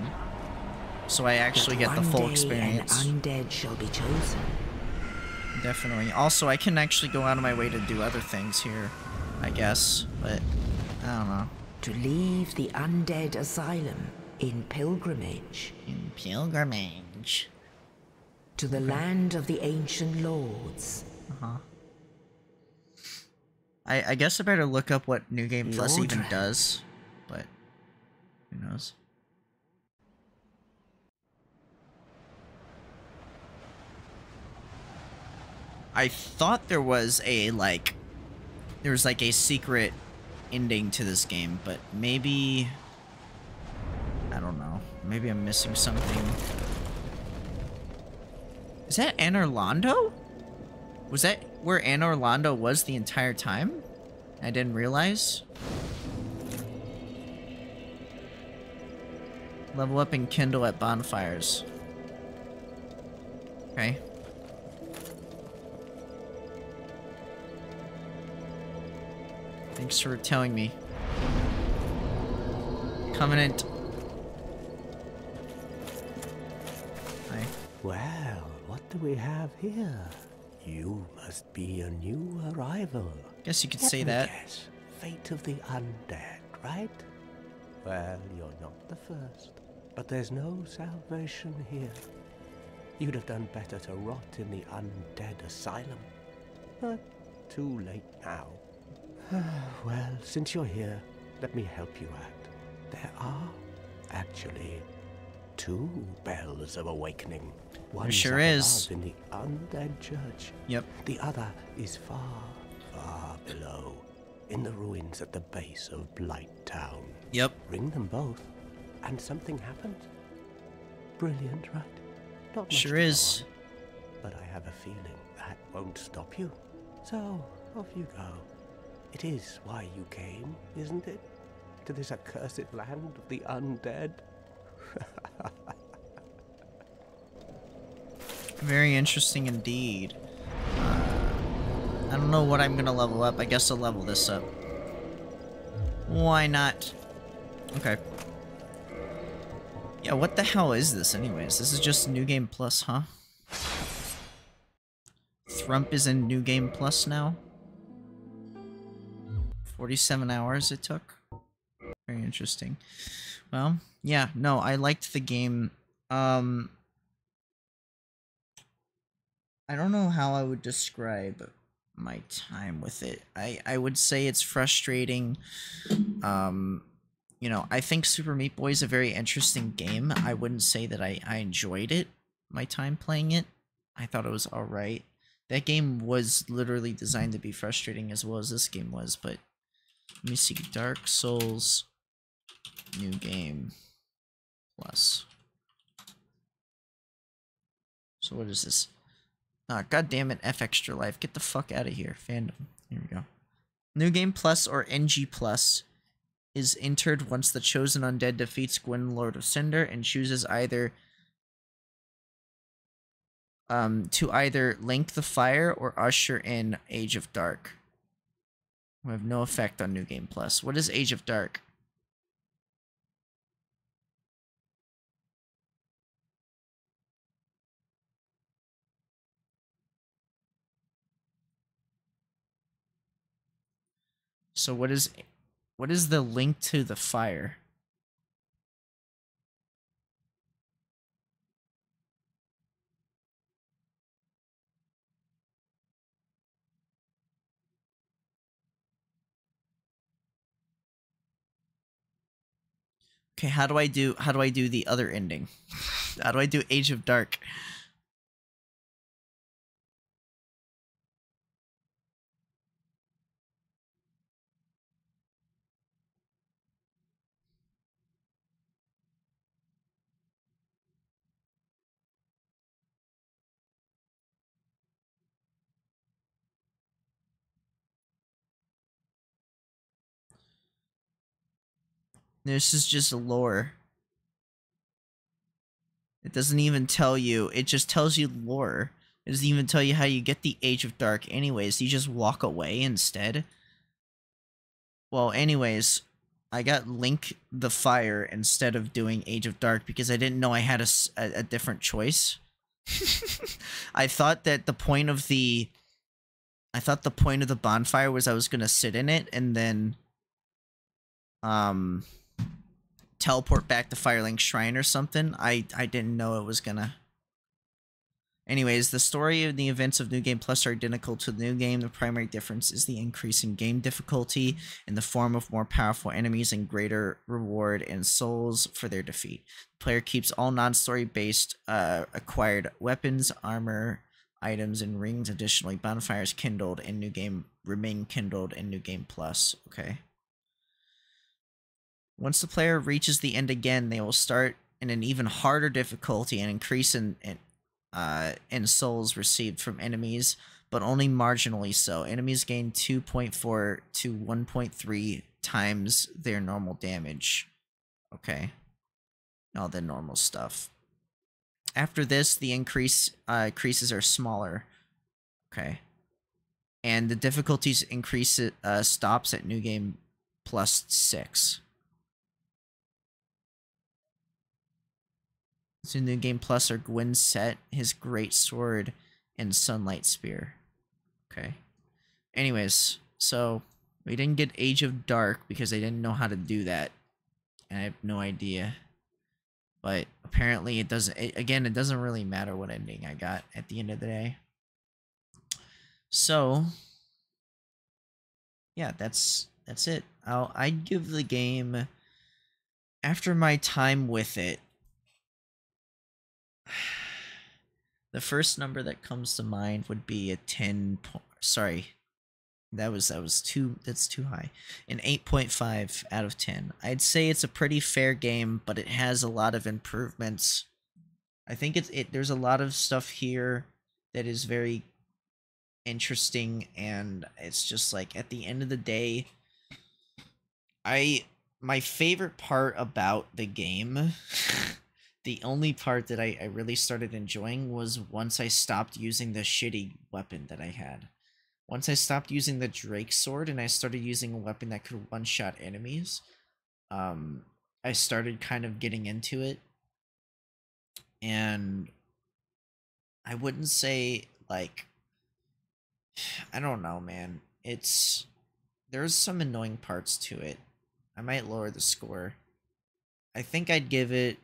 So I actually get the full experience. An undead shall be chosen. Definitely. Also, I can actually go out of my way to do other things here, I guess, but I don't know. to leave the undead asylum in pilgrimage In pilgrimage. to the land of the ancient lords. Uh-huh. I, I guess I better look up what New Game Plus even does, but who knows? I thought there was a like there was like a secret ending to this game, but maybe I don't know. Maybe I'm missing something. Is that Anor Londo? Was that where Anor Londo was the entire time? I didn't realize. Level up and kindle at bonfires. Okay. Thanks for telling me. Covenant. Well, what do we have here? You must be a new arrival. Guess you could Let say that. Guess. Fate of the undead, right? Well, you're not the first. But there's no salvation here. You'd have done better to rot in the undead asylum. But too late now. [SIGHS] well, since you're here, let me help you out. There are actually two bells of awakening. One sure is. in the undead church. Yep. The other is far, far below, in the ruins at the base of Blighttown. Yep. Ring them both, and something happens. Brilliant, right? Not Sure is. on, but I have a feeling that won't stop you. So, off you go. It is why you came, isn't it? To this accursed land of the undead? [LAUGHS] Very interesting indeed. Uh, I don't know what I'm gonna level up. I guess I'll level this up. Why not? Okay. Yeah, what the hell is this anyways? This is just New Game Plus, huh? Thrump is in New Game Plus now? 47 hours it took? Very interesting. Well, yeah, no, I liked the game. Um, I don't know how I would describe my time with it. I I would say it's frustrating. Um, you know, I think Super Meat Boy is a very interesting game. I wouldn't say that I I enjoyed it. My time playing it, I thought it was all right. That game was literally designed to be frustrating as well as this game was. But let me see, Dark Souls, new game, plus. So what is this? Ah, God damn it, Fextralife. Get the fuck out of here. Fandom. Here we go. New Game Plus or NG Plus is entered once the chosen undead defeats Gwyn Lord of Cinder and chooses either um to either link the fire or usher in Age of Dark. We have no effect on New Game Plus. What is Age of Dark? So what is what is the link to the fire? Okay, how do I do how do I do the other ending? how do I do Age of Dark? This is just lore. It doesn't even tell you. It just tells you lore. It doesn't even tell you how you get the Age of Dark anyways. You just walk away instead. Well, anyways, I got Link the Fire instead of doing Age of Dark because I didn't know I had a, a, a different choice. [LAUGHS] I thought that the point of the... I thought the point of the bonfire was I was going to sit in it and then... Um teleport back to Firelink Shrine or something. I I didn't know it was gonna. Anyways, the story and the events of New Game Plus are identical to the new game. The primary difference is the increase in game difficulty in the form of more powerful enemies and greater reward and souls for their defeat. The player keeps all non-story based uh, acquired weapons, armor, items, and rings. Additionally, bonfires kindled in New Game remain kindled in New Game Plus. Okay. Once the player reaches the end again, they will start in an even harder difficulty and increase in, in uh, in souls received from enemies, but only marginally so. Enemies gain 2.4 to 1.3 times their normal damage. Okay. All the normal stuff. After this, the increase uh, increases are smaller. Okay. And the difficulties increase uh, stops at new game plus 6. So new game plus are Gwyn's set, his great sword, and sunlight spear. Okay. Anyways, so we didn't get Age of Dark because I didn't know how to do that. And I have no idea. But apparently it doesn't it, again it doesn't really matter what ending I got at the end of the day. So yeah, that's that's it. I'll I give the game after my time with it the first number that comes to mind would be a 10 po- sorry that was that was too that's too high. An 8.5 out of 10 i'd say it's a pretty fair game but it has a lot of improvements. I think it's it there's a lot of stuff here that is very interesting and it's just like at the end of the day i my favorite part about the game [LAUGHS] the only part that I, I really started enjoying was once I stopped using the shitty weapon that I had. Once I stopped using the Drake sword and I started using a weapon that could one shot enemies, um, I started kind of getting into it. And I wouldn't say like [SIGHS] I don't know, man. It's there's some annoying parts to it. I might lower the score. I think I'd give it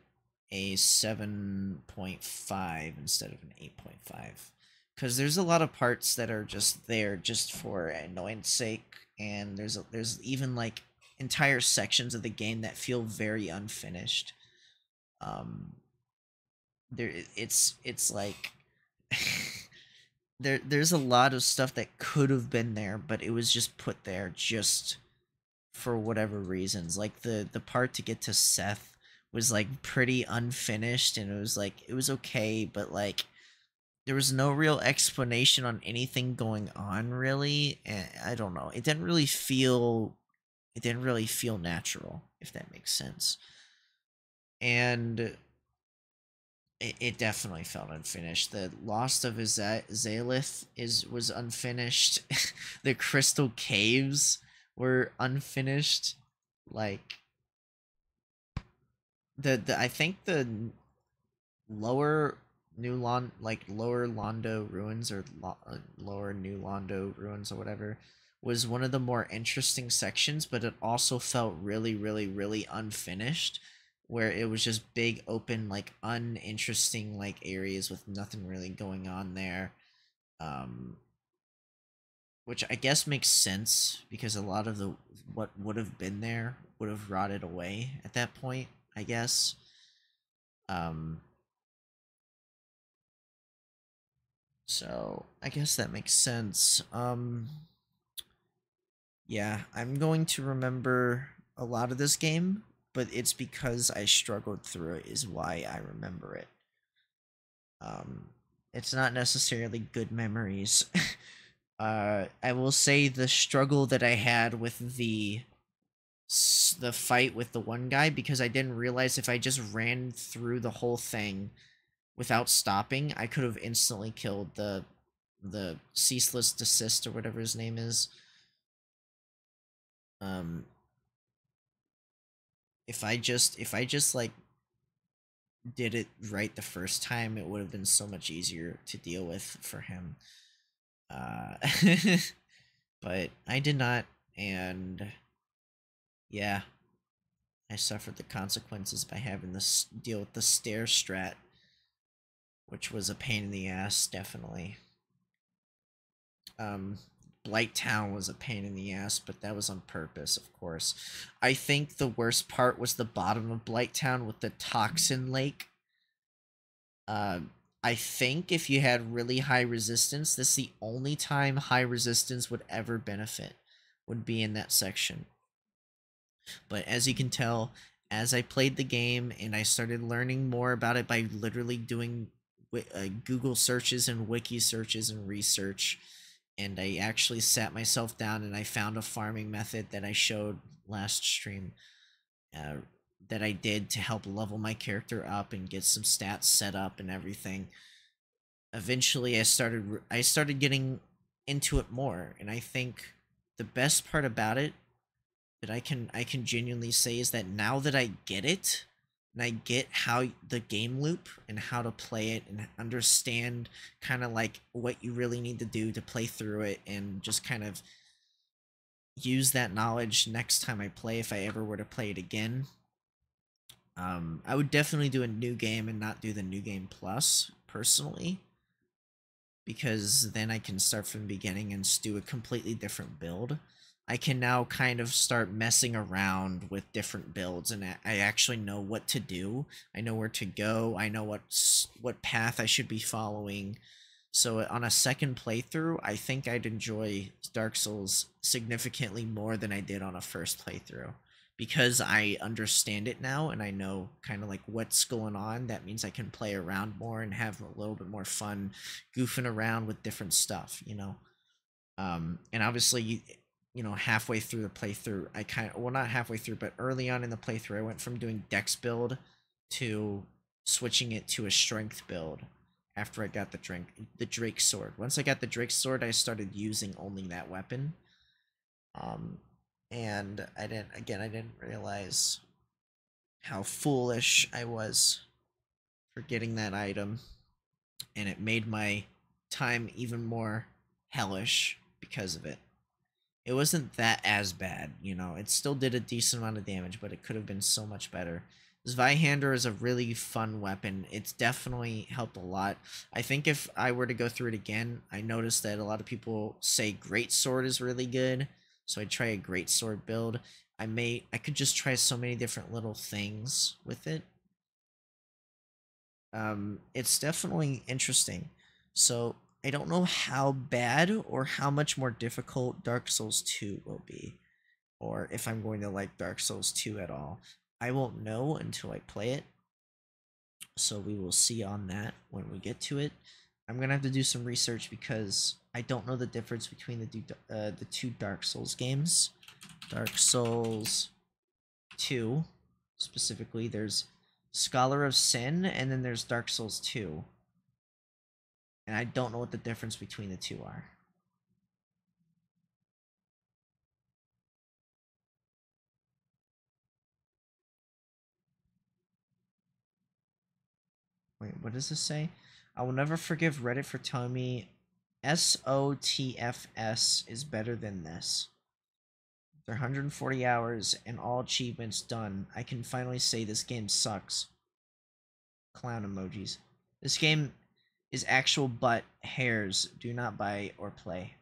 a 7.5 instead of an 8.5 because there's a lot of parts that are just there just for annoyance sake and there's a, there's even like entire sections of the game that feel very unfinished. Um there it's it's like [LAUGHS] there there's a lot of stuff that could have been there but it was just put there just for whatever reasons. Like the the part to get to Seath was like pretty unfinished and it was like it was okay but like there was no real explanation on anything going on really and i don't know. It didn't really feel it didn't really feel natural if that makes sense. And it, it definitely felt unfinished. The lost of Izalith is was unfinished. [LAUGHS] The crystal caves were unfinished like the, the I think the lower New Lon like lower Londo ruins or lo, uh, lower New Londo ruins or whatever was one of the more interesting sections, but it also felt really, really, really unfinished, where it was just big, open, like uninteresting like areas with nothing really going on there. Um, which I guess makes sense because a lot of the what would have been there would have rotted away at that point. I guess. Um So, I guess that makes sense. Um Yeah, I'm going to remember a lot of this game, but it's because I struggled through it is why I remember it. Um it's not necessarily good memories. [LAUGHS] uh I will say the struggle that I had with the the fight with the one guy because I didn't realize if I just ran through the whole thing without stopping, I could have instantly killed the the ceaseless desist or whatever his name is. Um if I just if I just like did it right the first time, it would have been so much easier to deal with for him. Uh [LAUGHS] but I did not and yeah, I suffered the consequences by having this deal with the stair strat, which was a pain in the ass, definitely. Um, Blighttown was a pain in the ass, but that was on purpose, of course. I think the worst part was the bottom of Blighttown with the toxin lake. Uh, I think if you had really high resistance, this is the only time high resistance would ever benefit, would be in that section. But as you can tell, as I played the game and I started learning more about it by literally doing uh, Google searches and wiki searches and research, and I actually sat myself down and I found a farming method that I showed last stream uh, that I did to help level my character up and get some stats set up and everything. Eventually, I started I started getting into it more, and I think the best part about it that I can I can genuinely say is that now that I get it and I get how the game loop and how to play it and understand kind of like what you really need to do to play through it and just kind of use that knowledge next time I play if I ever were to play it again. Um, I would definitely do a new game and not do the new game plus personally because then I can start from the beginning and do a completely different build. I can now kind of start messing around with different builds and I- actually know what to do. I know where to go. I know what what path I should be following. So on a second playthrough, I think I'd enjoy Dark Souls significantly more than I did on a first playthrough because I understand it now and I know kind of like what's going on. That means I can play around more and have a little bit more fun goofing around with different stuff, you know. Um, and obviously, you, know, halfway through the playthrough, I kind of well, not halfway through, but early on in the playthrough, I went from doing Dex build to switching it to a Strength build after I got the drink the Drake sword. Once I got the Drake sword, I started using only that weapon. Um, and I didn't again, I didn't realize how foolish I was for getting that item, and it made my time even more hellish because of it it wasn't that as bad, you know. It still did a decent amount of damage, but it could have been so much better. Zweihander is a really fun weapon. It's definitely helped a lot. I think if I were to go through it again, I noticed that a lot of people say Great Sword is really good, so I'd try a Great Sword build. I may I could just try so many different little things with it. Um, it's definitely interesting. So I don't know how bad or how much more difficult Dark Souls 2 will be, or if I'm going to like Dark Souls 2 at all. I won't know until I play it. So we will see on that when we get to it. I'm gonna have to do some research because I don't know the difference between the two, uh, the two Dark Souls games. Dark Souls 2, specifically, there's Scholar of Sin, and then there's Dark Souls 2 and I don't know what the difference between the two are. Wait, what does this say? I will never forgive Reddit for telling me SOTFS is better than this. After 140 hours and all achievements done, I can finally say this game sucks. Clown emojis. This game is actual butt hairs. Do not buy or play.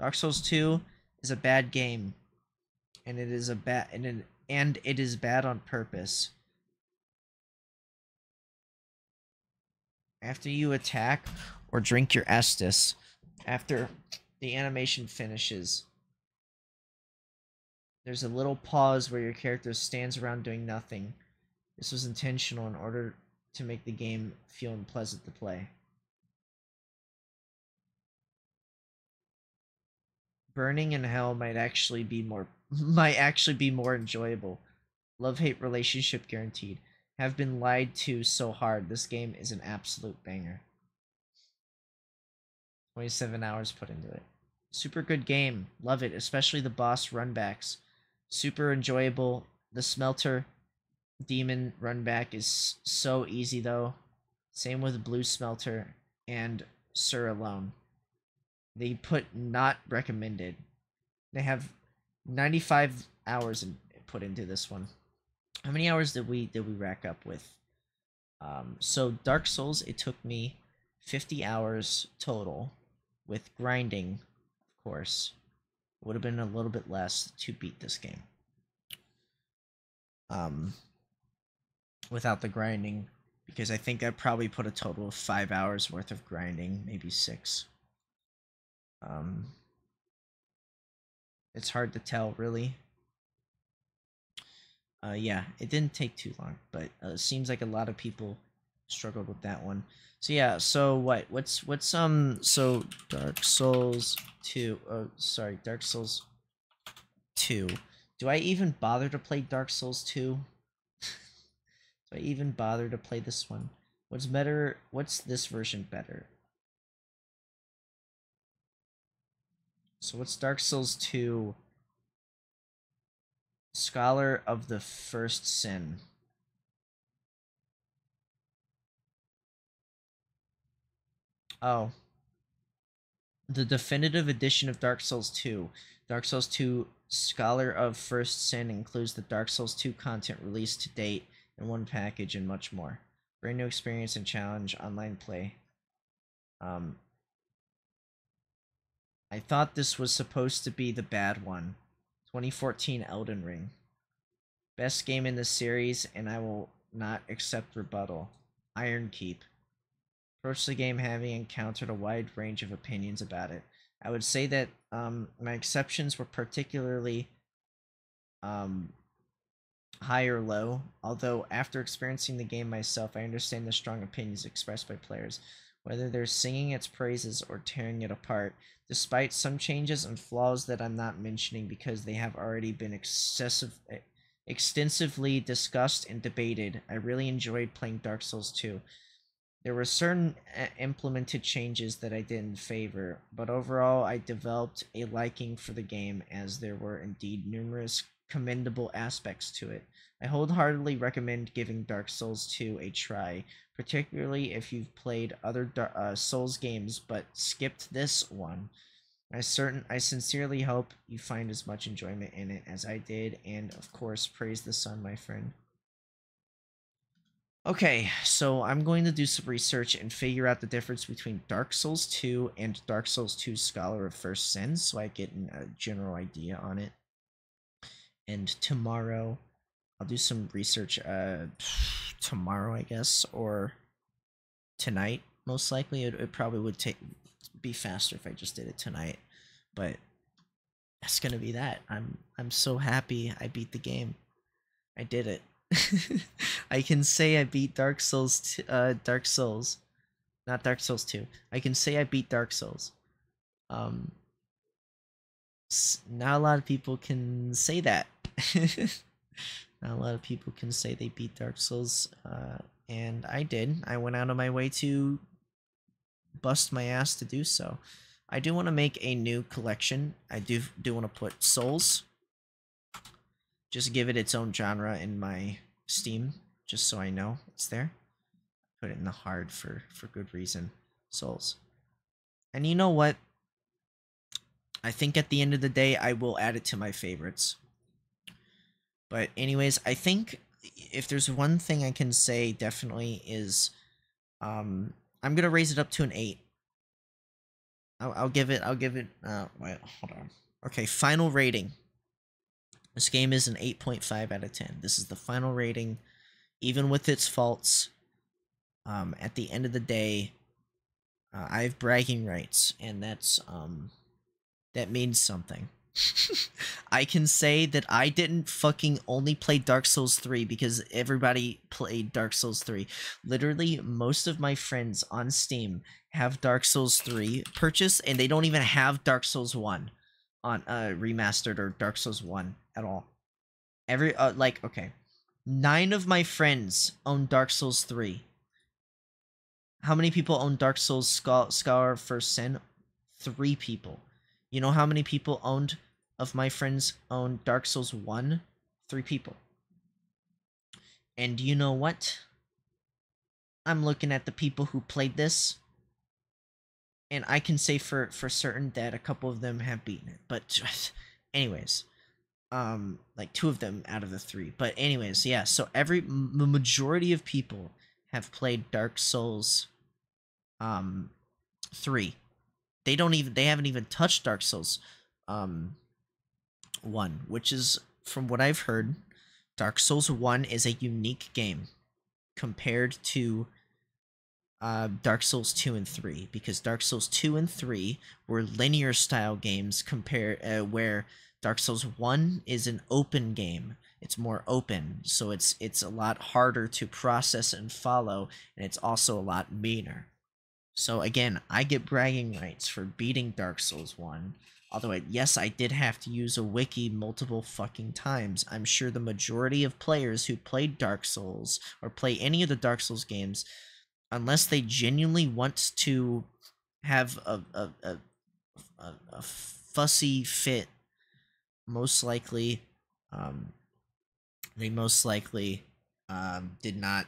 Dark Souls 2 is a bad game, and it is a bad and it, and it is bad on purpose. After you attack or drink your Estus, after the animation finishes, there's a little pause where your character stands around doing nothing. This was intentional in order to make the game feel unpleasant to play. Burning in hell might actually be more [LAUGHS] might actually be more enjoyable. Love hate relationship guaranteed. Have been lied to so hard. This game is an absolute banger. 27 hours put into it. Super good game. Love it, especially the boss runbacks. Super enjoyable. The smelter demon run back is so easy though. Same with blue smelter and Sir Alonne. They put not recommended. They have 95 hours in, put into this one. How many hours did we did we rack up with? Um, so Dark Souls, it took me 50 hours total with grinding, of course. Would have been a little bit less to beat this game. Um, without the grinding, because I think I probably put a total of five hours worth of grinding, maybe six. Um, it's hard to tell, really. Uh, yeah, it didn't take too long, but uh, it seems like a lot of people struggled with that one. So yeah, so what? What's what's um? So Dark Souls two. Oh, sorry, Dark Souls two. Do I even bother to play Dark Souls two? Do I even bother to play this one? What's better? What's this version better? So what's Dark Souls 2? Scholar of the First Sin. Oh. The definitive edition of Dark Souls 2. Dark Souls 2 Scholar of First Sin includes the Dark Souls 2 content released to date in one package and much more. Brand new experience and challenge online play. Um, I thought this was supposed to be the bad one. 2014 Elden Ring. Best game in the series, and I will not accept rebuttal. Iron Keep. Approach the game having encountered a wide range of opinions about it. I would say that um, my exceptions were particularly um, high or low, although after experiencing the game myself, I understand the strong opinions expressed by players, whether they're singing its praises or tearing it apart, despite some changes and flaws that I'm not mentioning because they have already been excessive extensively discussed and debated. I really enjoyed playing Dark Souls 2. There were certain implemented changes that I didn't favor, but overall I developed a liking for the game as there were indeed numerous commendable aspects to it. I wholeheartedly recommend giving Dark Souls 2 a try, particularly if you've played other uh, Souls games but skipped this one. I certain I sincerely hope you find as much enjoyment in it as I did, and of course, praise the sun, my friend. Okay, so I'm going to do some research and figure out the difference between Dark Souls 2 and Dark Souls 2 Scholar of First Sin so I get a general idea on it. And tomorrow, I'll do some research uh, tomorrow, I guess, or tonight, most likely. It, it probably would take be faster if I just did it tonight, but that's gonna be that. I'm I'm so happy I beat the game. I did it. [LAUGHS] I can say I beat Dark Souls, t- uh, Dark Souls, not Dark Souls two. I can say I beat Dark Souls. Um, not a lot of people can say that. Not [LAUGHS] a lot of people can say they beat Dark Souls, uh, and I did. I went out of my way to bust my ass to do so. I do want to make a new collection. I do do want to put Souls just give it its own genre in my Steam, just so I know it's there. Put it in the hard for for good reason. Souls. And you know what? I think at the end of the day, I will add it to my favorites. But anyways, I think if there's one thing I can say definitely is, um, I'm gonna raise it up to an eight. I'll, I'll give it. I'll give it. Uh, wait, hold on. Okay, final rating. This game is an 8.5 out of 10. This is the final rating, even with its faults. um, at the end of the day, uh, I have bragging rights, and that's um, that means something. I can say that I didn't fucking only play Dark Souls 3 because everybody played Dark Souls 3. Literally, most of my friends on Steam have Dark Souls 3 purchased, and they don't even have Dark Souls 1 on uh remastered or Dark Souls 1 at all. Every uh, like okay. 9 of my friends own Dark Souls 3. How many people own Dark Souls Scar, Scar First Sin? 3 people. You know how many people owned of my friends own Dark Souls 1? 3 people. And you know what? I'm looking at the people who played this and I can say for for certain that a couple of them have beaten it. But [SIGHS] anyways, um like two of them out of the three. But anyways, yeah, so every the majority of people have played Dark Souls um 3. They don't even they haven't even touched Dark Souls um 1, which is from what I've heard, Dark Souls 1 is a unique game compared to uh, Dark Souls 2 and 3 because Dark Souls 2 and 3 were linear style games compare uh, where Dark Souls 1 is an open game. It's more open, so it's it's a lot harder to process and follow and it's also a lot meaner. So again, I get bragging rights for beating Dark Souls 1. Although, yes, I did have to use a wiki multiple fucking times. I'm sure the majority of players who played Dark Souls or play any of the Dark Souls games unless they genuinely want to have a a, a, a, a fussy fit, most likely, um, they most likely um, did not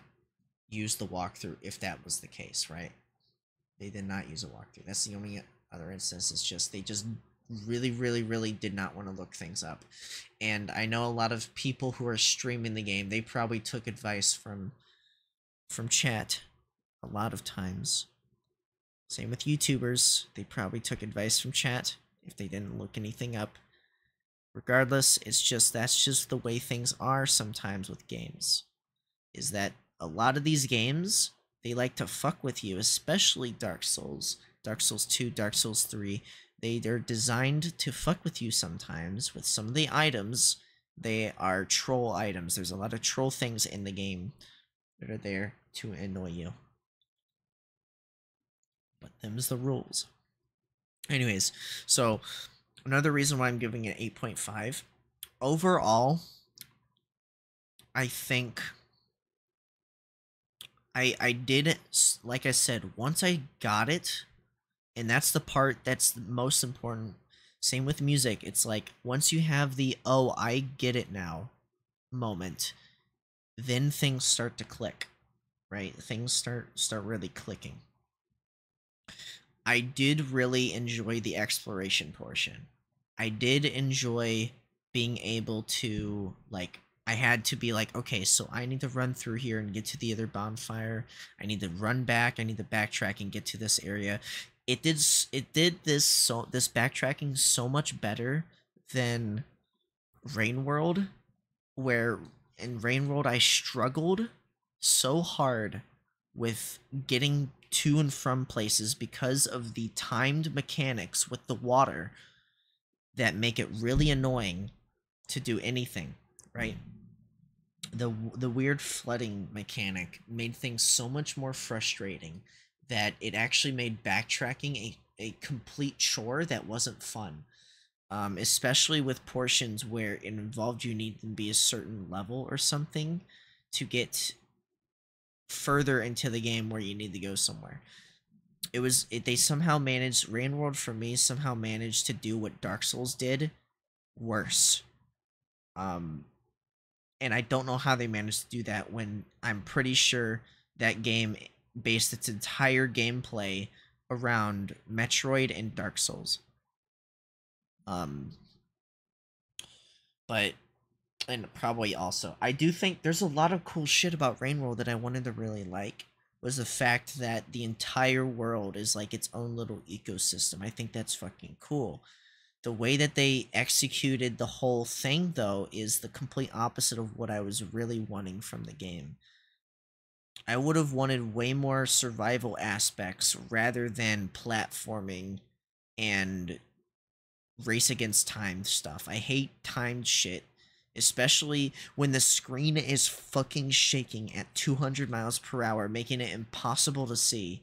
use the walkthrough if that was the case, right? They did not use a walkthrough. That's the only other instance. It's just they just really, really, really did not want to look things up. And I know a lot of people who are streaming the game, they probably took advice from from chat a lot of times. Same with YouTubers. They probably took advice from chat if they didn't look anything up. Regardless, it's just that's just the way things are sometimes with games. Is that a lot of these games, they like to fuck with you, especially Dark Souls. Dark Souls 2, Dark Souls 3. They they're designed to fuck with you sometimes with some of the items. They are troll items. There's a lot of troll things in the game that are there to annoy you. But them's the rules. Anyways, so another reason why I'm giving it 8.5. Overall, I think I I did like I said, once I got it, and that's the part that's the most important. Same with music. It's like once you have the oh, I get it now moment, then things start to click. Right? Things start start really clicking. I did really enjoy the exploration portion. I did enjoy being able to like I had to be like, okay, so I need to run through here and get to the other bonfire. I need to run back. I need to backtrack and get to this area. It did it did this so this backtracking so much better than Rain World, where in Rain World I struggled so hard with getting to and from places because of the timed mechanics with the water that make it really annoying to do anything, right? The the weird flooding mechanic made things so much more frustrating that it actually made backtracking a, a complete chore that wasn't fun. Um, especially with portions where it involved you need to be a certain level or something to get further into the game where you need to go somewhere. It was it, they somehow managed Rain World for me somehow managed to do what Dark Souls did worse. Um and I don't know how they managed to do that when I'm pretty sure that game based its entire gameplay around Metroid and Dark Souls. Um but and probably also I do think there's a lot of cool shit about Rain World that I wanted to really like was the fact that the entire world is like its own little ecosystem. I think that's fucking cool. The way that they executed the whole thing though is the complete opposite of what I was really wanting from the game. I would have wanted way more survival aspects rather than platforming and race against time stuff. I hate timed shit, especially when the screen is fucking shaking at 200 miles per hour, making it impossible to see,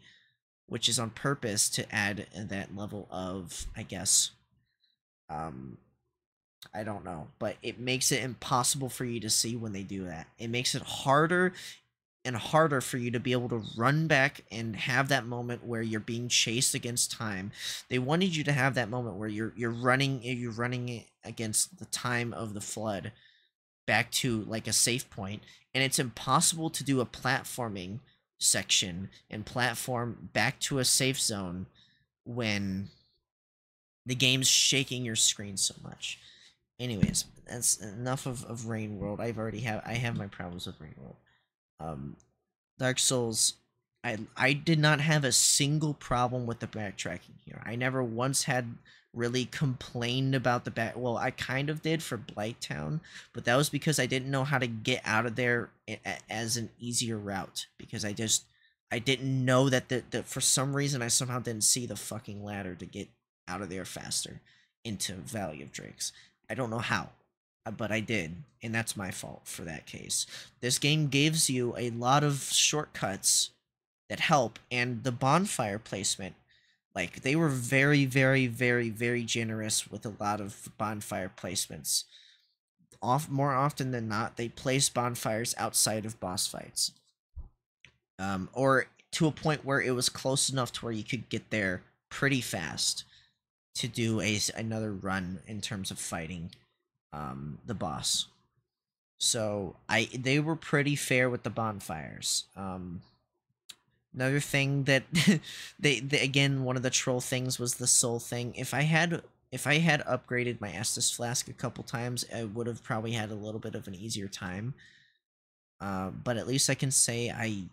which is on purpose to add that level of, I guess, um, I don't know, but it makes it impossible for you to see when they do that. It makes it harder and harder for you to be able to run back and have that moment where you're being chased against time. They wanted you to have that moment where you're you're running you're running against the time of the flood back to like a safe point and it's impossible to do a platforming section and platform back to a safe zone when the game's shaking your screen so much. Anyways, that's enough of, of Rain World. I've already have I have my problems with Rain World. Um, Dark Souls, I I did not have a single problem with the backtracking here. I never once had really complained about the back. Well, I kind of did for Blighttown, but that was because I didn't know how to get out of there as an easier route because I just I didn't know that the, the for some reason I somehow didn't see the fucking ladder to get out of there faster into Valley of Drakes. I don't know how, but I did, and that's my fault for that case. This game gives you a lot of shortcuts that help, and the bonfire placement, like they were very, very, very, very generous with a lot of bonfire placements. Off more often than not, they place bonfires outside of boss fights, um, or to a point where it was close enough to where you could get there pretty fast to do a another run in terms of fighting um, the boss. So I they were pretty fair with the bonfires. Um, another thing that [LAUGHS] they, they again one of the troll things was the soul thing. If I had if I had upgraded my Estus flask a couple times, I would have probably had a little bit of an easier time. Uh, but at least I can say I,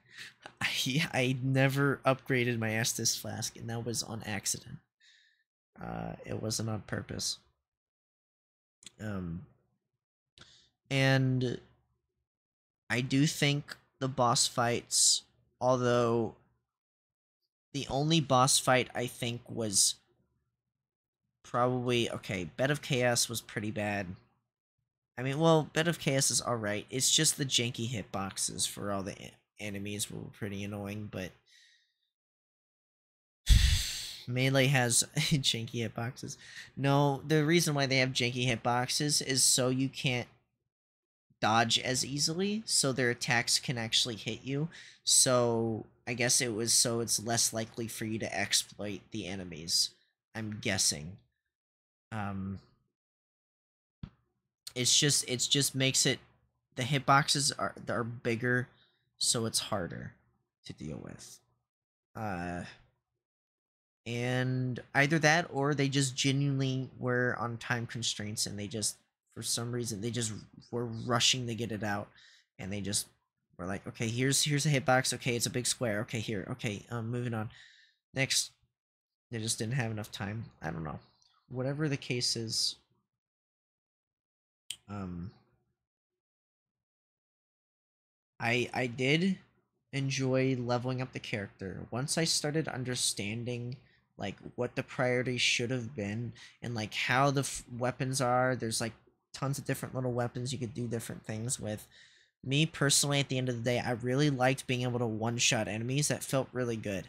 [LAUGHS] I I never upgraded my Estus flask, and that was on accident. Uh, it wasn't on purpose. Um, and I do think the boss fights, although the only boss fight I think was probably okay. Bed of Chaos was pretty bad. I mean, well, Bed of Chaos is alright. It's just the janky hitboxes for all the enemies were pretty annoying, but Melee has [LAUGHS] janky hitboxes. No, the reason why they have janky hitboxes is so you can't dodge as easily, so their attacks can actually hit you. So I guess it was so it's less likely for you to exploit the enemies. I'm guessing. Um it's just it's just makes it the hitboxes are are bigger so it's harder to deal with. Uh and either that or they just genuinely were on time constraints and they just for some reason they just were rushing to get it out. And they just were like okay here's here's a hitbox. Okay it's a big square. Okay here. Okay um moving on. Next. They just didn't have enough time. I don't know. Whatever the case is um i i did enjoy leveling up the character. Once i started understanding like what the priorities should have been and like how the f- weapons are. There's like tons of different little weapons you could do different things with. Me personally at the end of the day i really liked being able to one shot enemies that felt really good.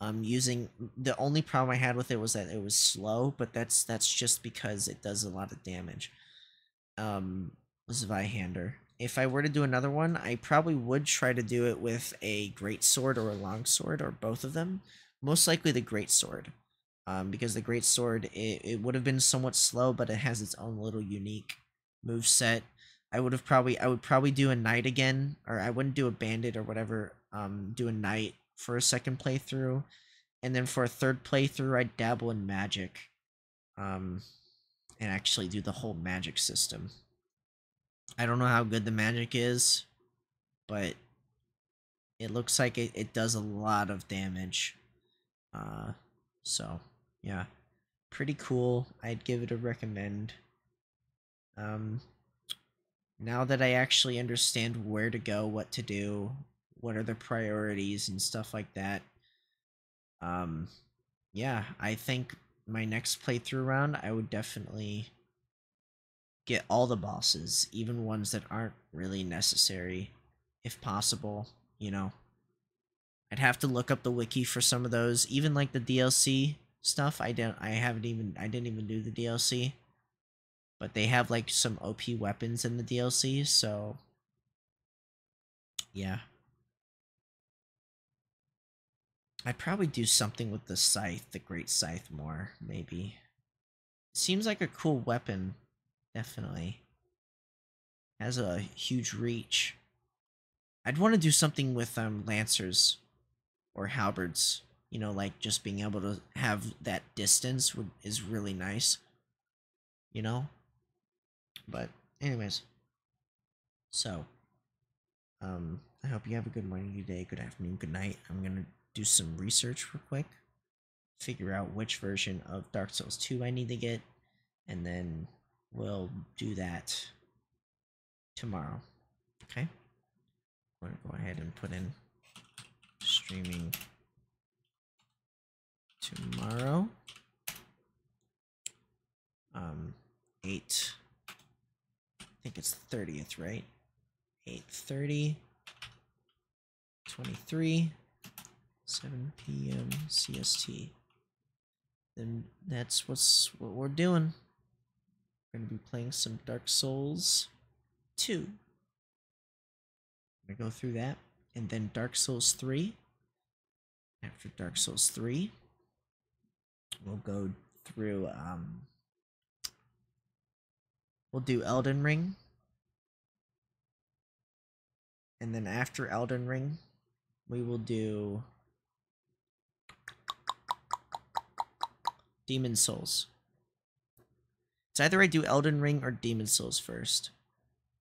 Um using the only problem i had with it was that it was slow but that's that's just because it does a lot of damage. Um Zweihander. If I were to do another one, I probably would try to do it with a great sword or a long sword or both of them most likely the great sword um, because the great sword it, it would have been somewhat slow but it has its own little unique move set i would have probably i would probably do a knight again or i wouldn't do a bandit or whatever um do a knight for a second playthrough and then for a third playthrough i'd dabble in magic um and actually do the whole magic system. I don't know how good the magic is but it looks like it, it does a lot of damage uh, so yeah, pretty cool. I'd give it a recommend. Um, now that I actually understand where to go, what to do, what are the priorities and stuff like that. Um, yeah, I think my next playthrough round, I would definitely get all the bosses, even ones that aren't really necessary, if possible. You know, I'd have to look up the wiki for some of those, even like the DLC stuff. I don't, I haven't even, I didn't even do the DLC, but they have like some OP weapons in the DLC, so yeah. I'd probably do something with the scythe, the great scythe more, maybe. Seems like a cool weapon, definitely. Has a huge reach. I'd want to do something with um lancers or halberds. You know, like just being able to have that distance would is really nice. You know? But anyways. So um I hope you have a good morning, good day, good afternoon, good night. I'm gonna do some research real quick. Figure out which version of Dark Souls 2 I need to get, and then we'll do that tomorrow. Okay? I'm gonna go ahead and put in streaming tomorrow. Um, 8. I think it's 30th, right? 8:30 23 7 p.m. CST. Then that's what's what we're doing. We're gonna be playing some Dark Souls 2. I'm gonna go through that, and then Dark Souls 3. After Dark Souls 3, we'll go through um we'll do Elden Ring. And then after Elden Ring, we will do Demon Souls. It's either I do Elden Ring or Demon Souls first.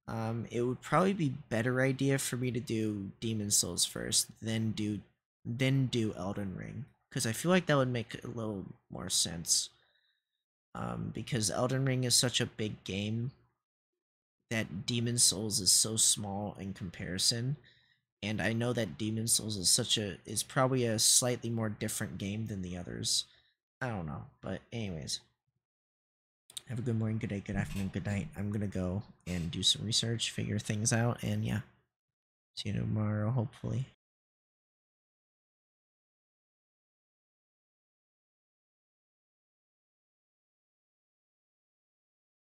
Um, it would probably be better idea for me to do Demon Souls first, then do then do Elden Ring, because I feel like that would make a little more sense. Um, because Elden Ring is such a big game that Demon Souls is so small in comparison, and I know that Demon Souls is such a is probably a slightly more different game than the others. I don't know. But anyways. Have a good morning, good day, good afternoon, good night. I'm gonna go and do some research, figure things out, and yeah. See you tomorrow, hopefully.